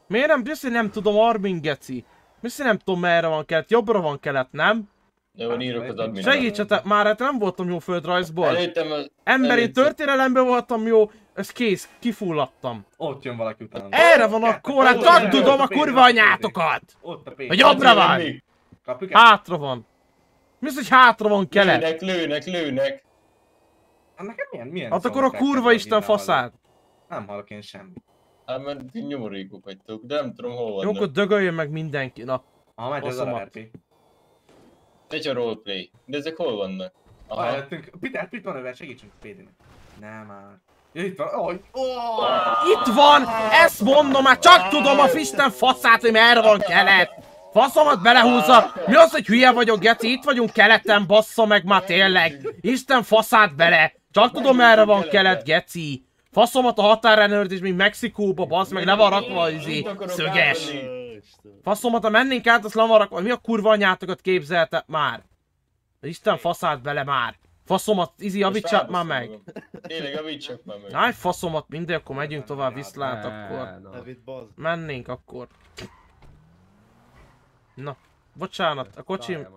B: Miért nem, biztos, nem tudom Armin geci. Biztos, nem tudom merre van kelet, jobbra van kelet, nem?
G: Jó, van írok az admin.
B: Segítsetek, már hát nem voltam jó földrajzból.
G: Előttem az...
B: Emberi
G: előttem-
B: történelemben voltam jó, ez kész, kifulladtam.
I: Ott jön valaki utána.
B: Erre van akkor, hát csak tudom a kurva anyátokat!
I: Ott a
B: Hogy jobbra van! Hátra van. Mi az, hogy hátra van kelet?
G: Lőnek, lőnek, lőnek.
I: Hát nekem milyen, milyen
B: Hát akkor a kurva isten faszát.
I: Nem hallok én semmit.
G: Hát mert ti nyomorékok vagytok, de nem tudom hol
B: Jó,
G: vannak.
B: akkor dögöljön meg mindenki, na.
I: Ha megy az a. RP.
G: Egy a roleplay. De ezek hol vannak? Aha.
I: Aha. Peter, itt van över, segítsünk PD-nek. Nem már. Ja, itt van. Oh, oh.
B: Itt van! Ezt mondom, már csak tudom a Fisten faszát, hogy merre van kelet! Faszomat belehúzza! Mi az, hogy hülye vagyok, Geci? Itt vagyunk keleten, bassza meg már tényleg! Isten faszát bele! Csak tudom, merre van kelet, Geci! Faszomat a határellenőrzés, mint Mexikóba, bassz meg, le van rakva izé, szöges! Faszomat, ha mennénk át, azt le van rakva, mi a kurva anyátokat képzelte már? Isten faszát bele már! Faszomat, izi, javítsák már meg!
G: Tényleg, javítsak már meg.
B: Náj faszomat, mindegy, akkor megyünk tovább, viszlát akkor. Mennénk akkor. Na, bocsánat, a kocsim,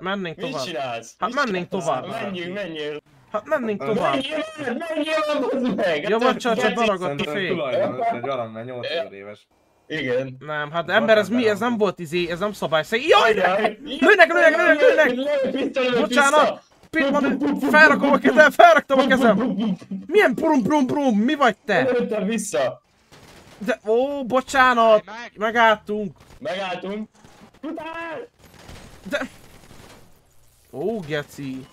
B: mennénk
G: Mit
B: tovább.
G: csinálsz?
B: Hát mennénk tovább.
G: Menjünk, menjél.
B: Hát mennénk tovább.
G: Menjél, menjél, bazd meg!
B: Ja, vagy csak csak daragadt a fék.
I: tulajdonos egy mert 8 éves.
G: Igen.
B: Nem, hát ember, ez mi? Ez nem volt izé, ez nem szabályszerű. Jaj! Lőnek, lőnek, lőnek, lőnek! Bocsánat! Pillanat, felrakom a kezem, felraktam a kezem! Milyen brum brum brum, mi vagy te?
G: Lőttem vissza!
B: De, ó, bocsánat! Megálltunk!
G: Megálltunk! Futál!
B: De... Ó, geci!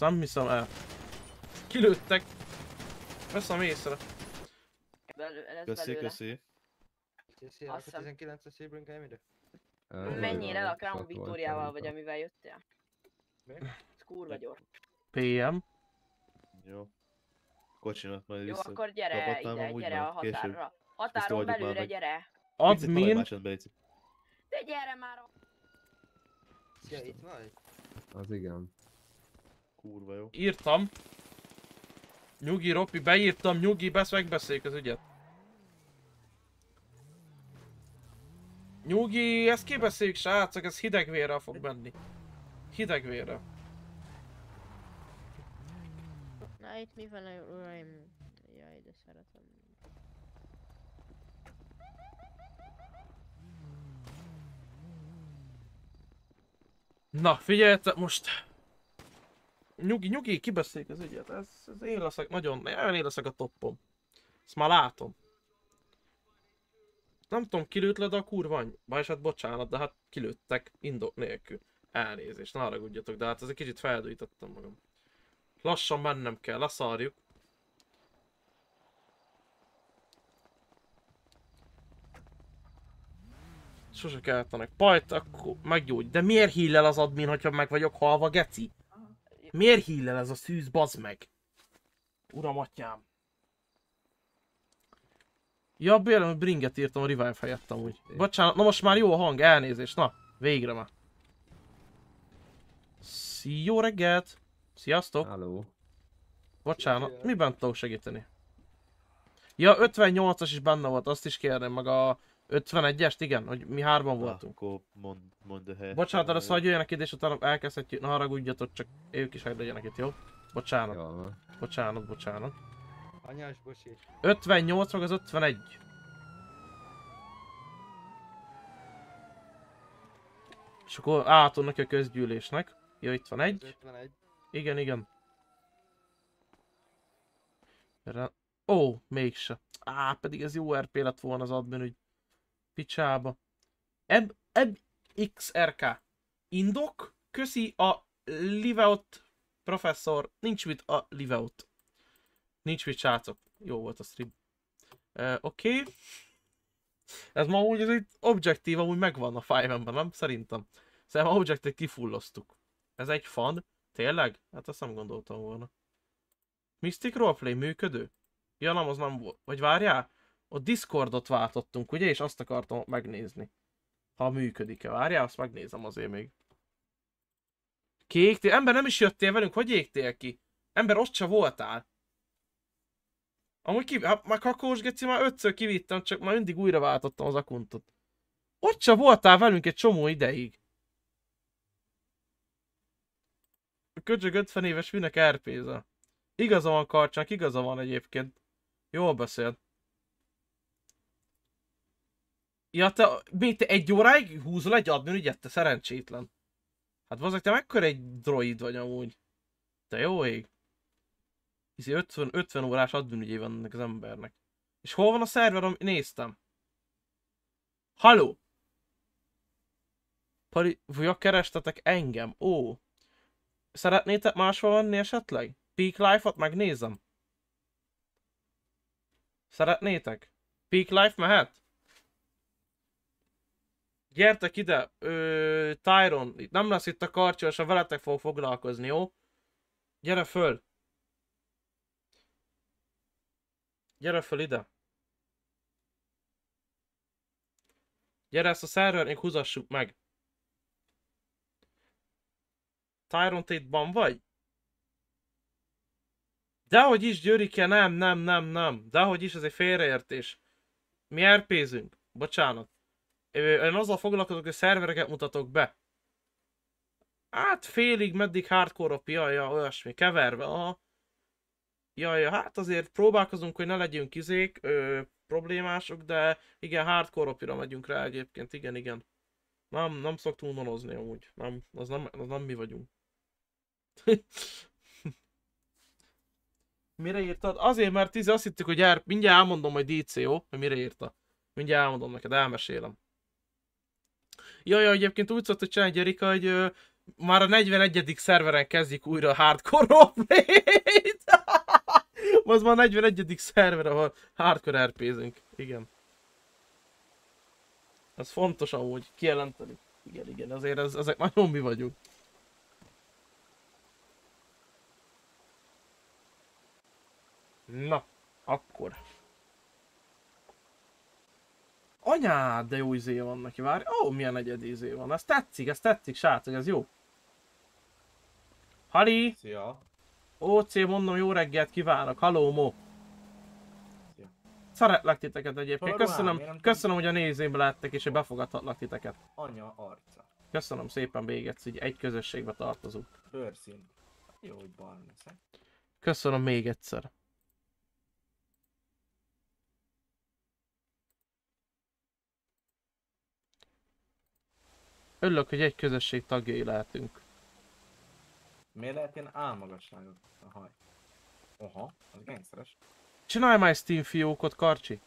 B: Azt nem hiszem el. Kilőttek. Veszem észre.
W: Köszi, köszi.
Q: Köszi,
L: Azt hiszem.
Q: 19-es ébrünk el ide?
L: Mennyire a Crown Victoriával vagy, amivel jöttél? Ez kurva gyors.
B: PM.
W: Jó. Kocsinak majd
L: Jó,
W: vissza.
L: akkor gyere ide, gyere a határra.
W: Ezt
L: Határon belőle gyere.
B: Admin.
L: De gyere már a...
Q: Szia, itt vagy?
H: Az igen.
W: Kurva jó.
B: Írtam. Nyugi, Ropi, beírtam, nyugi, besz megbeszéljük az ügyet. Nyugi, ezt kibeszéljük, srácok, ez hidegvérrel fog menni. Hidegvérrel.
X: Na itt mi van, uraim? Jaj, de szeretem.
B: Na, figyeljetek most. Nyugi, nyugi, kibeszéljük az ügyet. Ez, ez én leszek nagyon, nagyon én leszek a toppom. Ezt már látom. Nem tudom, kilőtt le, de a kurva any. Bajs, hát bocsánat, de hát kilőttek indok nélkül. Elnézést, ne haragudjatok, de hát ez egy kicsit feldújítottam magam. Lassan mennem kell, leszarjuk. Sose keltenek. Pajt, akkor meggyógy. De miért hílel az admin, hogyha meg vagyok halva, geci? Miért hílel ez a szűz, bazd meg? Uram atyám. Ja, bélem, hogy bringet írtam a revive helyett amúgy. Bocsánat, na most már jó a hang, elnézést, na, végre már. Szí, jó reggelt! Sziasztok!
H: Hello.
B: Bocsánat, miben tudok segíteni? Ja, 58-as is benne volt, azt is kérném, meg a 51-est, igen, hogy mi hárman voltunk.
W: Akkor mond, mondd a helyet.
B: Bocsánat, de szóval jöjjenek ide, és utána elkezdhetjük, ne haragudjatok, csak ők is legyenek itt, jó? Bocsánat. Bocsánat, bocsánat.
Q: Anyás, bocsi.
B: 58 meg az 51. És akkor átadom neki a közgyűlésnek. Ja, itt van egy.
Q: 51.
B: Igen, igen. Ó, mégse. Á, pedig ez jó RP lett volna az admin, hogy picsába. Eb, eb XRK. Indok, köszi a Liveout professzor. Nincs mit a Liveout. Nincs mit srácok. Jó volt a stream. Uh, Oké. Okay. Ez ma úgy ez egy objektív, amúgy megvan a 5 nem? Szerintem. Szerintem objektív kifulloztuk. Ez egy fan. Tényleg? Hát azt nem gondoltam volna. Mystic Roleplay működő? Ja nem, az nem volt. Vagy várjál? Ott Discordot váltottunk, ugye? És azt akartam megnézni. Ha működik-e. Várjál, azt megnézem azért még. Kiégtél? Ember nem is jöttél velünk, hogy égtél ki? Ember, ott se voltál. Amúgy ki, hát már kakós geci már ötször kivittem, csak már mindig újra váltottam az akuntot. Ott se voltál velünk egy csomó ideig. A köcsög 50 éves minek erpéze. Igaza van Karcsának, igaza van egyébként. Jól beszél. Ja, te, mi, te egy óráig húzol egy admin ügyet, te szerencsétlen. Hát bazeg, te mekkora egy droid vagy amúgy. Te jó ég. Hiszi 50, 50 órás admin ügyé van ennek az embernek. És hol van a szerver, amit néztem? Haló? Pari, vagyok kerestetek engem? Ó. Szeretnétek máshol venni esetleg? Peak Life-ot megnézem. Szeretnétek? Peak Life mehet? Gyertek ide, ö, Tyron, itt nem lesz itt a karcsos, a veletek fog foglalkozni, jó? Gyere föl! Gyere föl ide! Gyere ezt a szerver, még húzassuk meg! Tyron, te itt ban vagy? Dehogy is, Györike, nem, nem, nem, nem. Dehogy is, ez egy félreértés. Mi RP-zünk. Bocsánat. Én azzal foglalkozok, hogy szervereket mutatok be. Hát félig, meddig hardcore jaj, ja, olyasmi, keverve, aha. Jaj, ja, hát azért próbálkozunk, hogy ne legyünk izék, ö, problémások, de igen, hardcore opira megyünk rá egyébként, igen, igen. Nem, nem szoktunk nonozni amúgy, nem, az nem, az nem mi vagyunk. Mire írtad? Azért, mert tíz azt hittük, hogy jár, mindjárt elmondom, hogy DCO, hogy mire írta. Mindjárt elmondom neked, elmesélem. Jaj, jaj, egyébként úgy szokott csinálni Gyerika, hogy ö, már a 41. szerveren kezdik újra a hardcore roleplayt. Az már a 41. szerver, ahol hardcore RP-zünk. Igen. Ez fontos amúgy kijelenteni. Igen, igen, azért ez, ezek nagyon mi vagyunk. Na, akkor. Anyád, de jó izé van neki, várj. Ó, oh, milyen egyedi izé van. Ez tetszik, ez tetszik, srácok, ez jó. Hali!
I: Szia!
B: OC, mondom, jó reggelt kívánok. Haló, Mo. Szeretlek titeket egyébként. Köszönöm, köszönöm, hogy a nézőimbe lettek és hogy befogadhatlak titeket.
I: Anya arca.
B: Köszönöm szépen még egyszer, hogy egy közösségbe tartozunk.
I: Bőrszín. Jó, hogy barna leszek.
B: Köszönöm még egyszer. Örülök, hogy egy közösség tagjai lehetünk.
I: Miért lehet ilyen álmagasságok a haj? Oha, az gangsteres.
B: Csinálj már egy Steam fiókot, Karcsi.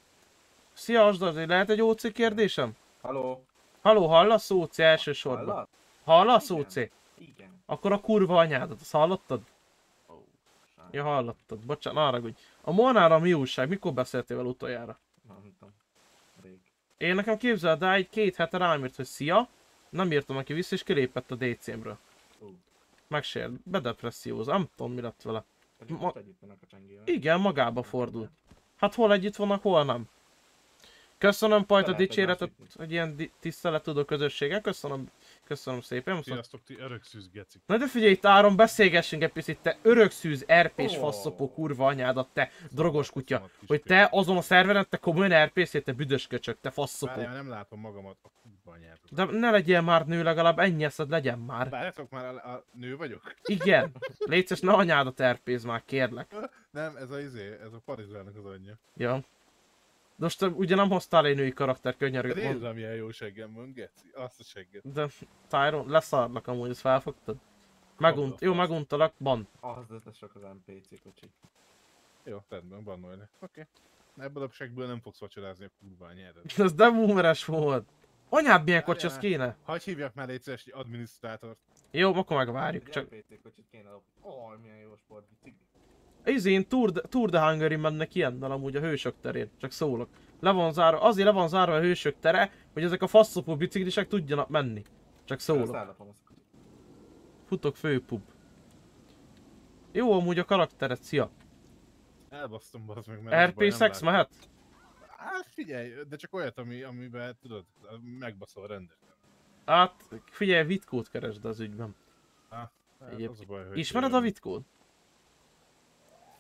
B: Szia, Asdod, lehet egy OC kérdésem?
I: Haló?
B: Haló, hallasz OC elsősorban?
I: Hallasz?
B: Hallasz OC?
I: Igen.
B: Akkor a kurva anyádat, azt hallottad? Ja, hallottad. Bocsánat, arra hogy A Molnára mi újság? Mikor beszéltél vele utoljára?
I: Nem tudom. Rég.
B: Én nekem képzeld, de egy két hete rám írt, hogy szia. Nem írtam neki vissza, és kilépett a DC-mről. Megsért, bedepresszióz, nem tudom mi lett vele. Ma-. Igen, magába fordul. Hát hol együtt vannak, hol nem. Köszönöm Pajta dicséretet, hogy ilyen di- tiszteletudó közösségen. Köszönöm, köszönöm szépen. Viszont...
O: Sziasztok, ti örökszűz gecik.
B: Na de figyelj, itt Áron, beszélgessünk egy picit, te örökszűz RP-s
O: Ó.
B: faszopó kurva anyádat, te drogos kutya. Hogy te azon a szerveren, te komolyan RP-szél, te büdös köcsög, te faszopó.
O: Várjál, nem látom magamat a kurva anyát.
B: De ne legyél már nő, legalább ennyi eszed legyen már.
O: Várjátok már, a, a nő vagyok?
B: Igen. Légy szíves, ne anyádat RP-z már, kérlek.
O: Nem, ez a izé, ez a Parizsának az anyja.
B: Ja. De most ugye nem hoztál egy női karakter könyörű.
O: Nézd, milyen jó seggem van, geci. Azt a segget.
B: De Tyron, leszarnak amúgy, ezt felfogtad? Megunt, jó, meguntalak, ban.
I: Az lesz csak az NPC kocsi.
O: Jó, rendben, bannolni. Oké. Ebből a segből nem fogsz vacsorázni a kurva anyádat.
B: Ez de boomeres volt. Anyád milyen kocsi, az kéne?
O: Hagyj hívjak már egy szíves adminisztrátort.
B: Jó, akkor megvárjuk, csak...
I: NPC kocsit kéne. Ó, milyen jó sportbicikli.
B: Izén Tour de, Tour de Hungary mennek ilyennel amúgy a hősök terén, csak szólok. Le van zárva, azért le van zárva a hősök tere, hogy ezek a faszopó biciklisek tudjanak menni. Csak szólok.
I: a.
B: Futok főpub. Jó amúgy a karakteret, szia.
O: Elbasztom bazd meg, mert az
B: RP
O: látom.
B: mehet?
O: Hát figyelj, de csak olyat, ami, amiben tudod, megbaszol rendet.
B: Hát, figyelj, vitkót keresd az ügyben.
O: Hát, az a baj, hogy...
B: Ismered a vitkót?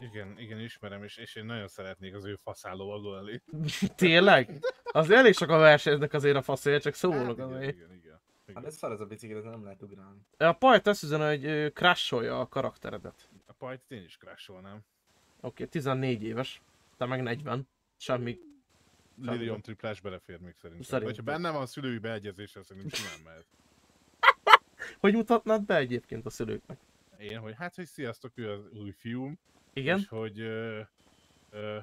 O: Igen, igen, ismerem, és, és én nagyon szeretnék az ő faszálló alól
B: Tényleg? Az elég sokan versenyeznek azért a faszért, csak szólok
O: Hát, igen,
B: azért.
O: igen, igen.
I: Hát ez szar ez a bicikli, ez nem lehet ugrálni.
B: A Pajt azt üzenem, hogy crasholja a karakteredet.
O: A pajt én is crasholnám.
B: Oké, 14 éves. Te meg 40. Semmi.
O: Lilium triplás belefér még szerintem.
B: Szerintem.
O: Hogyha benne van szülői beegyezésre, szerintem simán mehet.
B: Hogy mutatnád be egyébként a szülőknek?
O: Én, hogy hát, hogy sziasztok, ő az új fiúm.
B: Igen?
O: És hogy ö, ö,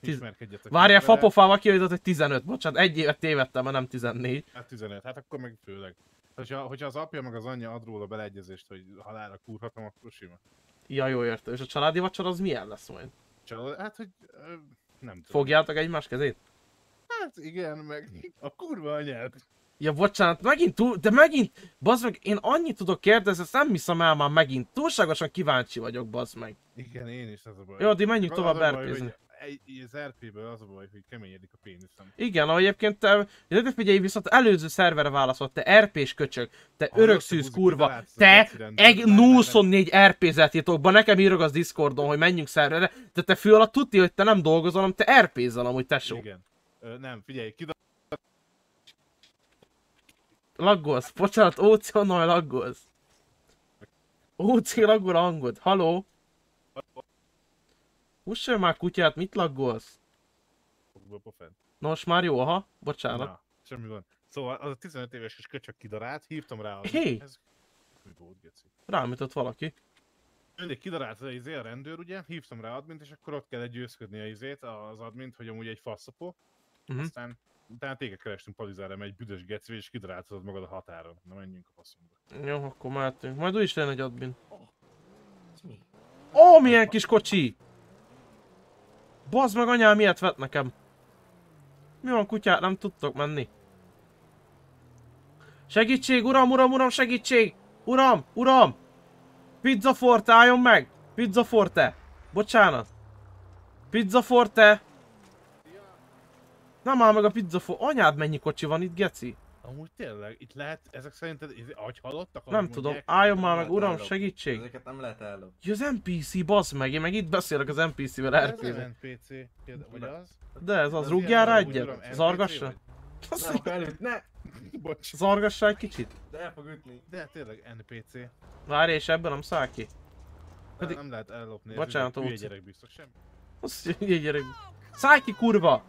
B: Tiz-. Várjál, fapofával kijavított, hogy 15. Bocsánat, egy évet tévedtem, mert nem 14.
O: Hát 15, hát akkor meg főleg. Hogyha, hogyha az apja meg az anyja ad róla beleegyezést, hogy halálra kúrhatom, akkor sima.
B: Ja, jó értem. És a családi vacsora az milyen lesz majd?
O: Csak, hát, hogy nem tudom.
B: Fogjátok egymás kezét?
O: Hát igen, meg a kurva anyád.
B: Ja, bocsánat, megint túl, de megint, bazd meg, én annyit tudok kérdezni, ezt nem hiszem el már megint. Túlságosan kíváncsi vagyok, bazd meg.
O: Igen, én is az a baj.
B: Jó, addig menjünk
O: Az
B: tovább
O: így Az RP-ből az a baj, hogy keményedik a péniszem.
B: Igen, ahogy egyébként te, de figyelj, viszont előző szerverre válaszolt, te RP-s köcsög, te
O: Hallod,
B: örökszűz kurva, te egy
O: Várj, várj,
B: 24 RP-zet titokban, nekem írok az Discordon, hogy menjünk szerverre, de te fül alatt tudti, hogy te nem dolgozol, hanem te RP-zel amúgy, tesó.
O: Igen. Ö, nem, figyelj, kida...
B: Laggolsz, bocsánat, OC honnan laggolsz? OC laggol a hangod, haló? Hússolj már kutyát, mit laggolsz? Nos, már jó, aha, bocsánat.
O: Na, semmi van. Szóval az a 15 éves kis köcsök kidarált, hívtam rá.
B: Hé!
O: Ez... Mi volt, geci?
B: Rám jutott valaki.
O: Mindig kidarált az izé a rendőr, ugye, hívtam rá admint, és akkor ott kellett győzködni a izét, az admint, hogy amúgy egy faszopó.
B: Mhm.
O: Aztán utána téged kerestünk Palizára, egy büdös geci, és kidaráltad magad a határon. Na menjünk a faszomba.
B: Jó, akkor mehetünk. Majd úgyis lenne egy admin. Ó, oh, milyen kis kocsi! Bazd meg anyám, ilyet vett nekem. Mi van kutyát, nem tudtok menni. Segítség, uram, uram, uram, segítség! Uram, uram! Pizza Forte, álljon meg! Pizza Forte! Bocsánat! Pizza Forte! Nem áll meg a Pizza Forte. Anyád mennyi kocsi van itt, geci?
O: Amúgy tényleg, itt lehet, ezek szerinted agyhalottak?
B: Nem
O: mondják?
B: tudom, álljon már meg, uram,
I: ellopni.
B: segítség!
I: Ezeket nem lehet ellopni.
B: Ja, az NPC, bazd meg, én meg itt beszélek az NPC-vel
O: Ez
B: RP-vel.
O: nem NPC, vagy az?
B: De ez az, rúgjál rá egyet? Zargassa?
I: Nem előtt, ne!
O: Bocs.
B: Zargassa egy kicsit?
I: De el fog ütni.
O: De tényleg NPC.
B: Várj, és ebben nem száll ki?
O: Pedig... Nem lehet ellopni, ez
B: Bocsánat, Óci.
O: gyerek biztos, semmi.
B: Azt hülye gyerek. Szállj ki, kurva!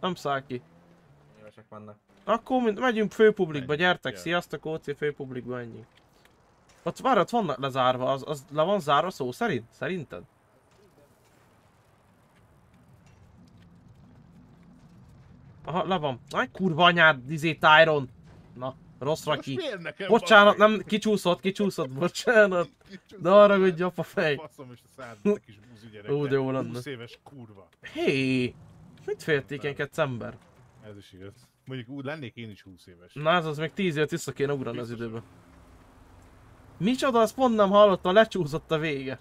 B: Nem száll ki.
I: Nyilvesek vannak.
B: Akkor mind, megyünk főpublikba, gyertek,
I: Jaj.
B: sziasztok, OC főpublikba menjünk. Ott várj, ott vannak lezárva, az, az le van zárva szó szerint? Szerinted? Aha, le van. Aj, kurva anyád, izé Tyron. Na, rosszra
O: Most
B: ki. Bocsánat, nem, kicsúszott, kicsúszott, bocsánat. De arra, hogy apa fej.
O: Faszom is a kis buzi gyerek.
B: Ó, de jó lenne.
O: 20 éves kurva.
B: Hé, mit féltékenykedsz ember?
O: Ez is igaz. Mondjuk úgy lennék én is 20 éves.
B: Na ez az még 10 évet vissza kéne ugrani az időbe. Micsoda, azt pont nem hallottam, lecsúszott a vége.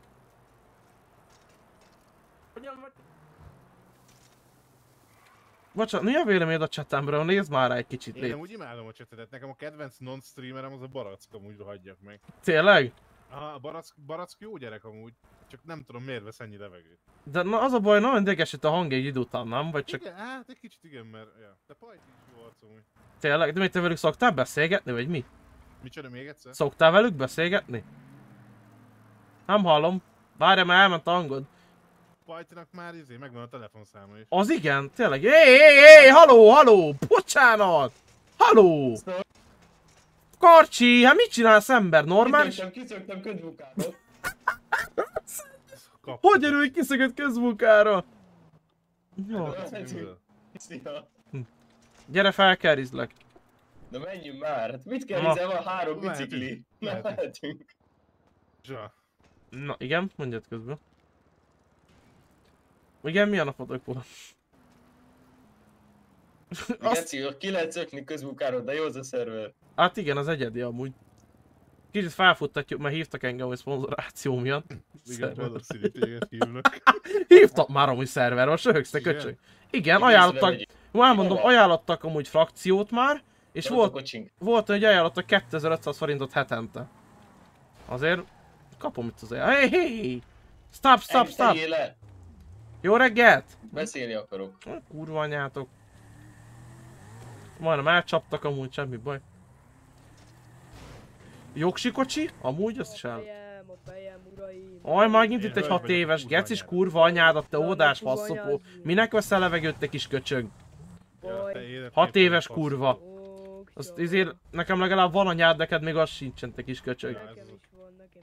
B: Bocsánat, mi a véleményed a csatámról? Nézd már rá egy kicsit,
O: Én
B: légy.
O: amúgy imádom a csetetet, nekem a kedvenc non-streamerem az a Barack, amúgy rohadjak meg.
B: Tényleg?
O: Aha, a Barack, Barack jó gyerek amúgy, csak nem tudom miért vesz ennyi levegőt.
B: De na az a baj, nagyon idegesít a hang egy idő után, nem? Vagy csak
O: Igen, hát egy kicsit igen, mert... Ja. De Pajti is jó arc amúgy.
B: tényleg? De mit te velük szoktál beszélgetni, vagy mi?
O: Micsoda még egyszer?
B: Szoktál velük beszélgetni? Nem hallom. Várj, mert elment a hangod.
O: Pajtinak már izé, megvan a telefonszáma is.
B: Az igen, tényleg. Hé, hé, hé, haló, haló, bocsánat! Haló! Karcsi, hát mit csinálsz ember, normális?
G: Kiszöktem, kiszöktem közmunkáról.
B: Hogy örülj kiszökött közmunkára? Jó.
G: Szia.
B: Gyere fel, kerizlek.
G: Na menjünk már, hát mit kell van három bicikli? Na
O: mehetünk. Zsa.
B: Na igen, mondjad közben. Igen, mi a napotokból?
G: Geci, ki lehet szökni közmunkáról, de jó az a szerver.
B: Hát igen, az egyedi amúgy. Kicsit felfuttatjuk, mert hívtak engem, hogy szponzoráció miatt.
O: Igen, valószínű téged hívnak.
B: Hívtak már amúgy szerver, most röhögsz te
O: Igen?
B: köcsög. Igen,
G: Igen,
B: ajánlottak, elmondom,
G: Hova?
B: ajánlottak amúgy frakciót már, és
G: De a
B: volt, volt, hogy ajánlottak 2500 forintot hetente. Azért kapom itt az ajánlat. Hey, hey! Stop, stop, stop! Jó reggelt!
G: Beszélni akarok.
B: Kurva anyátok. Majdnem elcsaptak amúgy, semmi baj. Jogsi kocsi? Amúgy azt is el. Aj, megint itt egy hat éves
O: kurva
B: gecis
O: anyád.
B: kurva anyádat, te ódás faszopó. Minek veszel levegőt, te kis köcsög? Hat éves kurva. Azt izé, nekem legalább van anyád, neked még az sincsen, te kis köcsög.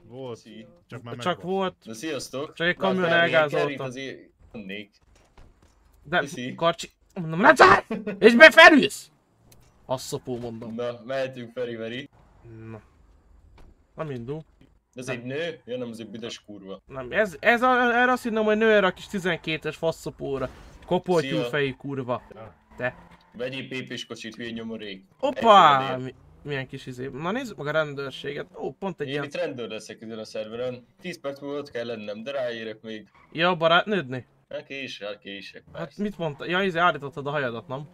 O: Volt, csak már
B: Csak volt,
G: Na sziasztok.
B: Csak egy kamion elgázolta. de karcsi... Mondom, lezáll! És befelülsz! Asszopó mondom.
G: Na, mehetünk Feriveri.
B: Na. Nem indul.
G: Ez egy nő? Ja nem, ez egy büdös kurva.
B: Nem, ez, ez a, erre azt hinnem, hogy nő erre a kis 12-es faszopóra. Kopoltyú fejű kurva. Te.
G: Vegyél pépés kocsit, hülye nyomorék. Egyszerűen
B: Mi, milyen kis izé. Na nézzük meg a rendőrséget. Ó, pont egy
G: Én
B: ilyen...
G: itt rendőr leszek ezen a szerveren. 10 perc múlva ott kell lennem, de ráérek még.
B: Ja, barátnődni?
G: Hát kések, kések.
B: Hát mit mondta? Ja, izé állítottad a hajadat, nem?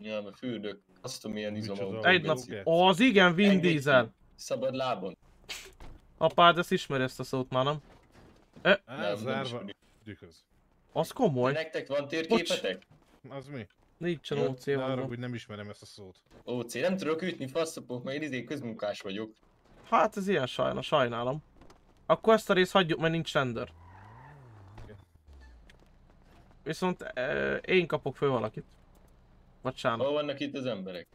G: Ja, mert fürdök. Azt tudom milyen izom van.
B: Egy nap... Az igen, Vin. Diesel.
G: Szabad lábon.
B: Apád ezt ismeri ezt a szót már, nem?
O: Zárva.
G: ismeri.
O: Düköz.
B: az komoly.
G: Nektek van térképetek?
O: Az mi?
B: Nincsen OC
O: Ne arra,
B: van.
O: hogy nem ismerem ezt a szót.
G: OC, nem tudok ütni faszopok, mert én izé közmunkás vagyok.
B: Hát ez ilyen sajna, sajnálom. Akkor ezt a részt hagyjuk, mert nincs rendőr. Viszont e, én kapok föl valakit. Bocsánat.
G: Hol vannak itt az emberek?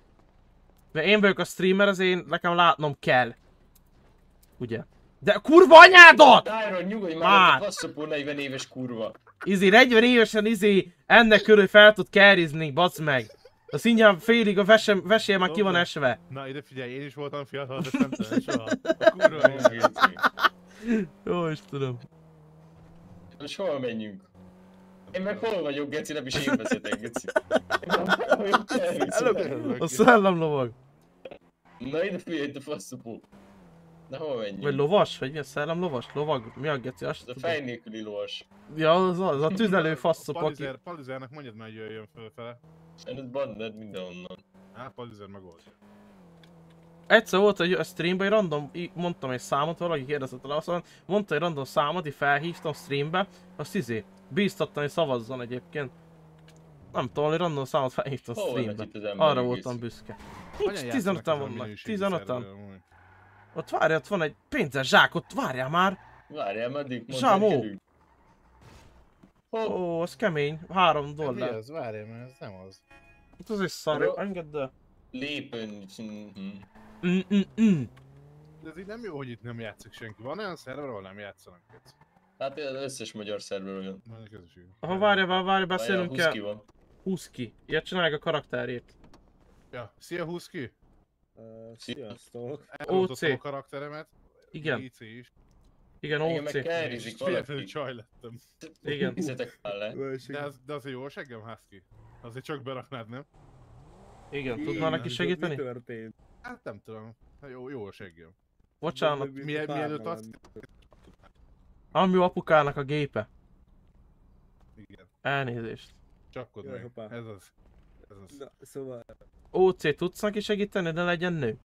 B: Mert én vagyok a streamer, az én nekem látnom kell. Ugye? De kurva anyádat!
G: Tyron, nyugodj már,
B: Már.
G: a faszopó 40 éves kurva.
B: Izé, 40 évesen izé, ennek körül fel tud kerizni, bazd meg. A színján félig a vesem, vesél már ki van esve.
O: Na ide figyelj, én is voltam fiatal, de nem tudom soha. A kurva.
B: Jó is tudom.
G: Most hol menjünk? Én meg hol vagyok, Geci, nem is én vezetek, Geci.
B: A szellemlovag.
G: Na ide figyelj, a faszopó. Na hol menjünk?
B: Vagy lovas? Vagy mi a szellem lovas? Lovag? Mi a geci? Azt
G: a fej nélküli lovas.
B: Ja, az az, a tüzelő faszop, aki...
O: Palizer, Palizernek mondjad már, hogy jöjjön fölfele.
G: Ez banded mindenhonnan.
O: Á, Palizer megoldja.
B: Egyszer volt egy a streamben, egy random, mondtam egy számot, valaki kérdezett rá, azt mondta, mondta egy random számot, így felhívtam streambe, azt izé, bíztattam, hogy szavazzon egyébként. Nem tudom, egy random számot felhívtam
G: Hol vannak
B: streambe.
G: itt
B: Arra voltam büszke. Nincs,
O: játszanak
B: 15-en
O: ezen a
B: vannak,
O: minőségi
B: 15-en.
O: szerverrel amúgy?
B: Ott várja, ott van egy pénzes zsák, ott várjál már!
G: Várjál, meddig
B: Zsámó! Ó, az kemény, 3
O: Mi
B: dollár.
O: az? Várjál, mert ez nem az.
B: Hát az is szar, engedd el.
G: Lépön. mhm.
B: Mm, mm, mm.
O: De ez így nem jó, hogy itt nem játszik senki. Van olyan szerver, ahol nem játszanak.
G: Hát összes magyar szerver olyan.
O: Mondjuk ez is jó.
B: Ha várja, várja, várja, beszélünk kell.
G: 20 van.
B: Husky. Ilyet csinálják a karakterét.
O: Ja, szia Husky!
H: Sziasztok!
O: Elontottam
B: OC.
O: a karakteremet.
B: Igen.
O: IC is.
B: Igen, OC.
G: meg kerizik
O: Fiatal
G: valaki.
O: csaj lettem.
B: Igen.
G: Hiszetek már le.
O: De, az, de azért jó a seggem, Husky? Azért csak beraknád, nem?
B: Igen, tudnál neki segíteni?
H: történt?
O: Hát nem tudom. Hát Jó, jó a seggem.
B: Bocsánat.
O: Mielőtt azt...
B: Ami apukának a gépe.
O: Igen.
B: Elnézést.
O: Csapkod
H: Jaj,
O: meg.
H: hoppá.
O: Ez az. Ez az.
H: Na, szóval...
B: OC tudsz neki segíteni, de legyen nő?